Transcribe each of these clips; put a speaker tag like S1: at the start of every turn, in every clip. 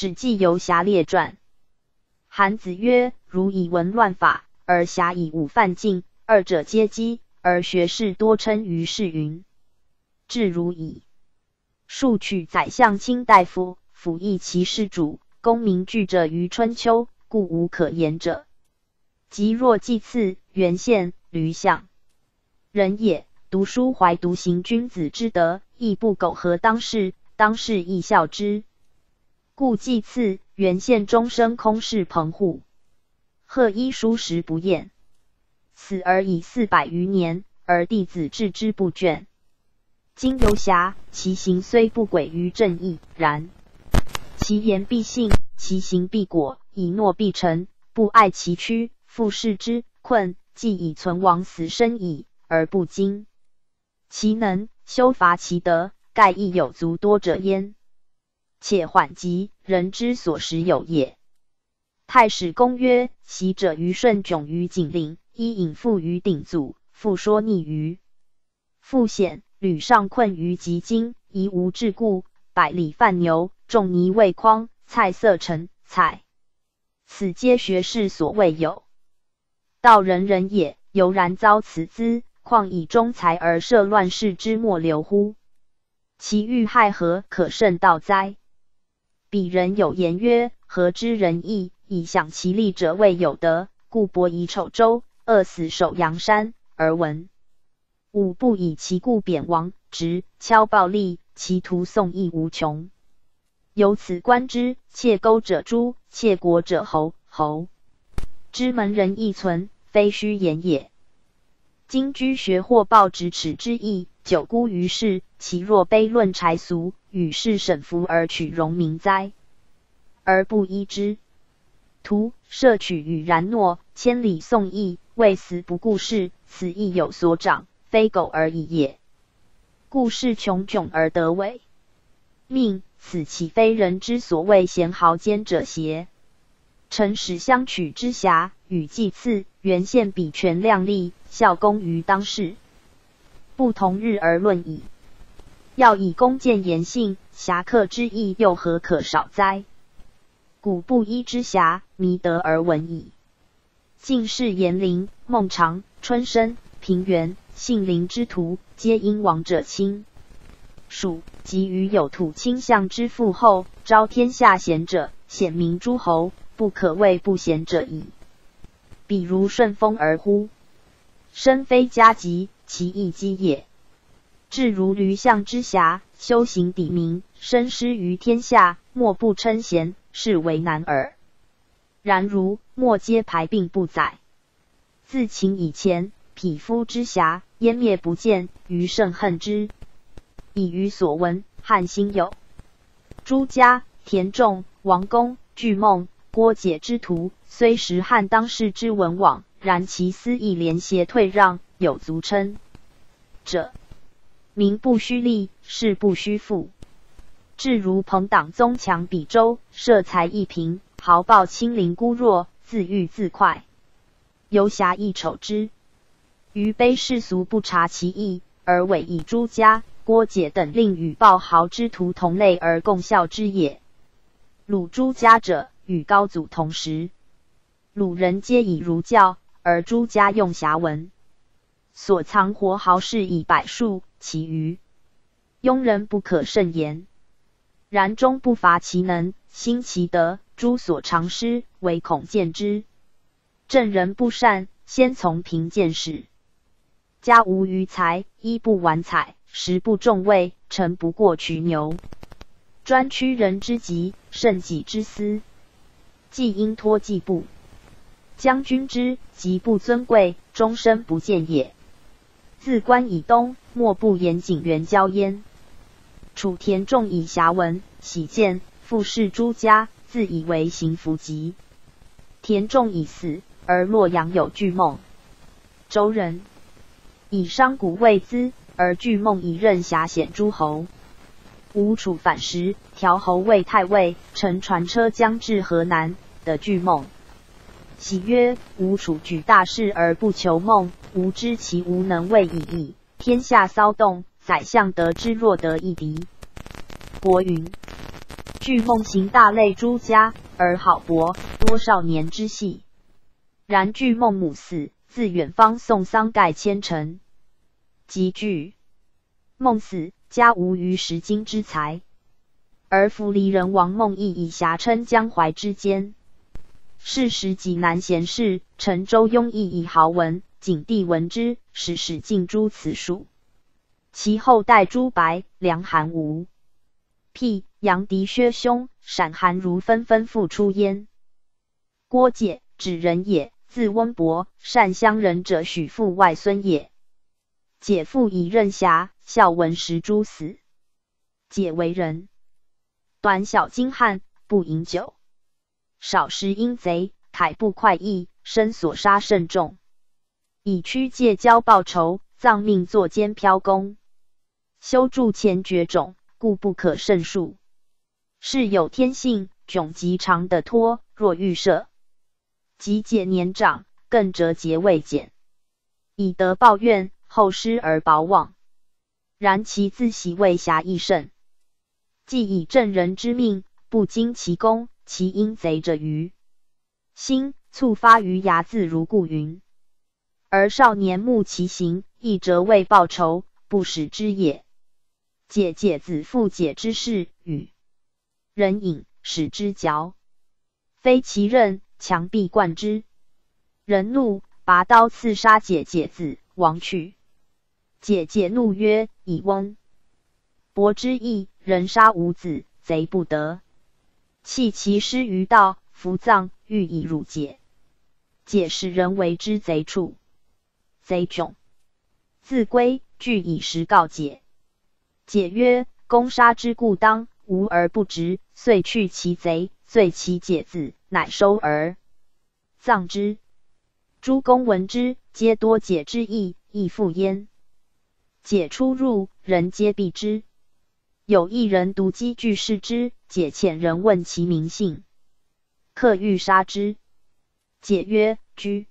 S1: 史记游侠列传》。韩子曰：“如以文乱法，而侠以武犯禁，二者皆讥，而学士多称于世云。至如矣。数取宰相卿大夫，辅役其事主，功名具者于春秋，故无可言者。即若祭祀元献、闾相人也。”读书怀独行君子之德，亦不苟合当世，当世亦笑之。故祭赐原献终身空室棚户，贺衣书食不厌，死而已四百余年，而弟子治之不倦。今游侠，其行虽不轨于正义，然其言必信，其行必果，以诺必成，不爱其躯，复视之困，既已存亡死生矣，而不惊。其能修伐其德，盖亦有足多者焉。且缓急，人之所时有也。太史公曰：习者于顺迥于景陵，伊隐附于鼎祖，复说逆于复显，屡上困于极津，夷无桎梏，百里贩牛，仲尼未匡，菜色成彩。此皆学士所未有，道人人也，犹然遭此资。况以忠才而涉乱世之末流乎？其欲害何可胜道哉？鄙人有言曰：“何知仁义，以享其利者未有德，故伯夷丑周，饿死守阳山而闻。吾不以其故贬王，直敲暴力，其徒宋亦无穷。由此观之，窃钩者诛，窃国者侯。侯之门人亦存，非虚言也。”今居学或报咫尺之意，久孤于世，其若悲论柴俗，与世审服而取荣名哉？而不依之，徒摄取与然诺，千里送义，为死不顾事，此亦有所长，非苟而已也。故事穷窘而得为命，此岂非人之所谓贤豪奸者邪？臣使相取之侠，与祭祀原献比权量力。效功于当世，不同日而论矣。要以弓箭言信，侠客之意又何可少哉？古布衣之侠，弥德而闻矣。晋士严陵、孟尝、春申、平原、信陵之徒，皆因王者亲属，及于有土倾向之父后，招天下贤者，显明诸侯，不可谓不贤者矣。比如顺风而呼。身非家籍，其义基也。至如驴象之侠，修行抵民，身施于天下，莫不称贤，是为难耳。然如莫皆排并不载。自秦以前，匹夫之侠，湮灭不见，余甚恨之。以余所闻，汉兴有朱家、田仲、王公、巨梦、郭解之徒，虽时汉当世之文网。然其私亦廉邪退让，有足称者，名不虚立，事不虚负。至如朋党宗强比周，设才一贫，豪暴亲邻孤弱，自欲自快，游侠亦丑之。余卑世俗不察其意，而委以朱家、郭解等令与暴豪之徒同类而共效之也。鲁朱家者，与高祖同时，鲁人皆以儒教。而朱家用侠文，所藏活豪士以百数，其余庸人不可胜言。然终不乏其能，兴其德。诸所长师，唯恐见之。正人不善，先从贫贱始。家无余财，衣不完彩，食不重味，臣不过渠牛。专屈人之急，慎己之私，既因托季布。将军之极不尊贵，终身不见也。自关以东，莫不严谨元交焉。楚田仲以侠文，喜见复视诸家，自以为行福吉。田仲已死，而洛阳有巨梦，周人以商贾为资，而巨梦以任侠显诸侯。吴楚反时，调侯为太尉，乘船车将至河南的巨梦。喜曰：“吾楚举大事而不求梦，吾知其无能为已矣。天下骚动，宰相得之若得一敌。”国云：“具梦行大类诸家，而好博多少年之系。然具孟母死，自远方送丧盖千乘。即具孟死，家无余十金之财，而扶离人王孟义以侠称江淮之间。是时济南贤士陈州雍义以豪文，景帝闻之，使使进诛此属。其后代朱白、梁韩吴、辟、杨狄薛兄、陕韩如纷纷复出焉。郭解，指人也，字温伯，善乡人者，许父外孙也。解父以任侠，孝文时诛死。解为人，短小精悍，不饮酒。少时阴贼，凯不快意，身所杀甚众，以屈借交报仇，葬命作奸飘公，修筑前绝种，故不可胜数。是有天性，迥极长的托，若预设，及解年长，更折节未减，以得报怨，后失而薄望。然其自喜为侠义甚，既以正人之命，不经其功。其因贼者于心，促发于牙，自如故云。而少年慕其行，亦折为报仇，不使之也。解解子父解之事，与人饮，使之嚼，非其任，强必贯之。人怒，拔刀刺杀解解子，亡去。解解怒曰：“以翁伯之义，人杀吾子，贼不得。”弃其师于道，伏葬，欲以辱解。解使人为之贼处，贼窘，自归，具以实告解。解曰：“攻杀之故当，无而不直。”遂去其贼，遂其解字，乃收而葬之。诸公闻之，皆多解之意，亦复焉。解出入，人皆避之。有一人独积具视之，解遣人问其名姓，客欲杀之。解曰：“居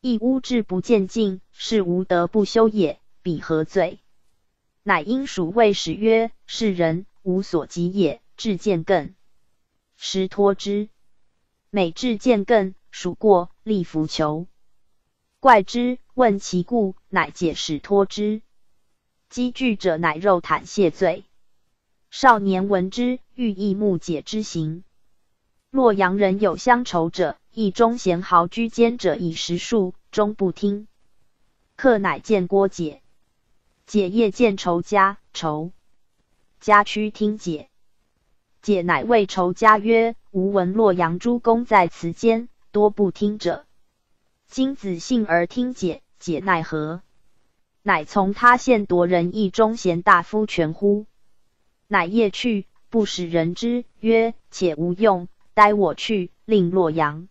S1: 一屋志不见尽，是无德不修也。彼何罪？”乃因属谓使曰：“是人无所及也，志见更。”时托之，每志见更，属过，立弗求。怪之，问其故，乃解使托之。积聚者，乃肉袒谢罪。少年闻之，欲意目解之行。洛阳人有乡愁者，意中贤豪居间者以十数，终不听。客乃见郭解，解夜见仇家，仇家屈听解。解乃谓仇家曰：“吾闻洛阳诸公在此间，多不听者。今子幸而听解，解奈何？”乃从他县夺人意中贤大夫权乎？乃夜去，不使人知。曰：“且无用，待我去，令洛阳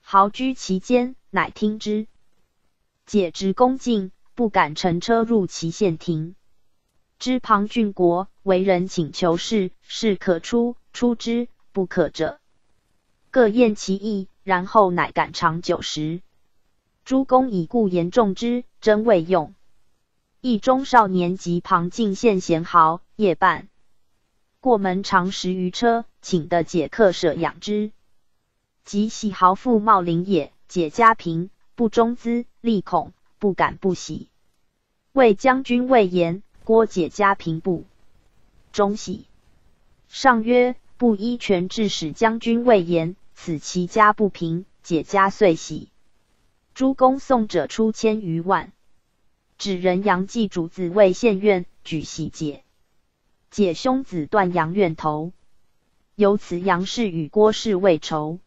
S1: 豪居其间。”乃听之。解职恭敬，不敢乘车入其县庭。知庞郡国为人请求事，事可出，出之；不可者，各验其意。然后乃敢长九十。诸公以故言重之，真未用。一中少年及庞敬县贤豪，夜半。过门长十余车，请的解客舍养之。及喜豪富茂林也，解家贫，不中资，利恐，不敢不喜。魏将军魏延，郭解家贫不中喜。上曰：不依权致使将军魏延，此其家不贫，解家遂喜。诸公送者出千余万，指人杨继主子为县院，举喜解。解兄子断阳院头，由此杨氏与郭氏未仇。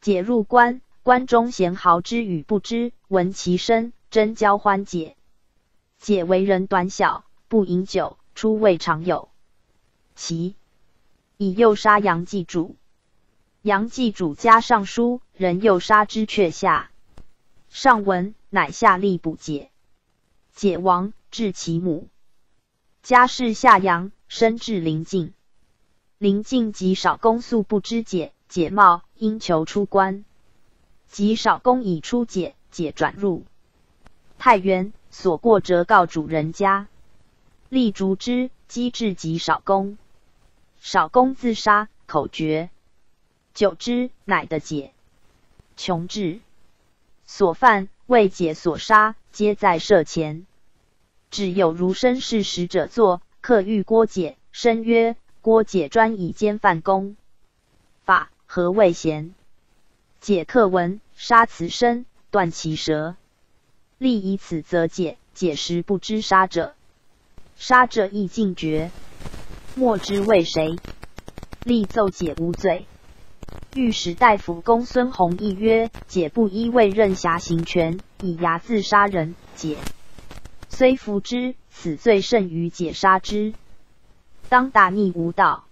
S1: 解入关，关中贤豪之与不知，闻其声，真交欢解。解为人短小，不饮酒，初未尝有。其以诱杀杨继主，杨继主家尚书，人诱杀之阙下。上闻，乃下吏捕解。解亡，至其母。家世下阳，身至临近。临近及少公素不知解，解貌因求出关。及少公已出解，解转入太原，所过折告主人家，立逐之，击至及少公。少公自杀，口诀。久之，乃得解。穷至，所犯为解所杀，皆在舍前。只有如身是使者作，客遇郭解，身曰：郭解专以奸犯公。法何谓贤？解客文，杀此身，断其舌。立以此则解，解时不知杀者，杀者亦尽绝。莫知为谁，立奏解无罪。御史大夫公孙弘亦曰：解不依为任侠行权，以牙自杀人。解虽服之，此罪甚于解杀之。当大逆无道，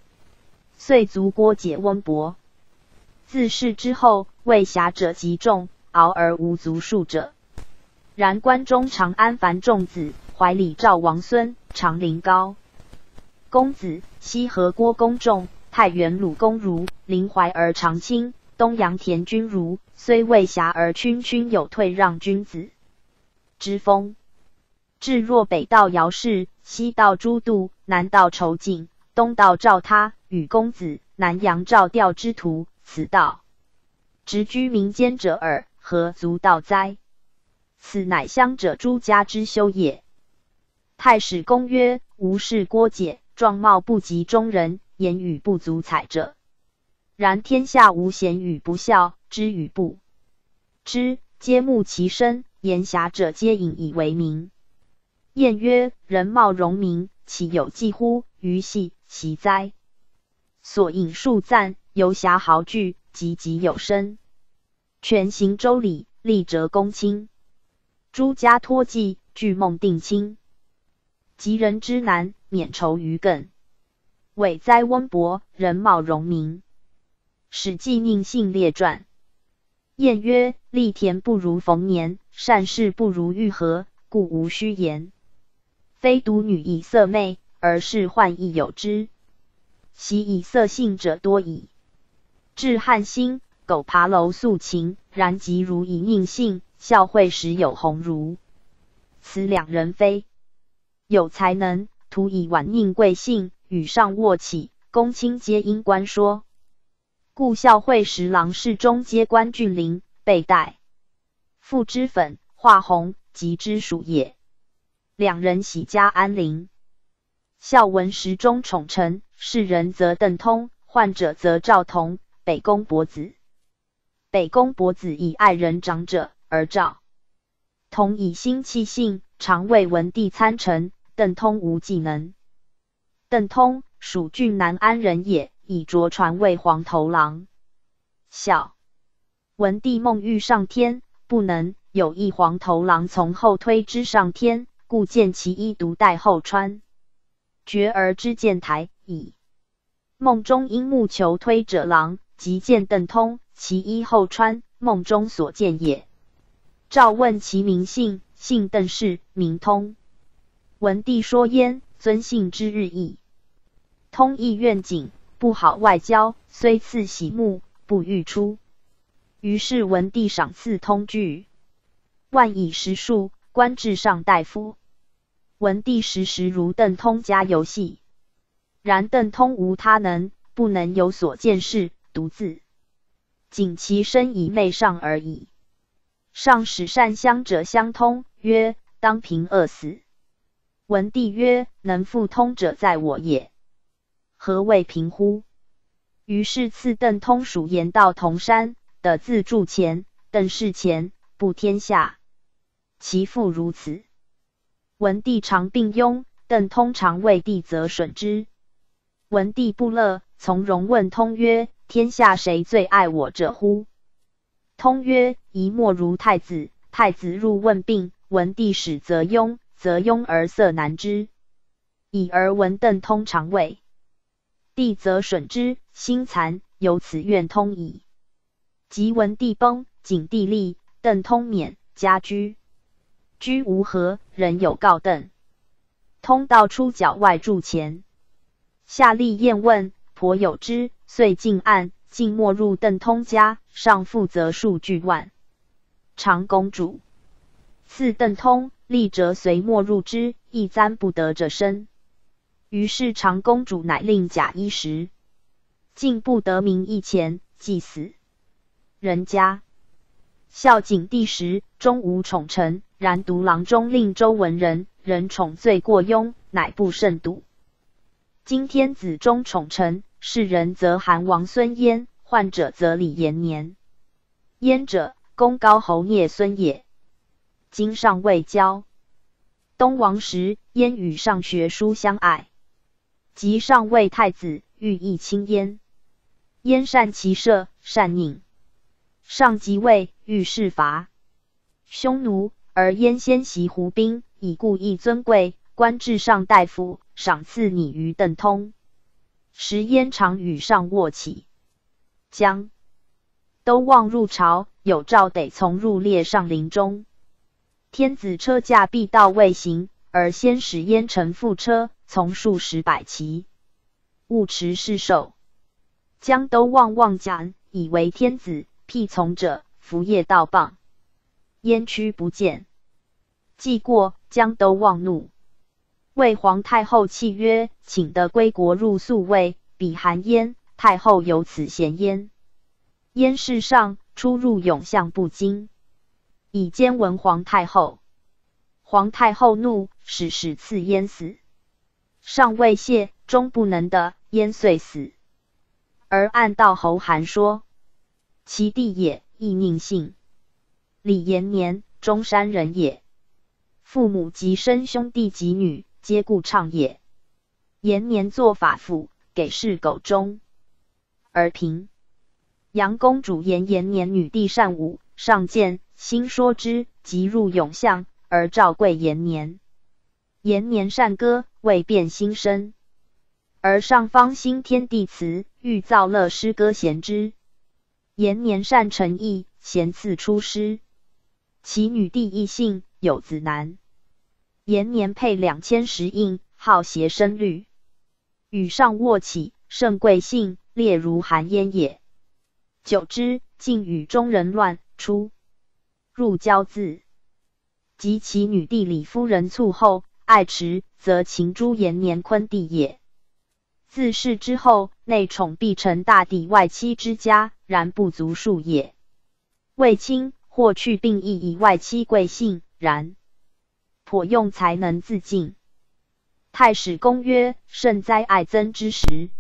S1: 遂卒郭解温伯。自世之后，为侠者极众，敖而无足数者。然关中长安樊仲子，怀里赵王孙，长陵高。公子西河郭公仲，太原鲁公如，临淮而长卿，东阳田君如，虽未侠而君君有退让君子之风。至若北道姚氏，西道朱度，南道仇景，东道赵他，与公子南阳赵调之徒，此道直居民间者耳，何足道哉？此乃乡者诸家之修也。太史公曰：吾视郭解。状貌不及中人，言语不足采者。然天下无贤与不孝，知与不知，皆慕其身。言侠者皆引以为名。晏曰：人貌容名，岂有忌乎？于系其哉？所引数赞，游侠豪句，籍籍有声。全行周礼，立折公卿。诸家托寄，具梦定亲。及人之难。免愁于艮，伟哉温伯，人貌容名。《史记·宁信列传》。晏曰：立田不如逢年，善事不如遇合，故无虚言。非独女以色媚，而是患亦有之。喜以色性者多矣。至汉兴，狗爬楼素琴，然即如以宁性，孝惠时有鸿儒。此两人非有才能。徒以晚宁贵姓，与上卧起，公卿皆因官说。故孝惠时郎侍中皆官俊陵，被戴父之粉，化红及之属也。两人喜家安陵。孝文时中宠臣，世人则邓通，患者则赵同，北宫伯子。北宫伯子以爱人长者，而赵同以心气性，常为文帝参陈。邓通无技能。邓通属郡南安人也，以着传为黄头郎。孝文帝梦欲上天，不能，有一黄头郎从后推之上天，故见其衣独带后穿，觉而知见台矣。梦中因木求推者郎，即见邓通，其衣后穿，梦中所见也。赵问其名姓，姓邓氏，名通。文帝说焉，尊姓之日益。通义愿景，不好外交，虽赐喜木，不欲出。于是文帝赏赐通具，万以十数，官至上大夫。文帝时时如邓通家游戏，然邓通无他能，不能有所见识，独自仅其身以媚上而已。上使善相者相通，曰：当平饿死。文帝曰：“能复通者在我也，何谓平乎？”于是赐邓通属言道同山的自助前，邓氏前布天下，其父如此。文帝常并庸，邓通常为帝则损之。文帝不乐，从容问通曰：“天下谁最爱我者乎？”通曰：“宜莫如太子。”太子入问病，文帝使则庸。则庸而色难之，以而闻邓通常谓，帝则损之，心残，由此怨通矣。及文帝崩，景帝立，邓通免，家居居无何，人有告邓通道出脚外筑前，下吏验问，颇有之，遂进案，竟没入邓通家，上负责数巨万。长公主赐邓通。立者随没入之，亦簪不得者身。于是长公主乃令假衣食，竟不得名义前祭死人家。孝景帝时，终无宠臣，然独郎中令周文人，人宠罪过庸，乃不甚笃。今天子中宠臣，是人则韩王孙焉，患者则李延年。焉者，公高侯聂孙也。今尚未交。东王时，焉与上学书相爱，及上位太子，欲议亲焉。焉善骑射，善佞。上即位，欲事伐匈奴，而燕先袭胡兵，以故意尊贵，官至上大夫，赏赐拟于邓通。时燕常与上卧起，将都望入朝，有诏得从入列上林中。天子车驾必到未行，而先使燕臣副车，从数十百骑，勿持侍守。将都望望讲，以为天子。辟从者，伏夜道谤，燕屈不见。既过，将都望怒，为皇太后泣曰：“请得归国入宿卫，比韩焉。”太后有此贤焉。燕世上出入永相不惊，以奸闻皇太后。皇太后怒，使使赐燕死。尚未谢，终不能得，燕遂死。而暗道侯韩说。其弟也，亦宁信。李延年，中山人也。父母及生兄弟及女，皆故唱也。延年作法父，给事狗中，而平。杨公主言延年女弟善舞，上见，心说之，即入永相，而召贵延年。延年善歌，未变心声，而上方兴天地祠，欲造乐诗歌贤之。延年善成意，贤赐出师。其女弟异姓，有子男。延年配两千石印，好携声律，羽上卧起，甚贵姓，列如寒烟也。久之，竟与中人乱，出入交字。及其女弟李夫人卒后，爱迟，则秦诸延年坤弟也。自世之后，内宠必成大帝外戚之家。然不足数也。卫青或去病亦以外戚贵姓，然颇用才能自尽。太史公曰：甚哉爱憎之时！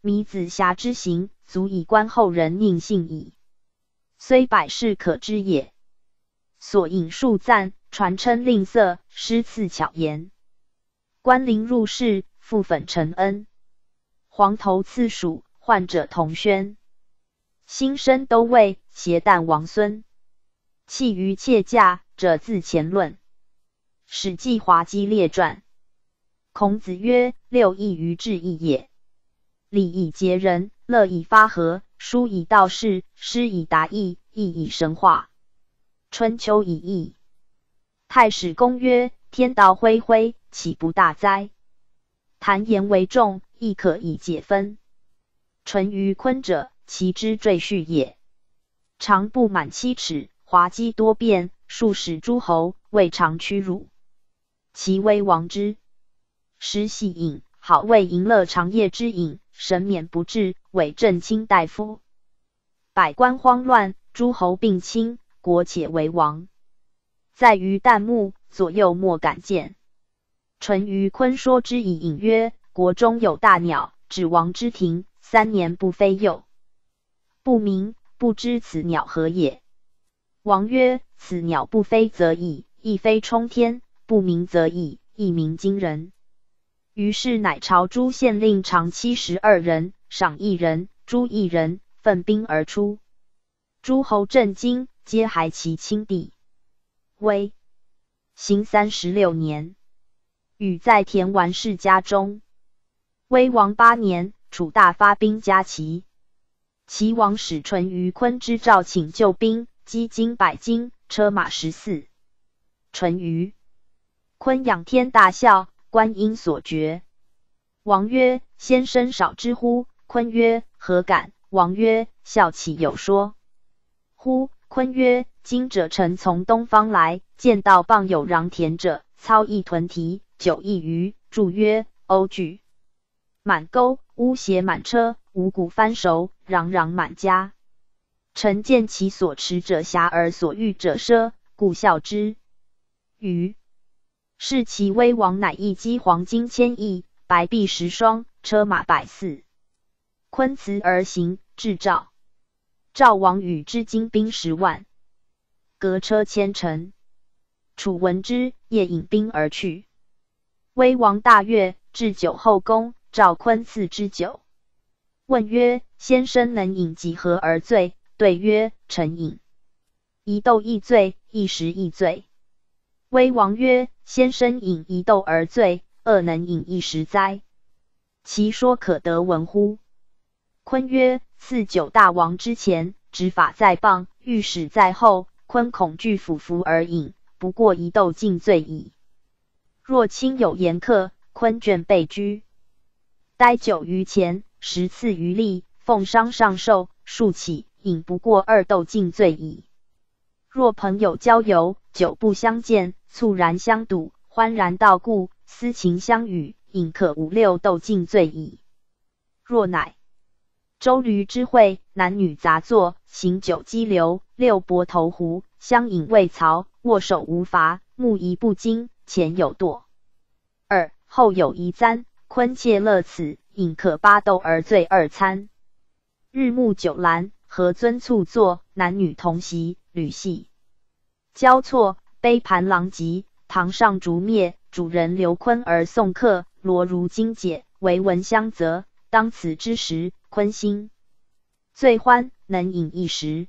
S1: 弥子瑕之行，足以观后人宁信矣。虽百世可知也。所引数赞，传称吝啬，诗赐巧言。官临入室，复粉承恩。黄头次蜀，患者同宣。新生都尉携旦王孙，弃于妾驾者自前论。史记滑稽列传。孔子曰：“六艺于志义也。礼以节人，乐以发和，书以道事，诗以达意，义以神化。春秋以义。”太史公曰：“天道恢恢，岂不大哉？谈言为重，亦可以解分。淳于髡者。”其之赘婿也，长不满七尺，滑稽多变，数使诸侯未尝屈辱。其威王之，失细饮，好为淫乐长夜之饮，神免不治，伪正卿大夫。百官慌乱，诸侯并亲，国且为王。在于旦暮，左右莫敢见。淳于髡说之以隐曰：国中有大鸟，指王之庭，三年不飞幼。不明，不知此鸟何也。王曰：“此鸟不飞则已，亦飞冲天；不鸣则已，亦鸣惊人。”于是乃朝诸县令长七十二人，赏一人，诛一人，奋兵而出。诸侯震惊，皆还其亲弟。威行三十六年，禹在田完氏家中。威王八年，楚大发兵加齐。齐王使淳于髡之赵请救兵，积金百斤，车马十四。淳于髡仰天大笑，观音所觉。王曰：“先生少之乎？”髡曰：“何敢？”王曰：“笑岂有说乎？”髡曰：“今者臣从东方来，见到傍有壤田者，操一屯蹄，酒一鱼，注曰：‘欧举满钩，乌鞋满车，五谷翻熟，攘攘满家。臣见其所持者狭而所欲者奢，故笑之。余是其威王乃一击黄金千亿，白璧十双，车马百驷。昆辞而行，至赵。赵王与之精兵十万，革车千乘。楚闻之，夜引兵而去。威王大悦，置酒后宫。赵昆赐之酒，问曰：“先生能饮几何而醉？”对曰：“臣饮一斗亦醉，一时亦醉。”威王曰：“先生饮一斗而醉，恶能饮一时哉？其说可得闻乎？”鲲曰：“赐九大王之前，执法在傍，御史在后。鲲恐惧俯伏而饮，不过一斗尽醉矣。若亲有言客，鲲倦被拘。”待酒于前，十次于立，奉商上寿，数起，饮不过二斗，尽醉矣。若朋友交游，久不相见，猝然相睹，欢然道故，私情相与，饮可五六斗，尽醉矣。若乃周驴之会，男女杂作，行酒激流，六博投壶，相饮未曹，握手无罚，目仪不惊，前有堕，二后有遗簪。昆窃乐此，饮可八斗而醉二餐。日暮酒阑，何尊促坐，男女同席，履系交错，杯盘狼藉。堂上烛灭，主人刘坤而送客，罗如精解，唯闻相责。当此之时，坤心最欢，能饮一时。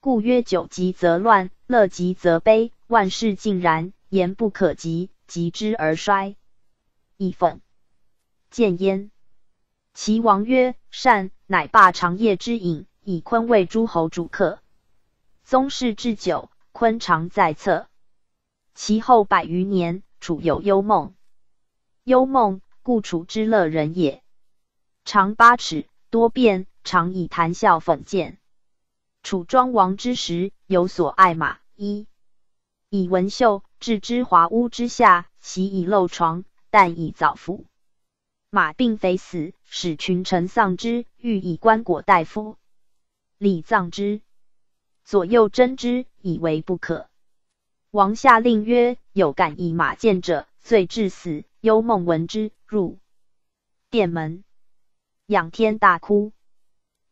S1: 故曰：酒极则乱，乐极则悲，万事尽然，言不可及，及之而衰。一讽。见焉，齐王曰：“善。”乃罢长夜之饮，以鲲为诸侯主客。宗室置酒，鲲常在侧。其后百余年，楚有幽梦。幽梦，故楚之乐人也。长八尺，多变，常以谈笑讽谏。楚庄王之时，有所爱马，一以文绣，置之华屋之下，席以漏床，但以早服。马并非死，使群臣丧之，欲以棺椁大夫，礼葬之。左右争之，以为不可。王下令曰：“有敢以马见者，罪致死。”幽梦闻之，入殿门，仰天大哭。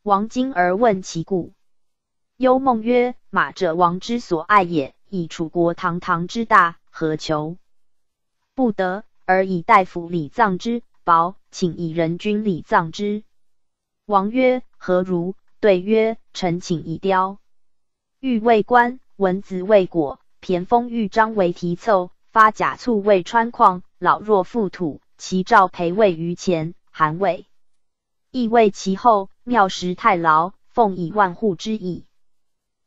S1: 王惊而问其故。幽梦曰：“马者，王之所爱也。以楚国堂堂之大，何求不得，而以大夫礼葬之。”薄，请以人君礼葬之。王曰：何如？对曰：臣请以雕玉为官，文子为果，骈封玉章为题凑，发甲簇为穿框。老弱覆土，其兆陪位于前，韩魏亦为其后。庙石太牢，奉以万户之意。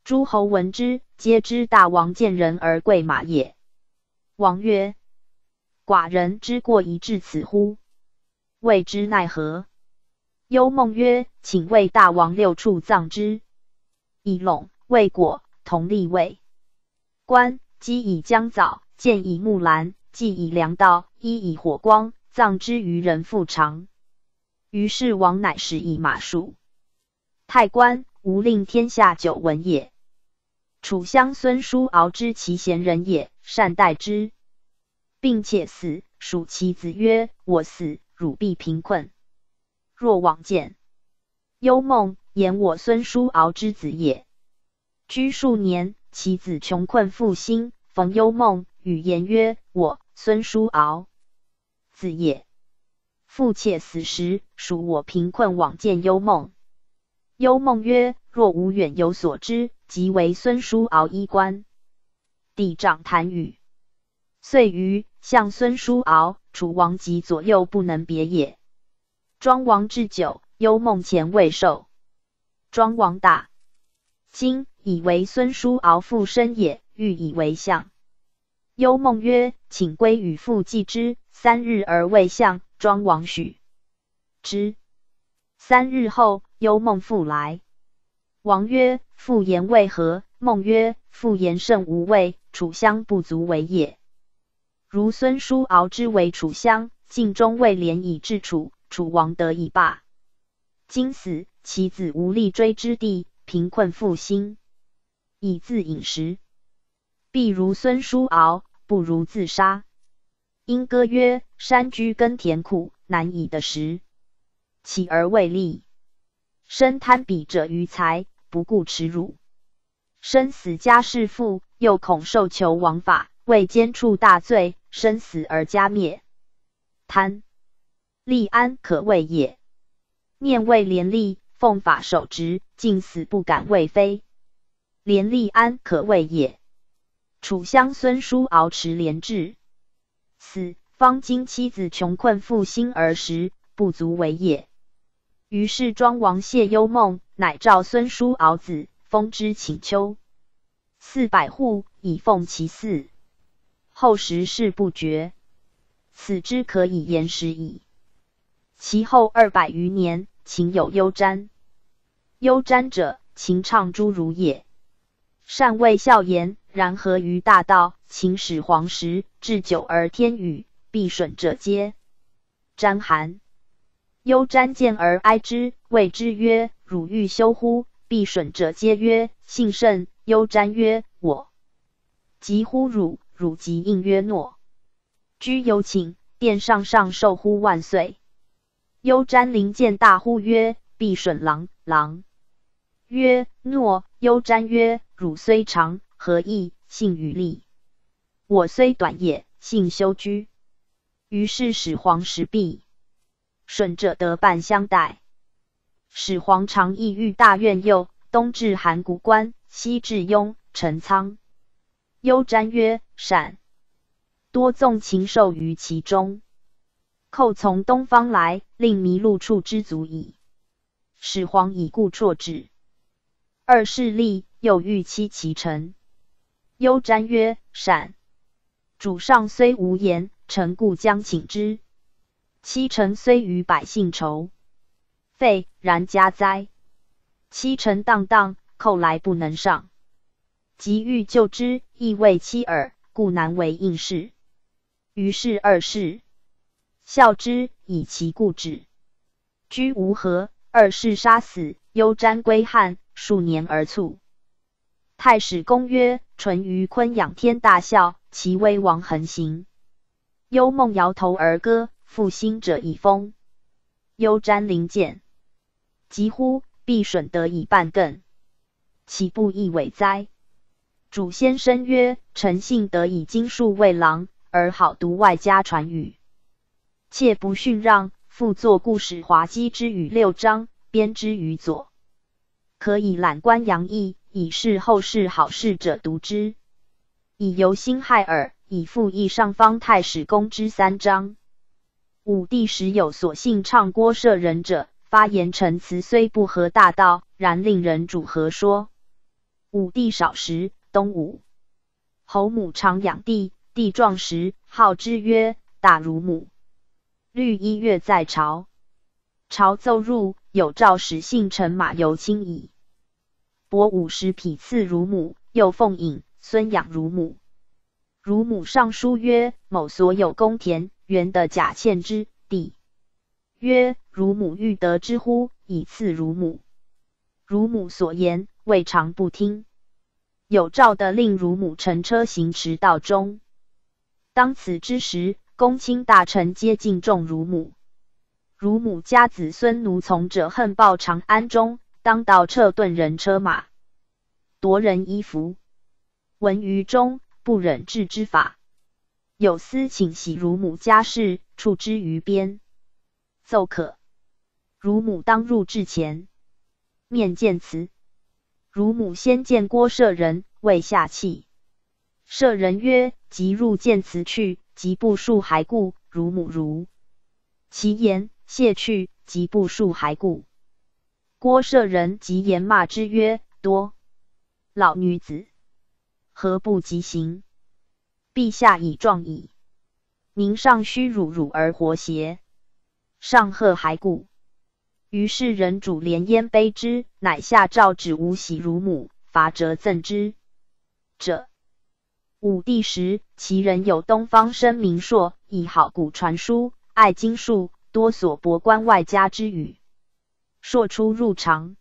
S1: 诸侯闻之，皆知大王见人而贵马也。王曰：寡人之过宜至此乎？谓之奈何？幽梦曰：“请为大王六处葬之。以陇、未果同立位。官积以姜枣，建以木兰，祭以粮道，衣以火光，葬之于人腹长。于是王乃始以马术。太官无令天下久闻也。楚乡孙叔敖之其贤人也，善待之，并且死。属其子曰：我死。”汝必贫困。若往见，幽梦言我孙叔敖之子也。居数年，其子穷困复兴，逢幽梦，语言曰：“我孙叔敖子也。”父妾死时，属我贫困，往见幽梦。幽梦曰：“若无远有所知，即为孙叔敖衣冠。”帝长谈语，遂于向孙叔敖。楚王及左右不能别也。庄王置酒，幽梦前未受。庄王大惊，以为孙叔敖父身也，欲以为相。幽梦曰：“请归与父祭之。”三日而未相，庄王许之。三日后，幽梦复来。王曰：“父言为何？”梦曰：“父言甚无畏，楚乡不足为也。”如孙叔敖之为楚乡，晋中未连以至楚，楚王得以罢。今死，其子无力追之地，贫困复兴，以自饮食。必如孙叔敖，不如自杀。因歌曰：“山居耕田苦，难以得食，起而未立，身贪比者于财，不顾耻辱。生死家事富，又恐受求王法，为奸处大罪，生死而加灭。”贪利安可畏也。念为廉吏，奉法守职，尽死不敢为非。廉吏安可畏也。楚襄孙叔敖持廉志，死方今妻子穷困负心而食，不足为也。于是庄王谢幽梦，乃召孙叔敖子，封之请丘。四百户，以奉其祀。后时事不绝。此之可以言时矣。其后二百余年，秦有幽瞻。幽瞻者，秦唱诸儒也，善为笑言，然合于大道。秦始皇时，置酒而天宇，必损者皆瞻寒。幽瞻见而哀之，谓之曰：“汝欲休乎？”必损者皆曰：“幸甚。”幽瞻曰：“我即乎汝？”汝即应曰：“诺。”居有请，殿上上寿乎万岁。幽瞻临见大呼曰：“必损郎郎。”曰：“诺。”幽瞻曰：“汝虽长，何益？幸与利。我虽短也，幸休居。”于是始皇时毕，损者得半相待。始皇常意欲大苑右，东至函谷关，西至雍陈仓。幽瞻曰：“善。”多纵禽兽于其中，寇从东方来，令麋鹿处之足矣。始皇以故辍之。二世立，又欲欺其臣。幽瞻曰：“善。”主上虽无言，臣故将请之。欺臣虽与百姓仇，废然家哉？欺臣荡荡，寇来不能上。急欲救之，亦未期耳，故难为应事。于是二世孝之，以其故止。居无何，二世杀死，幽瞻归汉，数年而卒。太史公曰：淳于髡仰天大笑，其威王横行。幽梦摇头而歌，复兴者以风。幽瞻临见，疾呼：必损得以半更，岂不亦伟哉？主先生曰：臣幸得以经术为郎。而好读外家传语，妾不逊让，复作故事滑稽之语六章，编之于左，可以览观扬义，以示后世好事者读之。以由心害耳，以复议上方太史公之三章。武帝时有所信唱郭舍人者，发言陈词虽不合大道，然令人主和说。武帝少时，东武侯母常养帝。帝壮时，号之曰大如母。律一月在朝，朝奏入，有诏使信臣马由卿矣。伯五十匹赐如母，又奉引孙养如母。如母上书曰：某所有公田，原的假欠之。帝曰：如母欲得之乎？以赐如母。如母所言，未尝不听。有诏的令如母乘车行驰道中。当此之时，公卿大臣皆敬重乳母。乳母家子孙奴从者恨报长安中，当道撤遁人车马，夺人衣服。闻于中，不忍治之法。有司请喜乳母家事，处之于边。奏可。乳母当入至前，面见辞。乳母先见郭舍人，未下气。舍人曰：“即入见辞去，即不数还故。如母如其言，谢去，即不数还故。”郭舍人即言骂之曰：“多老女子，何不即行？陛下已壮矣，您尚须辱辱而活邪？上贺还故。”于是人主连焉卑之，乃下诏旨无喜如母，罚折赠之者。武帝时，其人有东方生明朔，以好古传书，爱经术，多所博观外家之语。朔出入长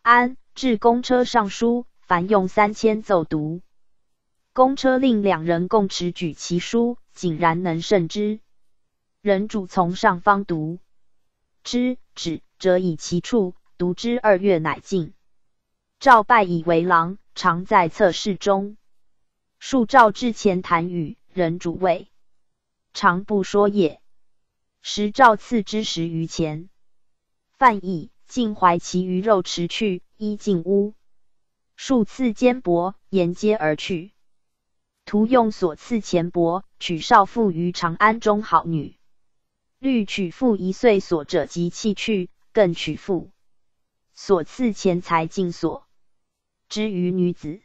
S1: 安，至公车上书，凡用三千奏读。公车令两人共持举其书，井然能胜之。人主从上方读之，止者以其处，读之二月，乃尽。赵拜以为郎，常在侧室中。数赵至前谈语，人主谓，常不说也。时赵赐之十余钱。范以尽怀其余肉持去，衣进屋。数次坚帛，沿街而去。徒用所赐钱帛，取少妇于长安中好女。欲取妇一岁所者及弃去，更取妇所赐钱财尽所之于女子。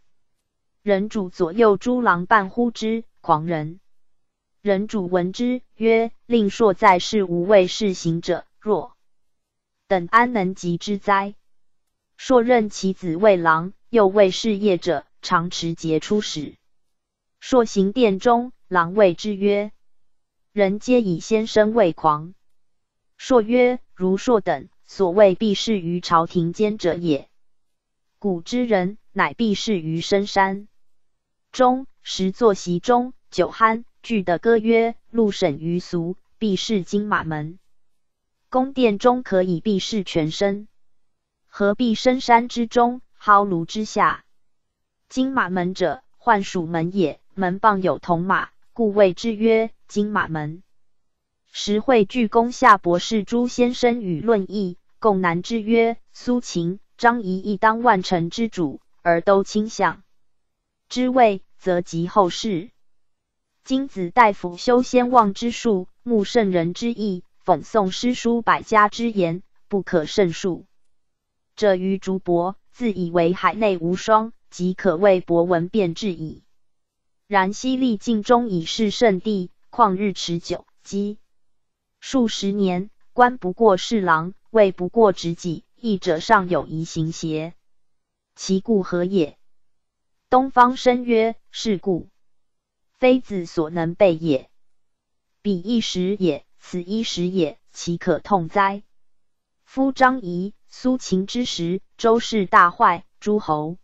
S1: 人主左右诸郎伴呼之，狂人。人主闻之，曰：“令硕在世，无畏世行者，若。”等安能及之哉？硕任其子为郎，又为事业者，常持节出使。硕行殿中，郎谓之曰：“人皆以先生为狂。”硕曰：“如硕等所谓避世于朝廷间者也。古之人，乃避世于深山中，时坐席中，酒酣，具的歌曰：‘禄审于俗，必是金马门。’”宫殿中可以避视全身，何必深山之中、蒿庐之下？金马门者，幻属门也。门傍有铜马，故谓之曰金马门。时会聚宫下博士诸先生与论议，共难之曰：苏秦、张仪亦当万乘之主，而都倾向之位，则及后世。今子大夫修仙望之术，慕圣人之意。讽诵诗书百家之言，不可胜数。者于竹帛，自以为海内无双，即可谓博闻辩质矣。然西历尽中已是圣地，旷日持久，积数十年，官不过侍郎，位不过执戟，义者尚有疑行邪？其故何也？东方生曰：是故，非子所能备也。彼一时也。此一时也，岂可痛哉？夫张仪、苏秦之时，周室大坏，诸侯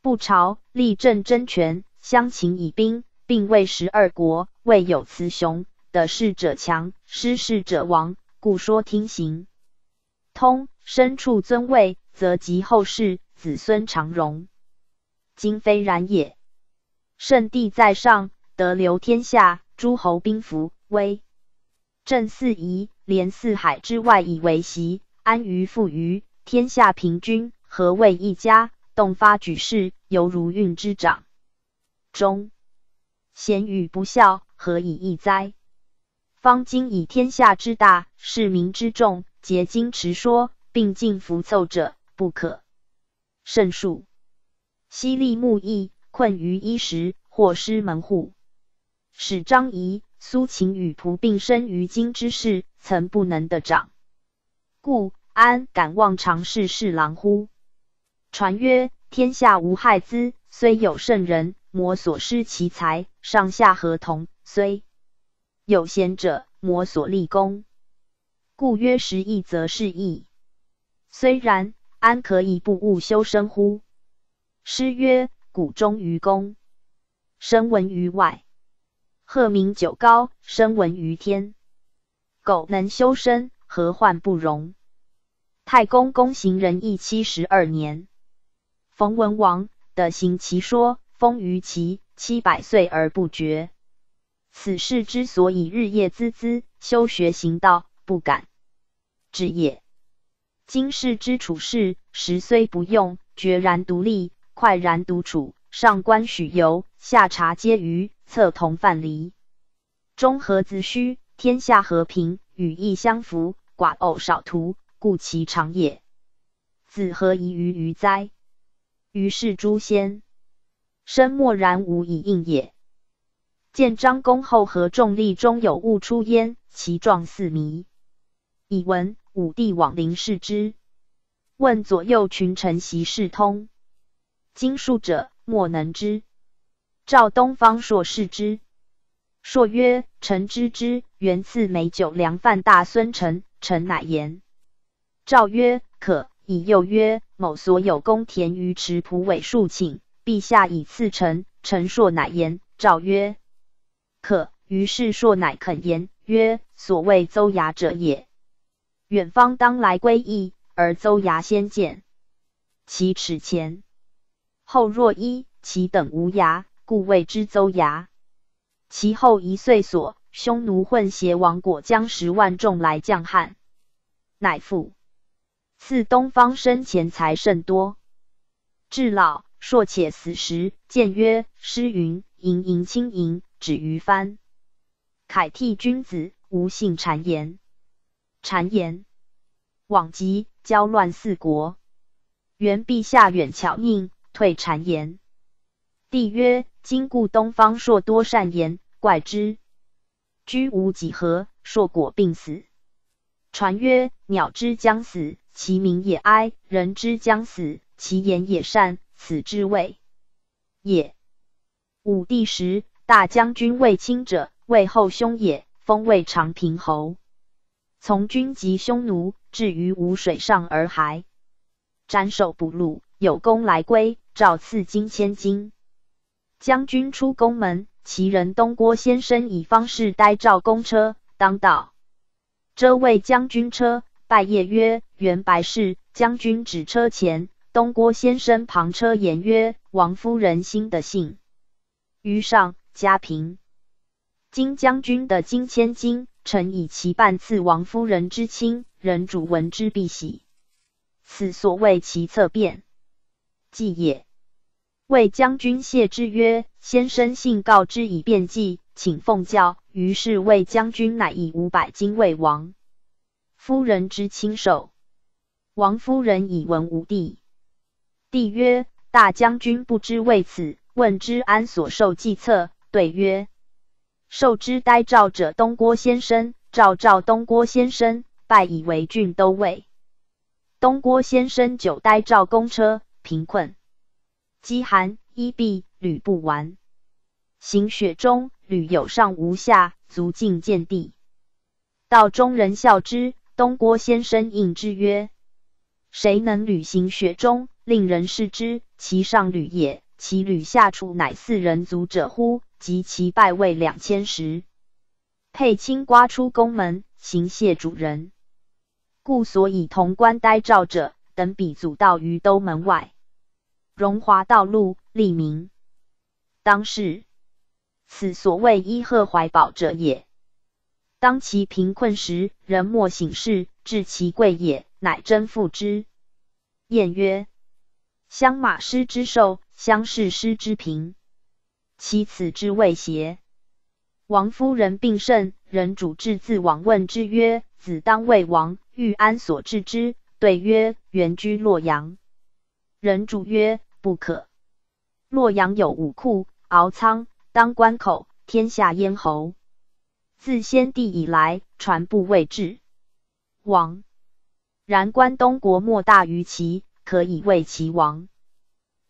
S1: 不朝，立政争权，相秦以兵，并为十二国，未有雌雄，得势者强，失势者亡，故说听行通，身处尊位，则及后世子孙长荣。今非然也。圣帝在上，得留天下，诸侯兵符威。正四夷，连四海之外以为席，安于富于，天下平均，何谓一家？动发举事，犹如运之掌中。贤与不孝，何以易哉？方今以天下之大，市民之众，皆经持说，并进服奏者，不可胜数。犀利木易，困于衣食，或失门户，使张仪。苏秦与仆并生于今之事，曾不能得长，故安敢望长世侍郎乎？传曰：天下无害资，虽有圣人，魔所失其才；上下合同，虽有贤者，魔所立功。故曰时义则是义。虽然，安可以不务修身乎？诗曰：谷中于公，声闻于外。鹤鸣九高，声闻于天。苟能修身，何患不容？太公公行仁义七十二年，冯文王的行其说，封于齐七百岁而不绝。此事之所以日夜孜孜修学行道，不敢止也。今世之处事，时虽不用，决然独立，快然独处。上官许由，下察皆愚。策同范蠡，中和子虚，天下和平，与义相符，寡偶少徒，故其长也。子何疑于于哉？于是诸仙生默然无以应也。见张公后合众力中有物出焉，其状似迷。以闻武帝往临视之，问左右群臣习事通。经术者莫能知。赵东方朔视之，朔曰：“臣知之。”元赐美酒良饭大孙臣，臣乃言。赵曰：“可。”以又曰：“某所有公田于池蒲苇数顷，陛下以赐臣。”臣硕乃言。赵曰：“可。”于是硕乃肯言，曰：“所谓邹牙者也。远方当来归义，而邹牙先见，其齿前。后若一，其等无牙，故谓之邹牙。其后一岁所，匈奴混邪王果将十万众来降汉，乃复。赐东方生钱财甚多。至老硕且死时，见曰：“诗云：‘盈盈轻盈，止于藩。’凯替君子，无信谗言。谗言往极，交乱四国。原陛下远巧佞，退谗言。帝曰：‘今故东方硕多善言，怪之。’居无几何，硕果病死。传曰：‘鸟之将死。’其鸣也哀，人之将死，其言也善，此之谓也。武帝时，大将军卫青者，魏后兄也，封为长平侯。从军及匈奴，至于吴水上而还，斩首不戮，有功来归，诏赐金千金。将军出宫门，其人东郭先生以方士呆召公车，当道，遮为将军车。拜谒曰：“元白氏将军指车前，东郭先生旁车言曰：‘王夫人心的信。’于上嘉平，今将军的金千金，臣以其半赐王夫人之亲，人主闻之必喜。此所谓其侧变，计也。魏将军谢之曰：‘先生信告之以便计，请奉教。’于是魏将军乃以五百金为王。”夫人之亲受，王夫人以闻吴帝。帝曰：“大将军不知为此，问之安所受计策？”对曰：“受之呆诏者东郭先生。诏召东郭先生，拜以为郡都尉。东郭先生久呆赵公车，贫困，饥寒，衣敝履不完，行雪中，履有上无下，足尽见地。道中人笑之。”东郭先生应之曰：“谁能履行雪中，令人视之？其上履也，其履下处乃四人足者乎？及其拜位两千石。佩青刮出宫门，行谢主人。故所以潼关呆诏者等比祖道于都门外，荣华道路，利民。当是此所谓伊贺怀宝者也。”当其贫困时，人莫省事，至其贵也，乃真富之。晏曰：相马失之寿，相氏失之贫，其此之谓邪？王夫人病甚，人主至自往问之曰：子当为王，欲安所治之？对曰：原居洛阳。人主曰：不可。洛阳有五库，敖仓当关口，天下咽喉。自先帝以来，传不未至。王然关东国莫大于齐，可以为齐王。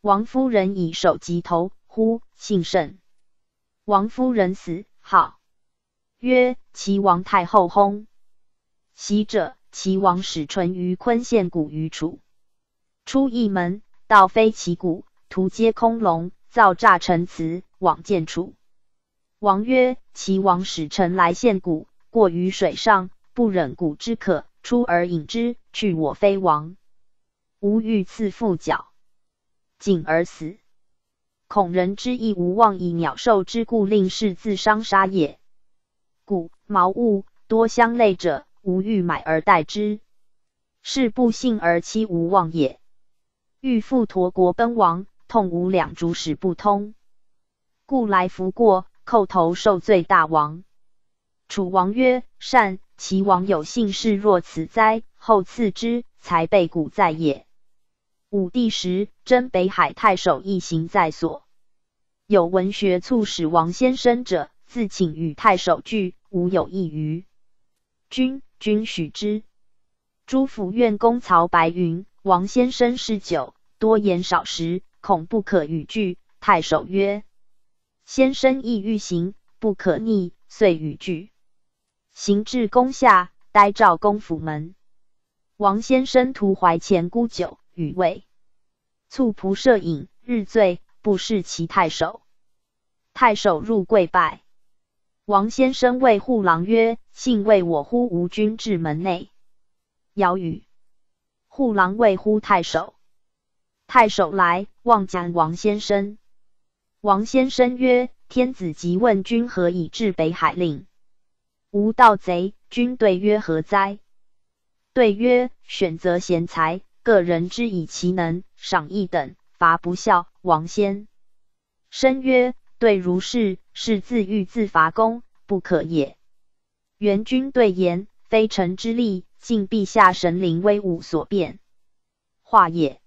S1: 王夫人以首级头，呼姓甚。王夫人死，号曰齐王太后薨。袭者，齐王始淳于昆县谷于楚。出一门，道非其谷，徒皆空笼，造诈陈词，往见楚。王曰：“齐王使臣来献谷，过于水上，不忍谷之渴，出而饮之。去我非王，吾欲赐复角，谨而死。恐人之意无望，以鸟兽之故，令士自伤杀也。谷毛物多相类者，吾欲买而代之，是不幸而妻无望也。欲复陀国奔亡，痛无两足使不通，故来服过。”叩头受罪，大王。楚王曰：“善。”齐王有幸事若此哉？后赐之，才被古在也。武帝时，征北海太守一行在所，有文学促使王先生者，自请与太守聚，无有异于君。君许之。诸府院公曹白云：“王先生嗜酒，多言少食，恐不可与聚。”太守曰。先生亦欲行，不可逆，遂与拒。行至宫下，待召公府门。王先生徒怀前沽酒，与谓促仆射饮，日醉，不视其太守。太守入跪拜。王先生谓护郎曰：“幸为我呼吴君至门内。”尧语。护郎谓呼太守。太守来，望见王先生。王先生曰：“天子即问君何以至北海令？”吾盗贼。君对曰：“何哉？”对曰：“选择贤才，个人之以其能，赏一等，罚不孝。”王先生曰。对如是，是自欲自伐功，不可也。元君对言，非臣之力，尽陛下神灵威武所变化也。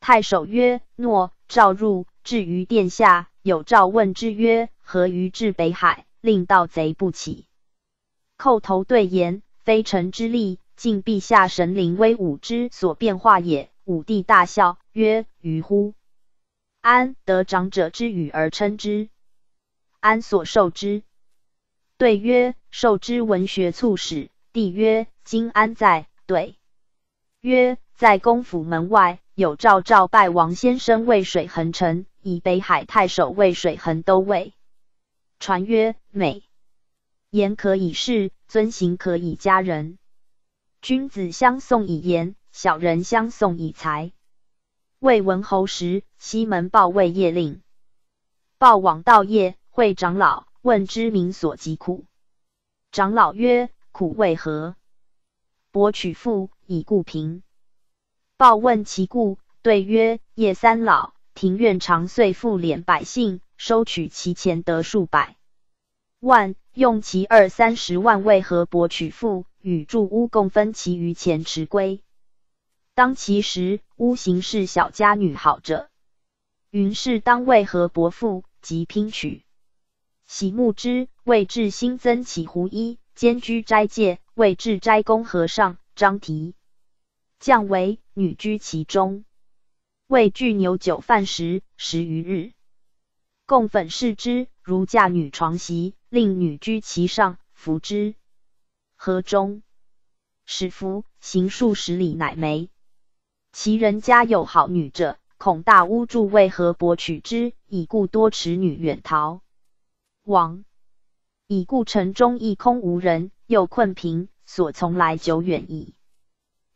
S1: 太守曰：诺。召入，至于殿下，有诏问之曰：何于至北海，令盗贼不起？叩头对言，非臣之力，尽陛下神灵威武之所变化也。武帝大笑曰：于乎！安得长者之语而称之？安所受之？对曰：受之文学促使。帝曰：今安在？对曰：在公府门外，有诏召拜王先生渭水衡臣，以北海太守渭水衡都尉。传曰：美言可以事，遵行可以加人。君子相送以言，小人相送以财。魏文侯时，西门豹为夜令，豹往道夜，会长老，问之民所疾苦。长老曰：苦为何？伯取父以故贫。报问其故，对曰：叶三老，庭院长岁复敛百姓，收取其钱得数百万，用其二三十万，为何伯取父与住屋共分其余钱持归？当其时，屋行是小家女好者，云氏当为何伯父，即拼取。喜慕之，未至新增起狐衣，兼居斋戒，为至斋公和尚张提，降为女居其中。为具牛酒饭食十余日，供粉饰之，如嫁女床席，令女居其上，服之。河中使服行数十里，乃没。其人家有好女者，恐大屋住为何博取之？以故多持女远逃。王已故城中一空无人，又困贫，所从来久远矣。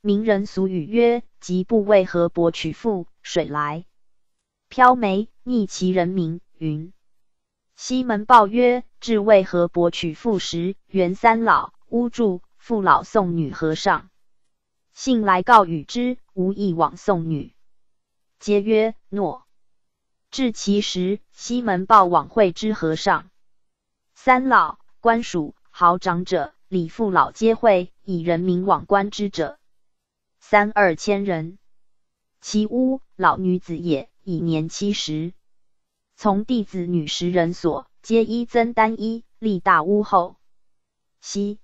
S1: 名人俗语曰：“吉不为何博取富，水来漂梅，逆其人名。”云。西门豹曰：“至为何博取富时，原三老屋住，父老送女和尚。”信来告与之，无意往送女，皆曰诺。至其时，西门豹往会之和尚，三老、官属、豪长者、李父老皆会，以人民往观之者，三二千人。其屋老女子也，已年七十。从弟子女十人所，皆衣增单衣，立大屋后。西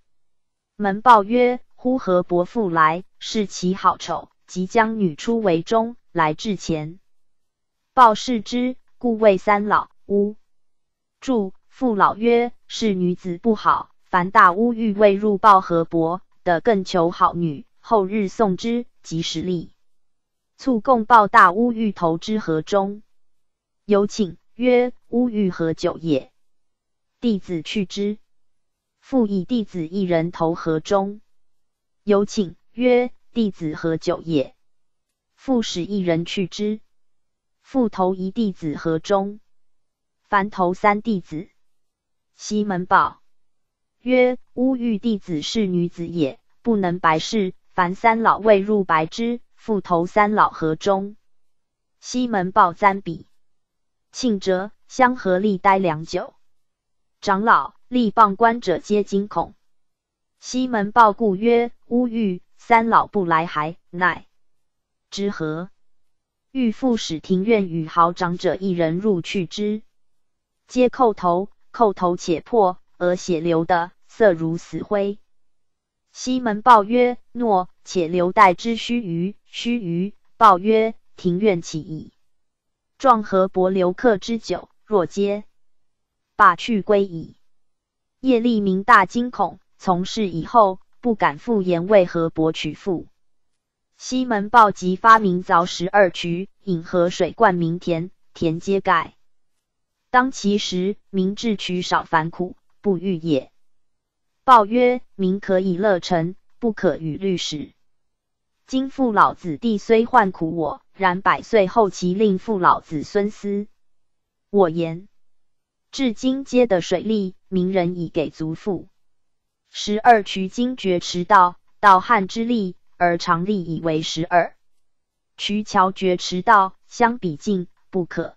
S1: 门豹曰。呼何伯父来，视其好丑，即将女出为中，来至前，报视之，故谓三老屋。注：父老曰：是女子不好，凡大屋欲未入报何伯，的更求好女，后日送之，即时立。卒共报大屋欲投之河中，有请曰：巫欲何久也？弟子去之。复以弟子一人投河中。有请曰：“弟子何久也？”复使一人去之。复投一弟子河中。凡投三弟子。西门豹曰：“乌玉弟子是女子也，不能白事。凡三老未入白之，复投三老河中。”西门豹簪笔，庆折相合力待良久。长老立傍观者皆惊恐。西门豹故曰：“乌玉三老不来，还乃之何？”欲复使庭院与豪长者一人入去之，皆叩头，叩头且破，而血流的色如死灰。西门豹曰：“诺，且留待之须臾。”须臾，豹曰：“庭院起矣。”壮河伯留客之酒，若皆罢去归矣。叶利明大惊恐，从事以后不敢复言为何伯取赋。西门豹即发明凿十二渠，引河水灌民田，田皆盖。当其时，民至渠少烦苦，不欲也。报曰：民可以乐成，不可与律使。今父老子弟虽患苦我，然百岁后其令父老子孙思。我言，至今皆得水利，民人已给足赋。十二渠经绝池道，道汉之利，而常利以为十二渠桥绝池道，相比近，不可。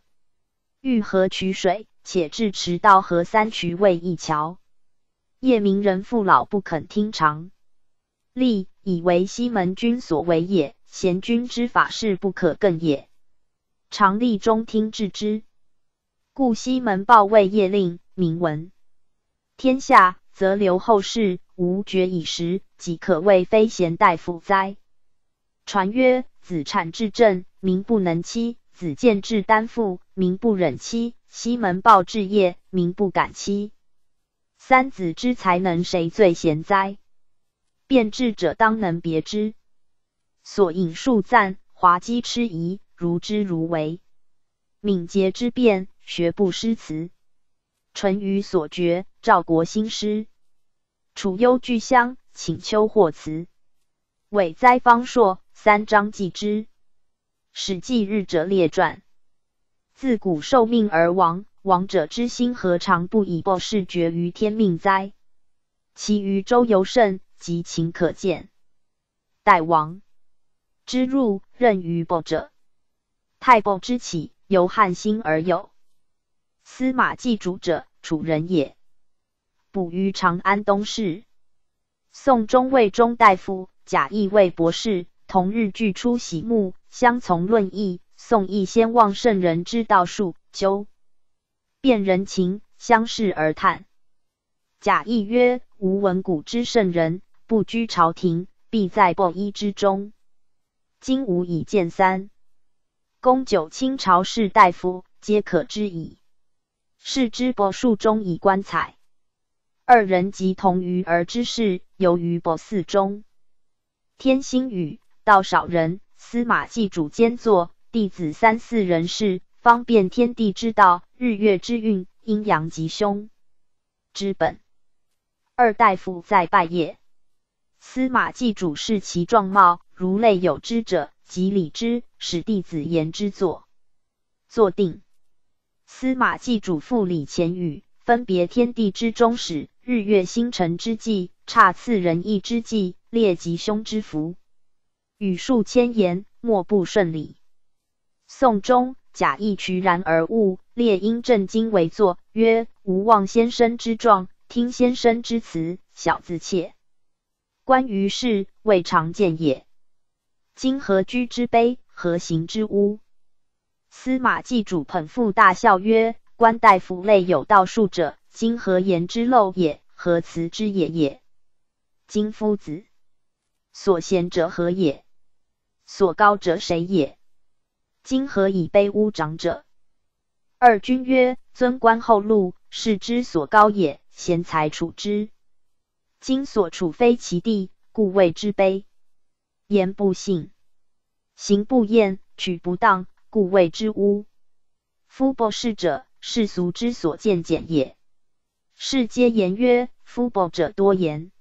S1: 欲河取水，且至池道河三渠为一桥。夜明人父老不肯听常，立以为西门君所为也。贤君之法事不可更也。常立中听治之。故西门豹为夜令，明文天下，则留后世，无绝以时，即可谓非贤大夫哉？传曰：子产至政，民不能欺；子建至担负，民不忍欺。西门豹治业，民不敢欺。三子之才能，谁最贤哉？辩智者当能别之。所引数赞，滑稽痴疑，如之如为。敏捷之辩，学不失辞。淳于所觉，赵国兴师。楚幽巨乡，请丘获辞。伟哉方硕，三章记之。史记日者列传。自古受命而亡，亡者之心何尝不以暴视绝于天命哉？其余周游甚，即情可见。代王之入，任于暴者。太暴之起，由汉兴而有。司马季主者，楚人也。卜于长安东市。宋中尉中大夫贾谊为博士，同日俱出席目，相从论议。宋义先望圣人之道术，究辨人情，相视而叹。贾谊曰：“吾闻古之圣人，不居朝廷，必在布衣之中。今吾已见三公九卿朝士大夫，皆可知矣。是之帛数中以观彩。二人即同于而知事，游于帛寺中。天星雨，道少人。司马季主兼坐。”弟子三四人士，方便天地之道，日月之运，阴阳吉凶之本。二大夫在拜谒，司马季主视其状貌，如类有之者，即礼之，使弟子言之坐。坐定，司马季主父礼前语，分别天地之终始，日月星辰之际，差次仁义之际，列吉凶之福，语数千言，莫不顺理。宋中，贾谊渠然而悟，列因正经为作，曰：“吾望先生之状，听先生之词，小自怯。关于事，未尝见也。今何居之卑，何行之污？”司马季主捧腹大笑曰：“官大夫类有道术者，今何言之陋也？何辞之也也？今夫子所贤者何也？所高者谁也？”今何以卑污长者？二君曰：尊官厚禄，是之所高也；贤才处之。今所处非其地，故谓之卑。言不信，行不厌，取不当，故谓之污。夫博士者，世俗之所见简也。世皆言曰：夫博者多言，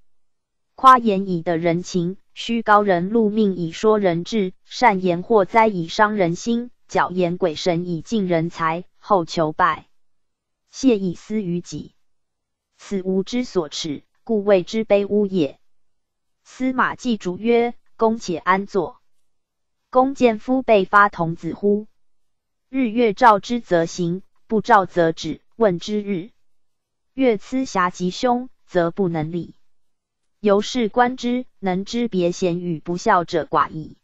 S1: 夸言以得人情。虚高人禄命以说人志，善言祸灾以伤人心，矫言鬼神以尽人才，后求败，谢以私于己，此吾之所耻，故谓之卑污也。司马季主曰：“公且安坐。公见夫被发童子乎？日月照之则行，不照则止。问之日月疵瑕吉凶，则不能理。”由是观之，能知别贤与不孝者寡矣。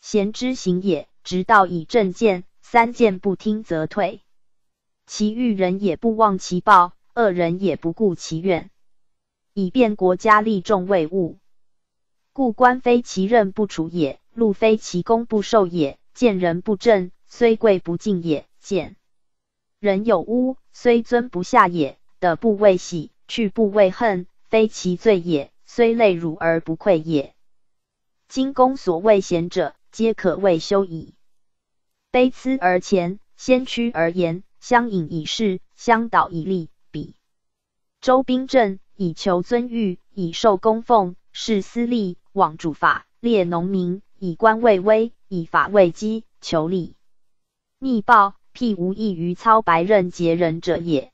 S1: 贤之行也，直道以正见，三谏不听则退。其欲人也不忘其报，恶人也不顾其怨，以便国家利众为务。故官非其任不处也，禄非其功不受也。见人不正，虽贵不敬也。见人有污，虽尊不下也。得不为喜，去不为恨，非其罪也。虽累辱而不愧也。今公所谓贤者，皆可谓修矣。卑疵而前，先驱而言，相引以示，相导以利。比周兵阵，以求尊誉，以受供奉，事私利，往主法，列农民，以官为威，以法为基，求利逆报。辟无异于操白刃劫人者也。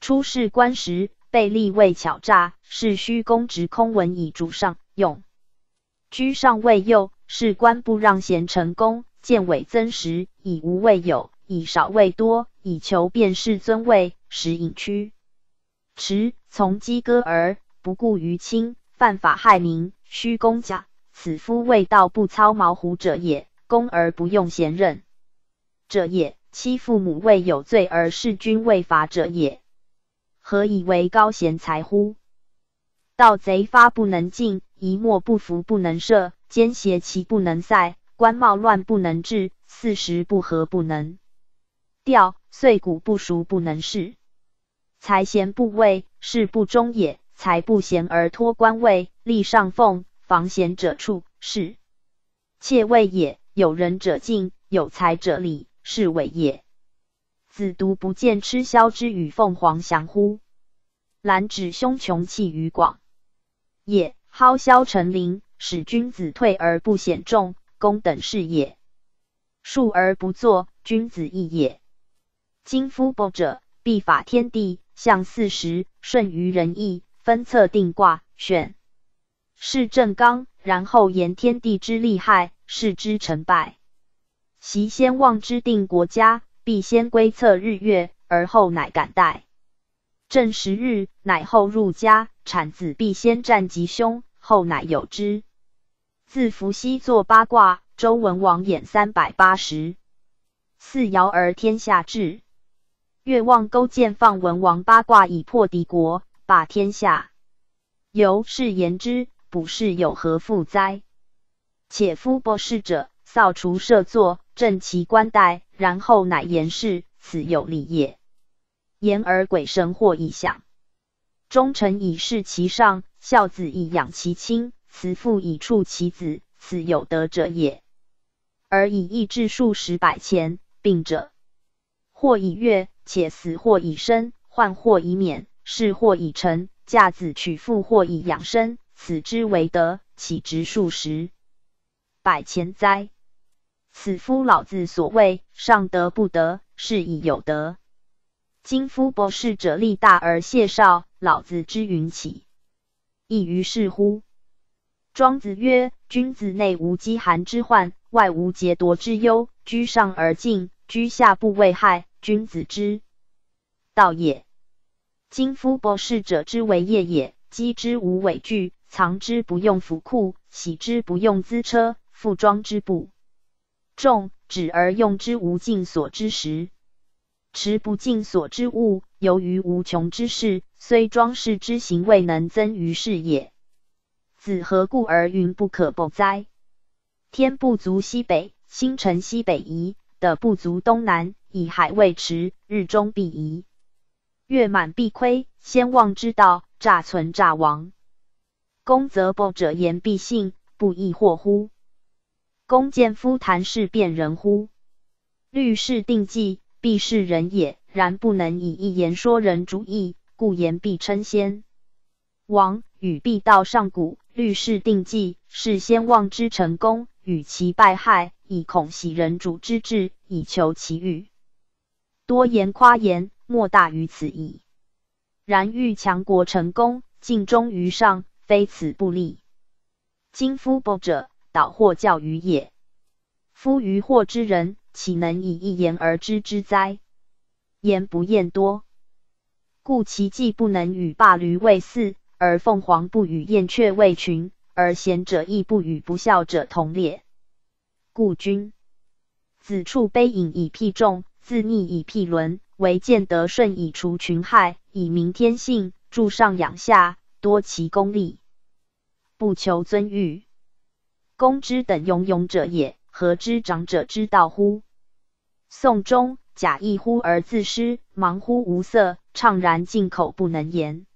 S1: 出仕官时，被立为巧诈，是虚公职空文以主上用。居上位右，是官不让贤成功，见伪增实，以无为有，以少为多，以求便是尊位，使隐屈。持从鸡歌而不顾于亲，犯法害民，虚公假，此夫未道不操毛胡者也。公而不用贤任者也。欺父母为有罪而弑君未罚者也，何以为高贤才乎？盗贼发不能进，一墨不服不能赦，奸邪其不能塞，官帽乱不能治，四时不和不能调，岁谷不熟不能事。才贤不位，事不忠也。才不贤而托官位，立上奉，防贤者处，是窃位也。有仁者敬，有才者礼。是伪也。子独不见吃枭之与凤凰翔乎？兰指胸穷气于广也。蒿萧成林，使君子退而不显众，公等是也。述而不作，君子义也。今夫伯者，必法天地，象四时，顺于人意，分策定卦，选是正刚，然后言天地之利害，事之成败。习先望之定国家，必先归测日月，而后乃敢待。正十日，乃后入家，产子必先占吉凶，后乃有之。自伏羲作八卦，周文王演三百八十四爻而天下治。越望勾践放文王八卦以破敌国，霸天下。由是言之，卜筮有何负哉？且夫卜筮者。扫除设座，正其冠带，然后乃言事，此有礼也。言而鬼神或异象，忠臣以事其上，孝子以养其亲，慈父以处其子，此有德者也。而以义治数十百钱，病者或以月，且死或以生，患或以免，事或以成，嫁子娶妇或以养生，此之为德，岂值数十百钱哉？此夫老子所谓上德不德，是以有德。今夫博士者力大而谢少，老子之云起，亦于是乎？庄子曰：君子内无饥寒之患，外无劫夺之忧。居上而敬，居下不为害，君子之道也。今夫博士者之为业也，积之无伪具，藏之不用府库，喜之不用资车，复装之不。众止而用之无尽所之时，持不尽所之物，由于无穷之事，虽装饰之行未能增于事也。子何故而云不可不哉？天不足西北，星辰西北移；的不足东南，以海未迟，日中必移。月满必亏，先望之道，诈存诈亡。公则不者言必信，不亦惑乎？公见夫谈事辨人乎？律事定计，必是人也。然不能以一言说人主义，故言必称先王与必道上古。律事定计，是先望之成功，与其败害，以恐喜人主之志，以求其欲。多言夸言，莫大于此矣。然欲强国成功，尽忠于上，非此不利。今夫不者。导惑教于也。夫于惑之人，岂能以一言而知之哉？言不厌多，故其既不能与霸驴为嗣，而凤凰不与燕雀为群，而贤者亦不与不孝者同列。故君子处卑隐以辟众，自逆以辟伦，唯见德顺以除群害，以明天性，助上养下，多其功利，不求尊誉。公之等庸庸者也，何知长者之道乎？宋中假意乎而自失，忙乎无色，怅然进口不能言。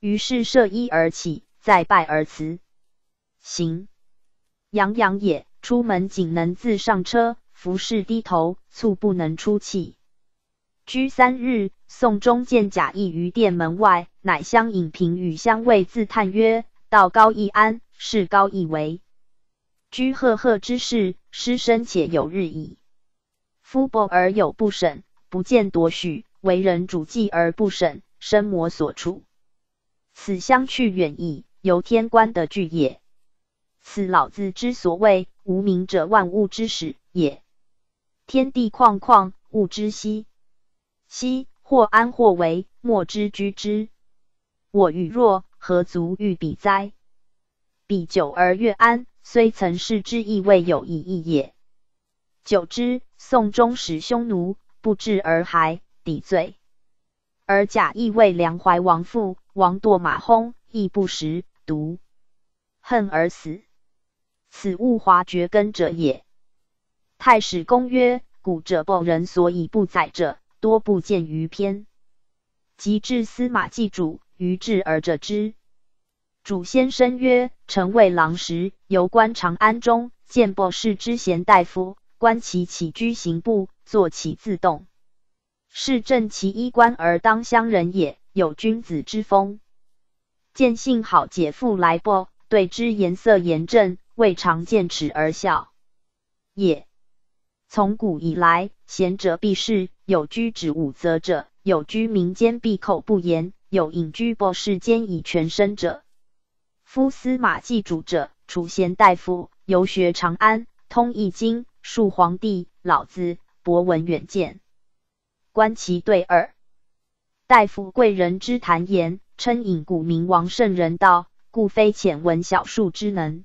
S1: 于是设衣而起，再拜而辞。行，洋洋也。出门仅能自上车，服侍低头，促不能出气。居三日，宋中见贾谊于殿门外，乃相引平与相谓，自叹曰：“道高易安，是高易为。居赫赫之事，失身且有日矣。夫薄而有不审，不见夺许，为人主计而不审，身魔所处。此相去远矣，由天官的具也。此老子之所谓无名者，万物之始也。天地旷旷，物之息；息或安或为，莫之居之。我与若何足欲彼哉？彼久而越安，虽曾视之，亦未有意义也。久之，宋中使匈奴不治而还，抵罪。而贾亦为梁怀王父，王堕马轰，亦不食毒，恨而死。此物华绝根者也。太史公曰：古者报人所以不载者。多不见于篇，及至司马季主，于至而者之。主先生曰：“臣为郎时，游观长安中，见博士之贤大夫，观其起居行步，坐起自动，是正其衣冠而当乡人也，有君子之风。见幸好解父来报，对之颜色严正，未尝见齿而笑也。从古以来，贤者必士。”有居止武则者，有居民间闭口不言，有隐居博士间以全身者。夫司马季主者，楚贤大夫，游学长安，通易经，述皇帝、老子，博闻远见。观其对耳，大夫贵人之谈言，称引古名王圣人道，故非浅闻小术之能。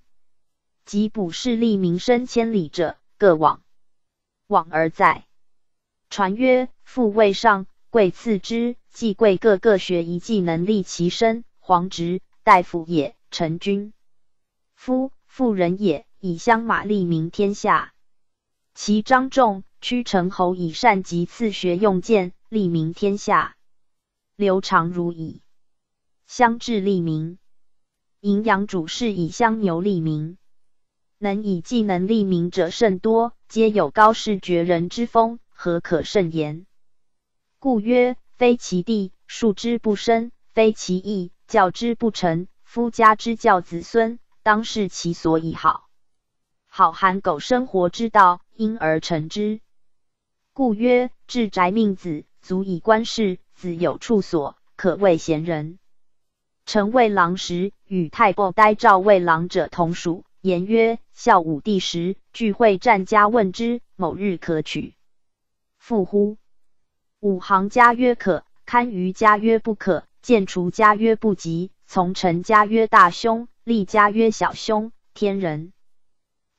S1: 及卜士利名声千里者，各往往而在。传曰：父位上，贵赐之；既贵，各各学一技，能立其身。皇侄大夫也，臣君夫妇人也，以相马立名天下。其张仲、屈臣侯以善及次学用剑，立名天下。刘长如以相治立名。营养主事以相牛立名。能以技能立名者甚多，皆有高士绝人之风。何可胜言？故曰：非其地，树之不生；非其义，教之不成。夫家之教子孙，当视其所以好。好含苟生活之道，因而成之。故曰：治宅命子，足以观世。子有处所，可谓贤人。臣为郎时，与太伯呆赵魏郎者同属。言曰：孝武帝时，聚会战家，问之，某日可取。复乎？五行家曰可，堪舆家曰不可，见除家曰不及，从臣家曰大凶，立家曰小凶，天人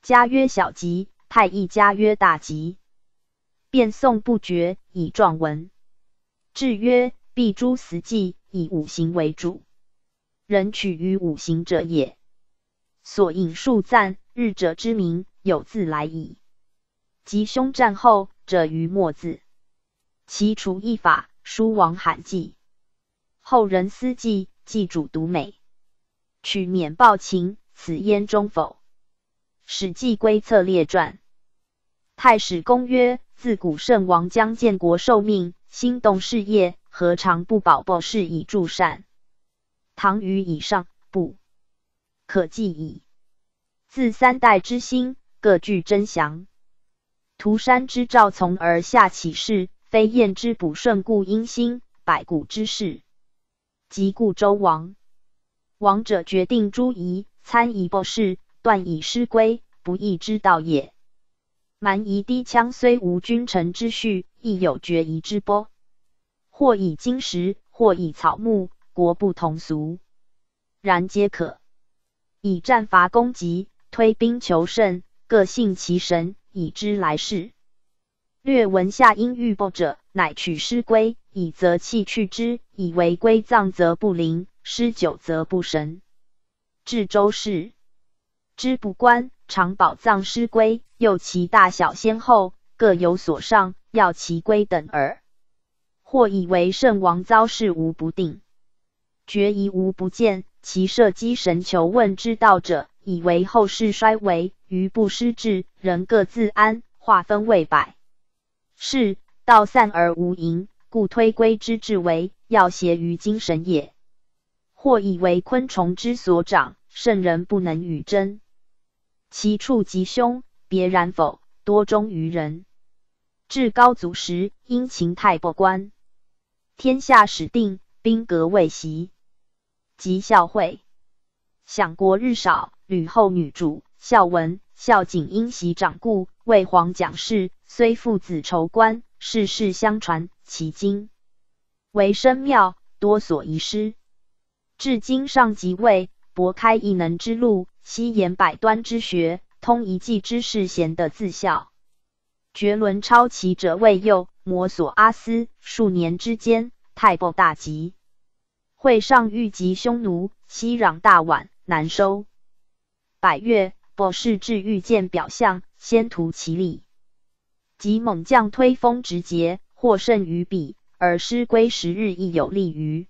S1: 家曰小吉，太乙家曰大吉。辩诵不绝，以状文。制曰：必诸死记，以五行为主。人取于五行者也。所引数赞日者之名，有自来矣。吉凶战后。者于末字，其除一法，书王罕记。后人思记，祭主独美，取免暴秦，此焉中否？史记归策列传。太史公曰：自古圣王将建国受命，心动事业，何尝不保博士以助善？唐虞以上，不可记矣。自三代之心，各具真祥。涂山之兆从而下起事，非燕之补顺故因兴，百谷之事。即故周王，王者决定诸夷，参夷博士，断以师归，不义之道也。蛮夷低羌虽无君臣之序，亦有决夷之波。或以金石，或以草木，国不同俗，然皆可以战伐攻击，推兵求胜，各信其神。以知来世。略闻下因欲报者，乃取师归，以则气去之，以为归葬则不灵，失久则不神。至周氏，之不观，常宝葬师归，又其大小先后，各有所上，要其归等耳。或以为圣王遭事无不定，决疑无不见。其射击神求问之道者，以为后世衰微，余不失志，人各自安，划分未百。是道散而无垠，故推归之至为要挟于精神也。或以为昆虫之所长，圣人不能与争，其处吉凶，别然否？多忠于人。至高祖时，因秦太伯观，天下始定，兵革未息。及孝惠，享国日少，吕后女主孝文、孝景因袭长故，为皇讲事，虽父子仇官，世世相传。其经为深妙，多所遗失。至今上即位，博开异能之路，悉言百端之学，通一技之事，贤得自效。绝伦超奇者未幼，摩索阿斯数年之间，太伯大吉。会上欲及匈奴，熙攘大宛，难收。百越博士至欲见表象，先图其礼。及猛将推风直节，获胜于彼，而师归十日，亦有利于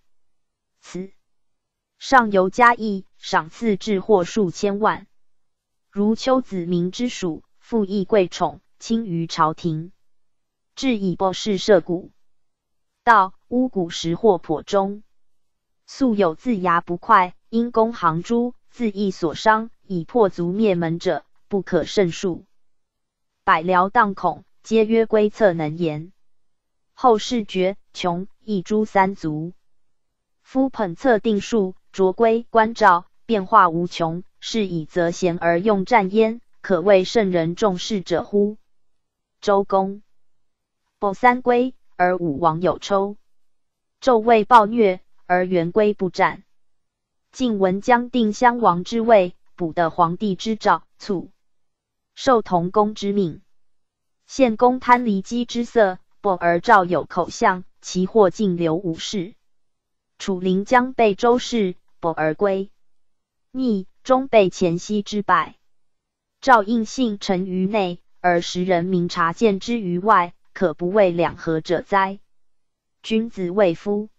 S1: 此。上游嘉义，赏赐至获数千万。如丘子明之属，富亦贵宠，轻于朝廷。至以博士设谷，道巫蛊时获颇中。素有自牙不快，因攻行诛，自意所伤，以破足灭门者不可胜数。百僚荡恐，皆曰归策能言。后世绝穷，一诛三族。夫捧策定数，卓归关照，变化无穷，是以择贤而用战焉，可谓圣人重视者乎？周公不三归而武王有抽，纣为暴虐。而元归不战，晋文将定襄王之位，补得皇帝之诏，卒，受同公之命。献公贪离姬之色，不而赵有口相，其祸尽流无事。楚灵将被周氏，不而归，逆终被前夕之败。赵应信臣于内，而时人民察见之于外，可不为两合者哉？君子为夫。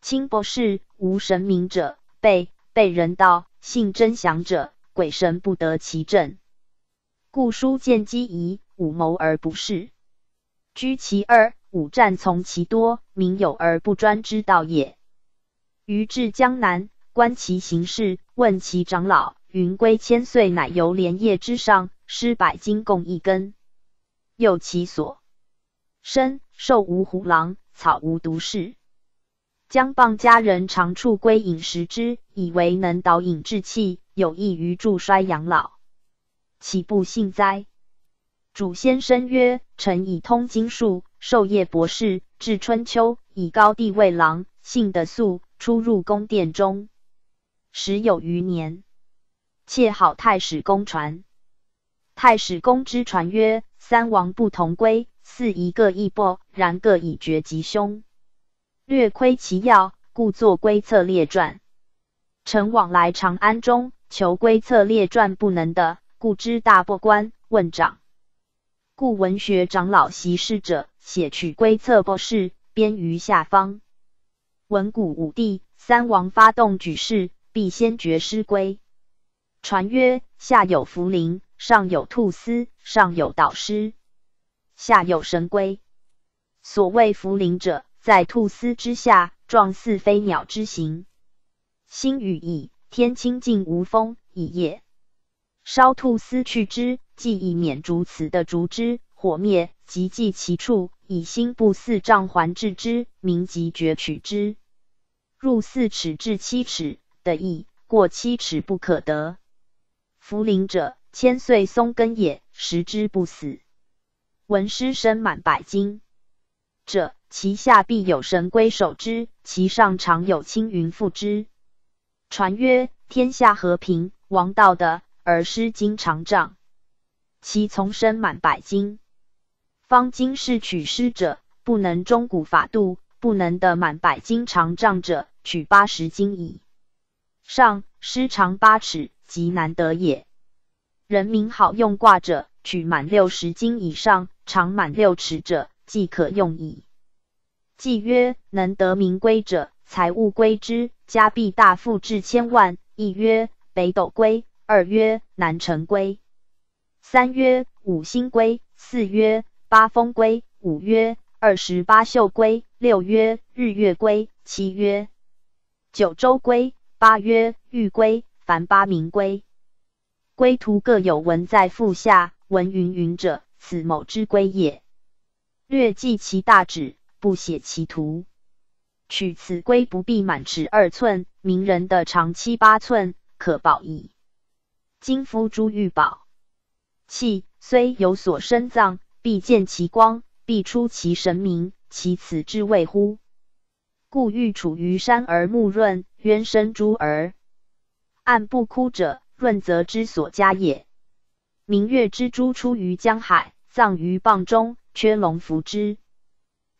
S1: 亲博士无神明者，被被人道；信真祥者，鬼神不得其正。故书见机宜，五谋而不恃。居其二，五战从其多，民有而不专之道也。于至江南，观其行事，问其长老，云归千岁，乃由莲叶之上，施百金共一根。又其所生，兽无虎狼，草无毒士。将蚌家人常处归饮食之，以为能导引志气，有益于助衰养老，岂不幸哉？主先生曰：“臣以通经术，授业博士，至春秋，以高帝为郎，幸得素，出入宫殿中，时有余年。妾好太史公传。太史公之传曰：三王不同归，四一个异波，然各以绝吉凶。”略窥其要，故作归策列传。臣往来长安中，求归策列传不能的，故知大不官问长。故文学长老习事者，写取龟策博士，编于下方。文古武帝三王发动举事，必先决师归。传曰：下有茯苓，上有兔丝，上有导师，下有神龟。所谓茯苓者。在兔丝之下，状似飞鸟之形。星雨矣，天清净无风已也。烧兔丝去之，即以免竹此的竹之火灭，即济其处，以心不四丈环置之，名即绝取之。入四尺至七尺的意，过七尺不可得。茯苓者，千岁松根也，食之不死。闻师身满百斤者。其下必有神龟守之，其上常有青云覆之。传曰：天下和平，王道的，而师经常丈。其从身满百斤。方今是取师者，不能中古法度，不能得满百斤长丈者，取八十斤矣。上师长八尺，极难得也。人民好用卦者，取满六十斤以上，长满六尺者，即可用矣。既曰：能得名归者，财物归之，家必大富至千万。一曰：北斗归；二曰：南辰归；三曰：五星归；四曰：八风归；五曰：二十八宿归；六曰：日月归；七曰：九州归；八曰：玉归。凡八名归。归图各有文在腹下，文云云者，此某之归也。略记其大旨。不写其图，取此龟不必满尺二寸，名人的长七八寸，可保矣。金夫珠玉宝气，虽有所深藏，必见其光，必出其神明，其此之谓乎？故欲处于山而目润，渊深珠而暗不枯者，润泽之所加也。明月之珠出于江海，藏于蚌中，缺龙伏之。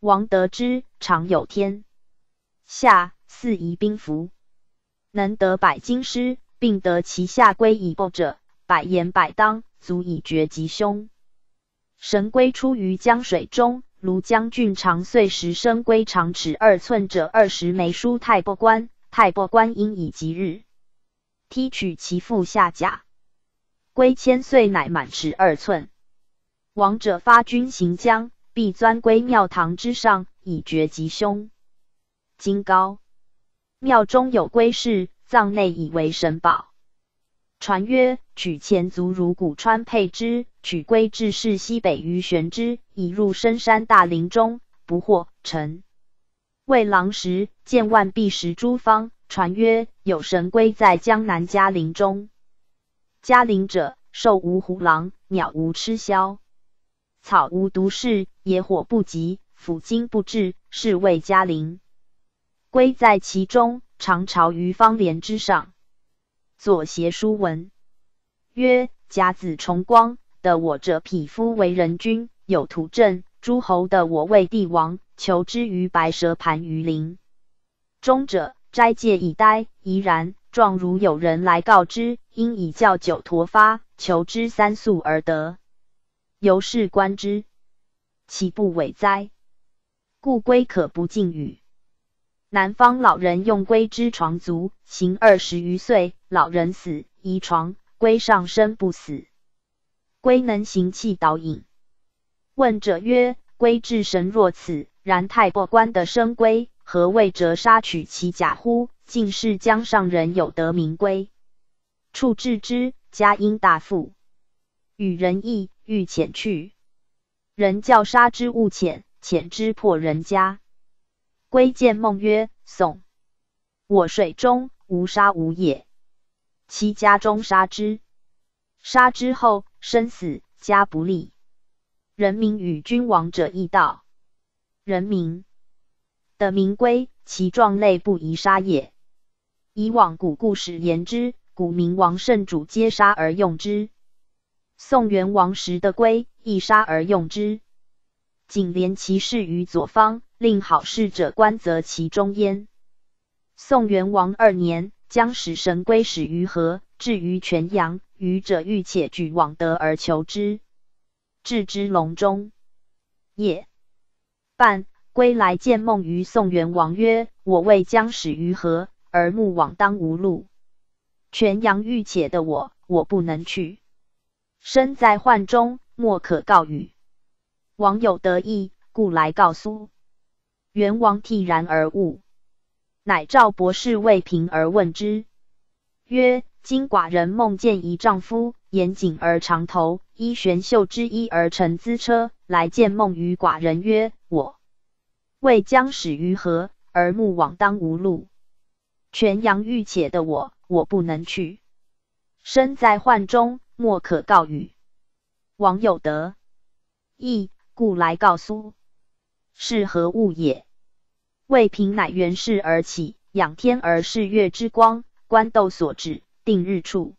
S1: 王得之，常有天下四夷兵服，能得百金师，并得其下归以报者，百言百当，足以绝吉凶。神龟出于江水中，如将军长岁时生龟长尺二寸者，二十枚书太伯官，太伯官因以吉日，踢取其腹下甲，龟千岁乃满尺二寸。王者发军行将。必钻归庙堂之上，以绝吉凶。今高庙中有龟室，藏内以为神宝。传曰：取前足如古川佩之，取龟至市西北于玄之，已入深山大林中，不获。臣为狼时，见万璧石诸方。传曰：有神龟在江南嘉陵中。嘉陵者，兽无虎狼，鸟无吃枭。草无毒士，野火不及，斧金不至，是谓嘉陵。龟在其中，常巢于方莲之上。左斜书文曰：甲子重光，的我者匹夫为人君，有图镇诸侯的我为帝王，求之于白蛇盘于林中者，斋戒以待，怡然。状如有人来告之，因以教九陀发，求之三宿而得。由是观之，岂不伟哉？故归可不敬语。南方老人用龟之床足，行二十余岁，老人死，遗床，龟上身不死。龟能行气导引。问者曰：龟至神若此，然太过官的生龟，何谓折杀取其甲乎？竟是江上人有得名龟，处置之，家因大富，与人义。欲遣去，人教杀之勿遣，遣之破人家。归见梦曰：“宋，我水中无沙无也。其家中杀之，杀之后生死家不利。人民与君王者异道。人民的名归，其状类不宜杀也。以往古故事言之，古明王圣主皆杀而用之。”宋元王时的龟，亦杀而用之。仅连其事于左方，令好事者观则其中焉。宋元王二年，将使神龟始于河，至于泉阳。愚者欲且举往得而求之，置之笼中。夜半，归来见梦于宋元王曰：“我为将始于河，而目往当无路。泉阳欲且的我，我不能去。”身在患中，莫可告语。王有得意，故来告苏。元王惕然而悟，乃召博士魏平而问之，曰：“今寡人梦见一丈夫，严谨而长头，衣玄秀之衣而乘资车，来见梦于寡人曰：我为将始于何，而目往当无路。泉阳欲且的我，我不能去。身在患中。”莫可告语。王有德意，故来告苏。是何物也？未平乃元氏而起，仰天而视月之光，观斗所指，定日处。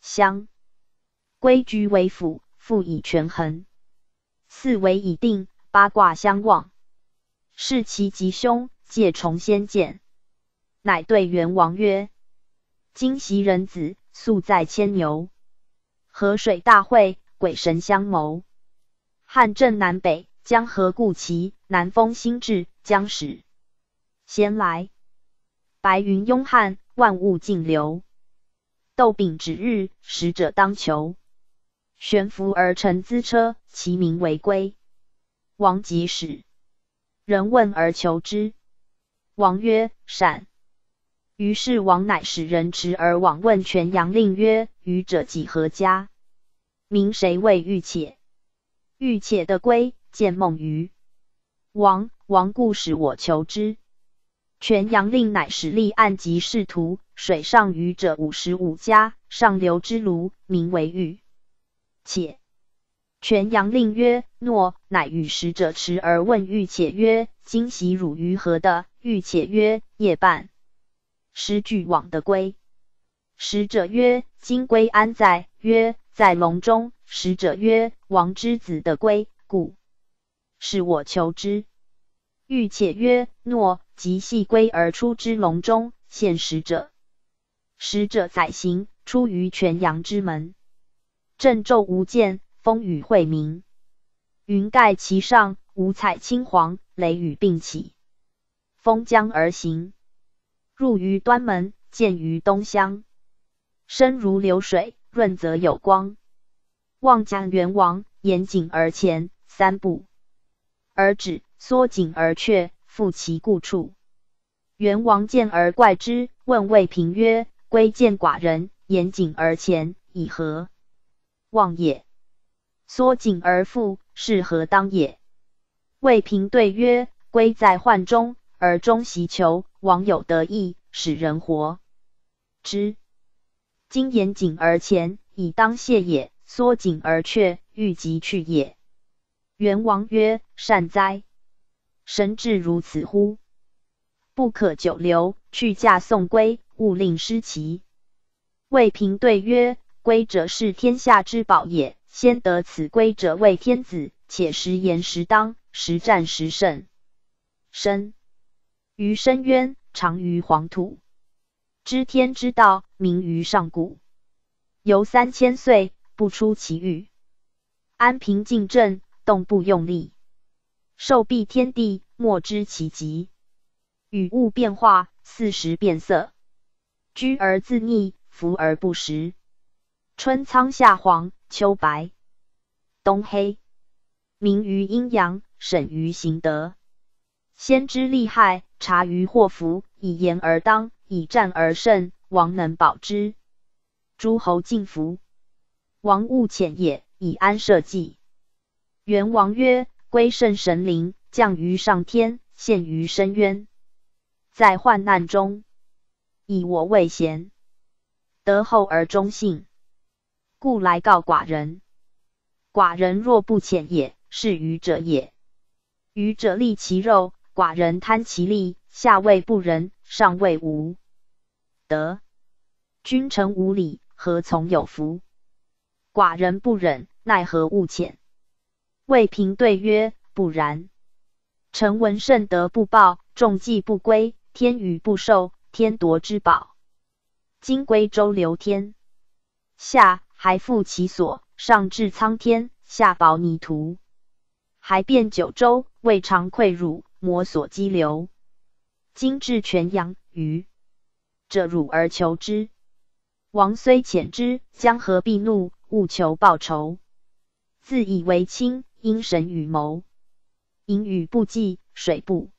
S1: 相归居为辅，复以权衡。四为已定，八卦相望。视其吉凶，借重先见。乃对元王曰：今袭人子，素在牵牛。河水大会，鬼神相谋。汉正南北，江河固齐，南风兴至，将始先来。白云拥汉，万物尽流。斗柄指日，使者当求。悬浮而乘资车，其名为龟。王即使，人问而求之。王曰：善。于是王乃使人持而往问全阳令曰：愚者几何家？名谁为玉且？玉且的归见梦于王，王故使我求之。全阳令乃使立案及仕途，水上渔者五十五家，上流之庐，名为玉。且全阳令曰：“诺。”乃与使者持而问玉且曰：“今袭汝于何的？”玉且曰：“夜半。”师具往的归。使者曰：“今归安在？”曰：“在笼中。”使者曰：“王之子的归，故是我求之。”玉且曰：“诺。”即系归而出之笼中，现使者。使者载行，出于泉阳之门。震昼无间，风雨晦明。云盖其上，五彩青黄，雷雨并起。风将而行，入于端门，见于东乡。深如流水，润泽有光。望将元王，严谨而前，三步而止，缩颈而却。复其故处，元王见而怪之，问魏平曰：“归见寡人，严谨而前，以何望也？缩颈而复，是何当也？”魏平对曰：“归在患中，而终习求，王有得意，使人活之。今言谨而前，以当谢也；缩颈而却，欲即去也。”元王曰：“善哉！”神智如此乎？不可久留，去驾送归，勿令失其。魏平对曰：“归者是天下之宝也，先得此归者为天子。且时言时当，时战时胜。深于深渊，长于黄土，知天之道，明于上古。游三千岁，不出其域。安平静镇，动不用力。”受蔽天地，莫知其极；雨物变化，四时变色。居而自逆，伏而不实。春苍夏黄，秋白，冬黑。明于阴阳，审于行德。先知利害，察于祸福，以言而当，以战而胜。王能保之。诸侯敬服，王勿浅也，以安社稷。元王曰。归圣神灵，降于上天，陷于深渊，在患难中，以我为贤，德厚而忠信，故来告寡人。寡人若不浅也，是愚者也。愚者利其肉，寡人贪其利，下位不仁，上位无德。君臣无礼，何从有福？寡人不忍，奈何勿遣？魏平对曰：“不然。臣闻圣德不报，重计不归，天与不受，天夺之宝。今归周流天下，还复其所；上至苍天，下保泥土，还遍九州，未尝愧辱，摩所激流。今至泉阳，于者辱而求之。王虽遣之，将何必怒？勿求报仇，自以为亲。”因神与谋，淫雨不济，水不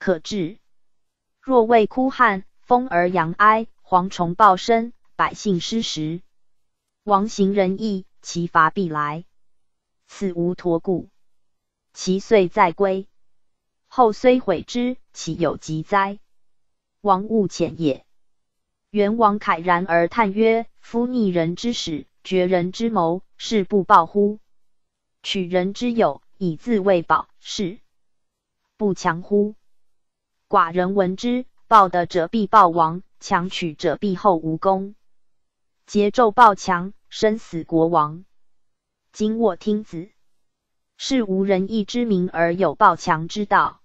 S1: 可治。若为枯旱，风而扬哀，蝗虫暴生，百姓失食。王行仁义，其罚必来。此无托故，其岁再归。后虽悔之，岂有疾哉？王勿遣也。元王慨然而叹曰：“夫逆人之始，绝人之谋，是不报乎？”取人之友，以自为宝，是不强乎？寡人闻之，报德者必报亡，强取者必后无功。桀纣暴强，生死国亡。今我听子，是无仁义之名而有暴强之道。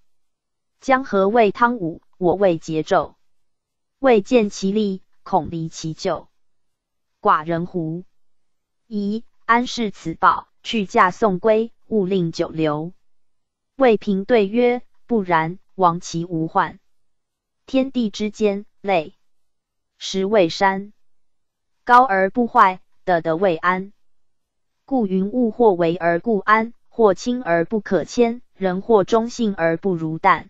S1: 江河为汤武，我为桀纣，未见其利，恐离其咎。寡人胡宜安氏此宝，去驾送归，勿令久留。魏平对曰：不然，亡其无患。天地之间，累实未山，高而不坏，德德未安。故云物或为而固安，或轻而不可迁，人或忠信而不如旦，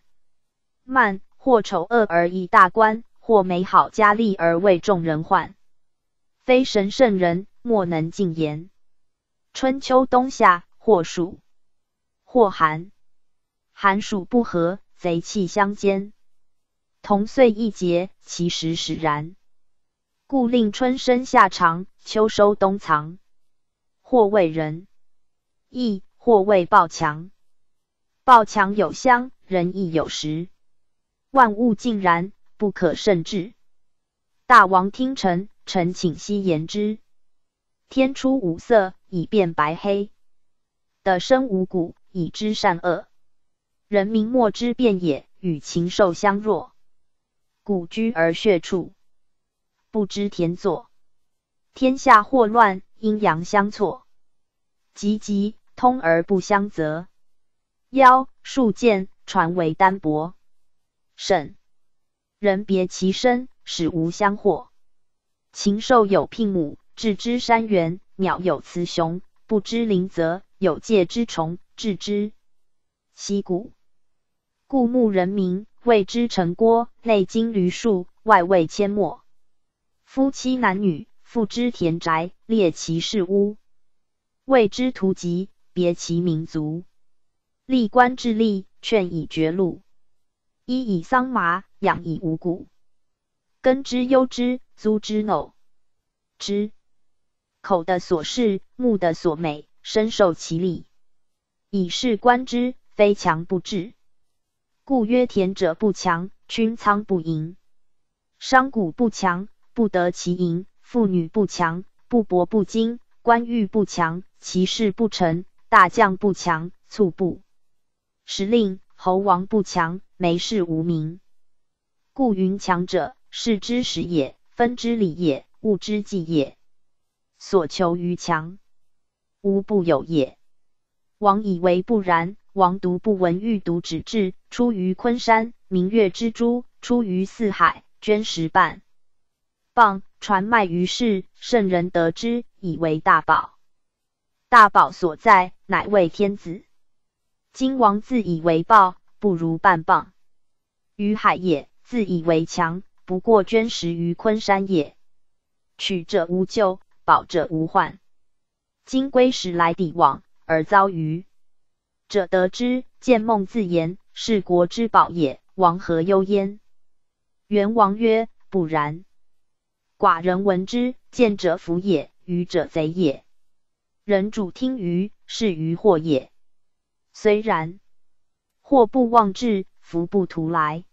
S1: 慢或丑恶而以大观，或美好佳丽而为众人患。非神圣人，莫能尽言。春秋冬夏，或暑或寒，寒暑不和，贼气相间。同岁一节，其实使然。故令春生夏长，秋收冬藏。或为人义，或为暴强。暴强有香，仁义有时。万物尽然，不可胜制。大王听臣，臣请息言之。天出五色，以辨白黑；的生五谷，以知善恶。人民莫之变也，与禽兽相若。古居而穴处，不知田作。天下祸乱。阴阳相错，急急通而不相责。妖数见传为单薄，甚人别其身，使无相惑。禽兽有牝母，置之山原；鸟有雌雄，不知林泽。有介之虫，置之溪谷。故牧人民谓之城郭，内经驴数，外谓阡陌。夫妻男女。复之田宅，列其室屋，谓之徒籍，别其民族。立官治吏，劝以绝路。一以桑麻，养以五谷。耕之忧之，租之耨之。口的所视，目的所美，深受其利。以是观之，非强不治。故曰：田者不强，君仓不盈；商贾不强，不得其盈。妇女不强，不帛不精；官欲不强，其事不成；大将不强，卒不时令；侯王不强，没事无名。故云：强者，士之始也，分之理也，物之纪也。所求于强，无不有也。王以为不然。王独不闻欲读止至，出于昆山，明月之珠，出于四海，捐十半。蚌传卖于世，圣人得之，以为大宝。大宝所在，乃为天子。今王自以为暴，不如半蚌于海也；自以为强，不过捐石于昆山也。取者无咎，保者无患。今归时来抵往，而遭虞者得之，见孟自言：“是国之宝也，王何忧焉？”元王曰：“不然。”寡人闻之，见者福也，愚者贼也。人主听于，是于祸也。虽然，祸不妄至，福不图来。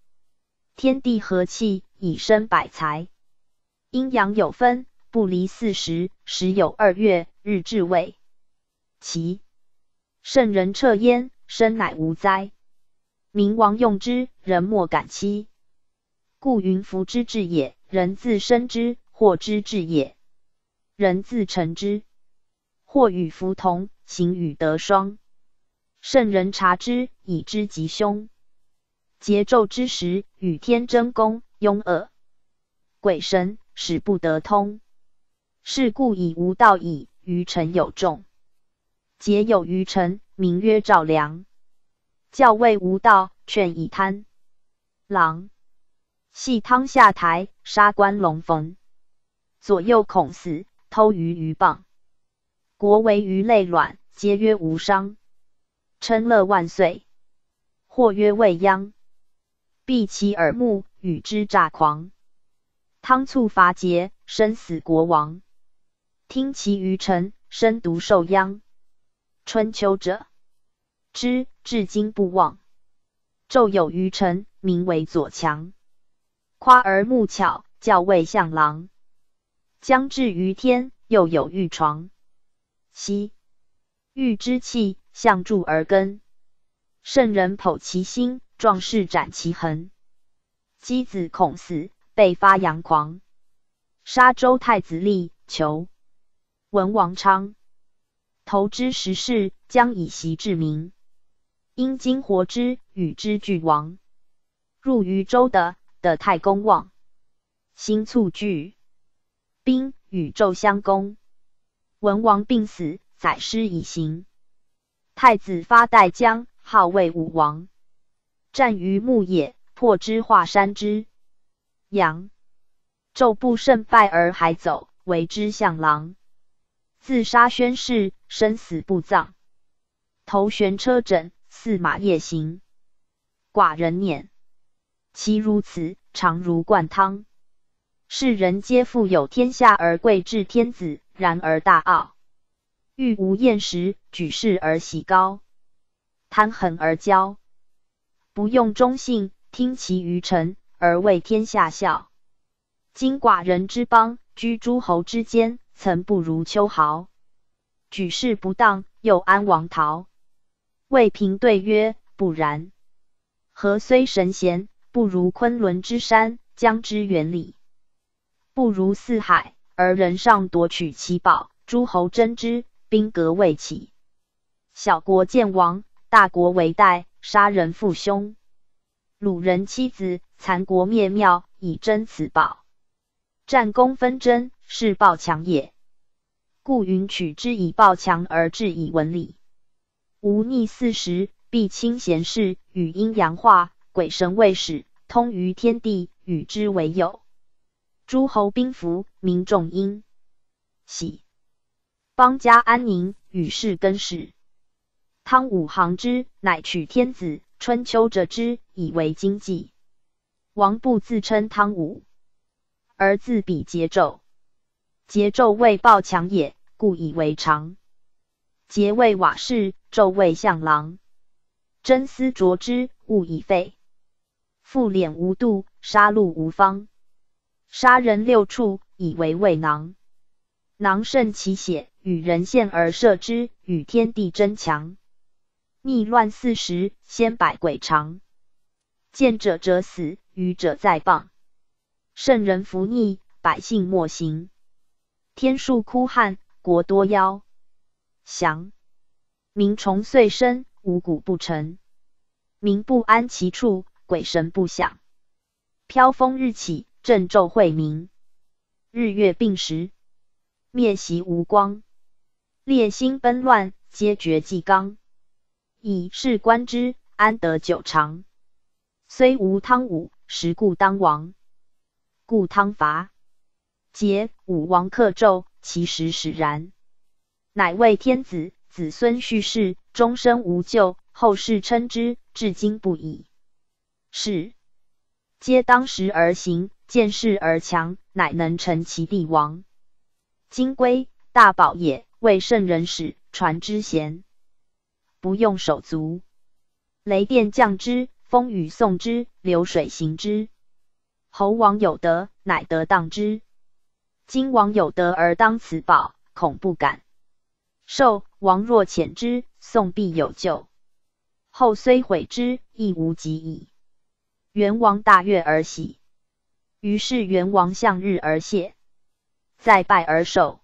S1: 天地和气，以生百财。阴阳有分，不离四时。时有二月，日至未其。圣人彻焉，生乃无灾。民王用之，人莫敢欺。故云：福之至也。人自生之，祸之至也；人自成之，祸与福同，行与得双。圣人察之，以知吉凶。桀纣之时，与天争功，庸恶鬼神，使不得通。是故以无道矣，愚臣有众。桀有于臣，名曰赵良。教谓无道，劝以贪狼。系汤下台，杀关龙逢，左右恐死，偷鱼鱼蚌。国为鱼类卵，皆曰无伤。称乐万岁，或曰未央。闭其耳目，与之诈狂。汤促伐桀，生死国亡。听其于臣，身独受殃。春秋者之，至今不忘。纣有愚臣，名为左强。夸而目巧，教谓相郎。将至于天，又有玉床。昔玉之气，向助而根。圣人剖其心，壮士斩其痕。箕子恐死，被发扬狂。杀周太子立，求文王昌投之时事，将以袭至民。因今活之，与之俱亡。入于周的的太公望，新卒聚兵与纣相攻。文王病死，载师以行。太子发代将，号魏武王。战于牧野，破之，华山之阳。纣不胜败而还走，为之向郎。自杀宣誓，生死不葬。头悬车枕，驷马夜行。寡人念。其如此，常如灌汤。世人皆富有天下而贵至天子，然而大傲，欲无厌时，举世而喜高，贪狠而骄，不用忠信，听其于臣，而为天下笑。今寡人之邦，居诸侯之间，曾不如秋毫。举世不当，又安王逃？魏平对曰：不然。何虽神贤？不如昆仑之山，将之远理；不如四海，而人上夺取其宝，诸侯争之，兵革未起。小国见亡，大国为代，杀人父兄，掳人妻子，残国灭庙，以争此宝。战功纷争，是暴强也。故云取之以暴强，而治以文礼。吾逆四时，必亲贤士，与阴阳化。鬼神未始，通于天地，与之为友。诸侯兵服，民众因喜，邦家安宁，与世更始。汤武行之，乃取天子。春秋者之，以为经济。王不自称汤武，而自比桀纣。桀纣为暴强也，故以为常。桀为瓦士，纣为相郎。真思琢之，物以废。复敛无度，杀戮无方。杀人六处，以为胃囊。囊渗其血，与人献而射之，与天地争强。逆乱四时，先百鬼长。见者者死，愚者在谤。圣人弗逆，百姓莫行。天数枯旱，国多妖降。民虫碎身，五谷不成。民不安其处。鬼神不响，飘风日起，震昼晦明，日月并时，灭习无光，烈星奔乱，皆绝纪纲。以是观之，安得久长？虽无汤武，实故当王。故汤伐桀，武王克纣，其实使然。乃为天子，子孙续世，终身无咎，后世称之，至今不已。是，皆当时而行，见势而强，乃能成其帝王。金龟大宝也，为圣人使，传之贤，不用手足。雷电降之，风雨送之，流水行之。侯王有德，乃得当之。今王有德而当此宝，恐不敢受。王若遣之，宋必有救。后虽毁之，亦无及矣。元王大悦而喜，于是元王向日而谢，再拜而受，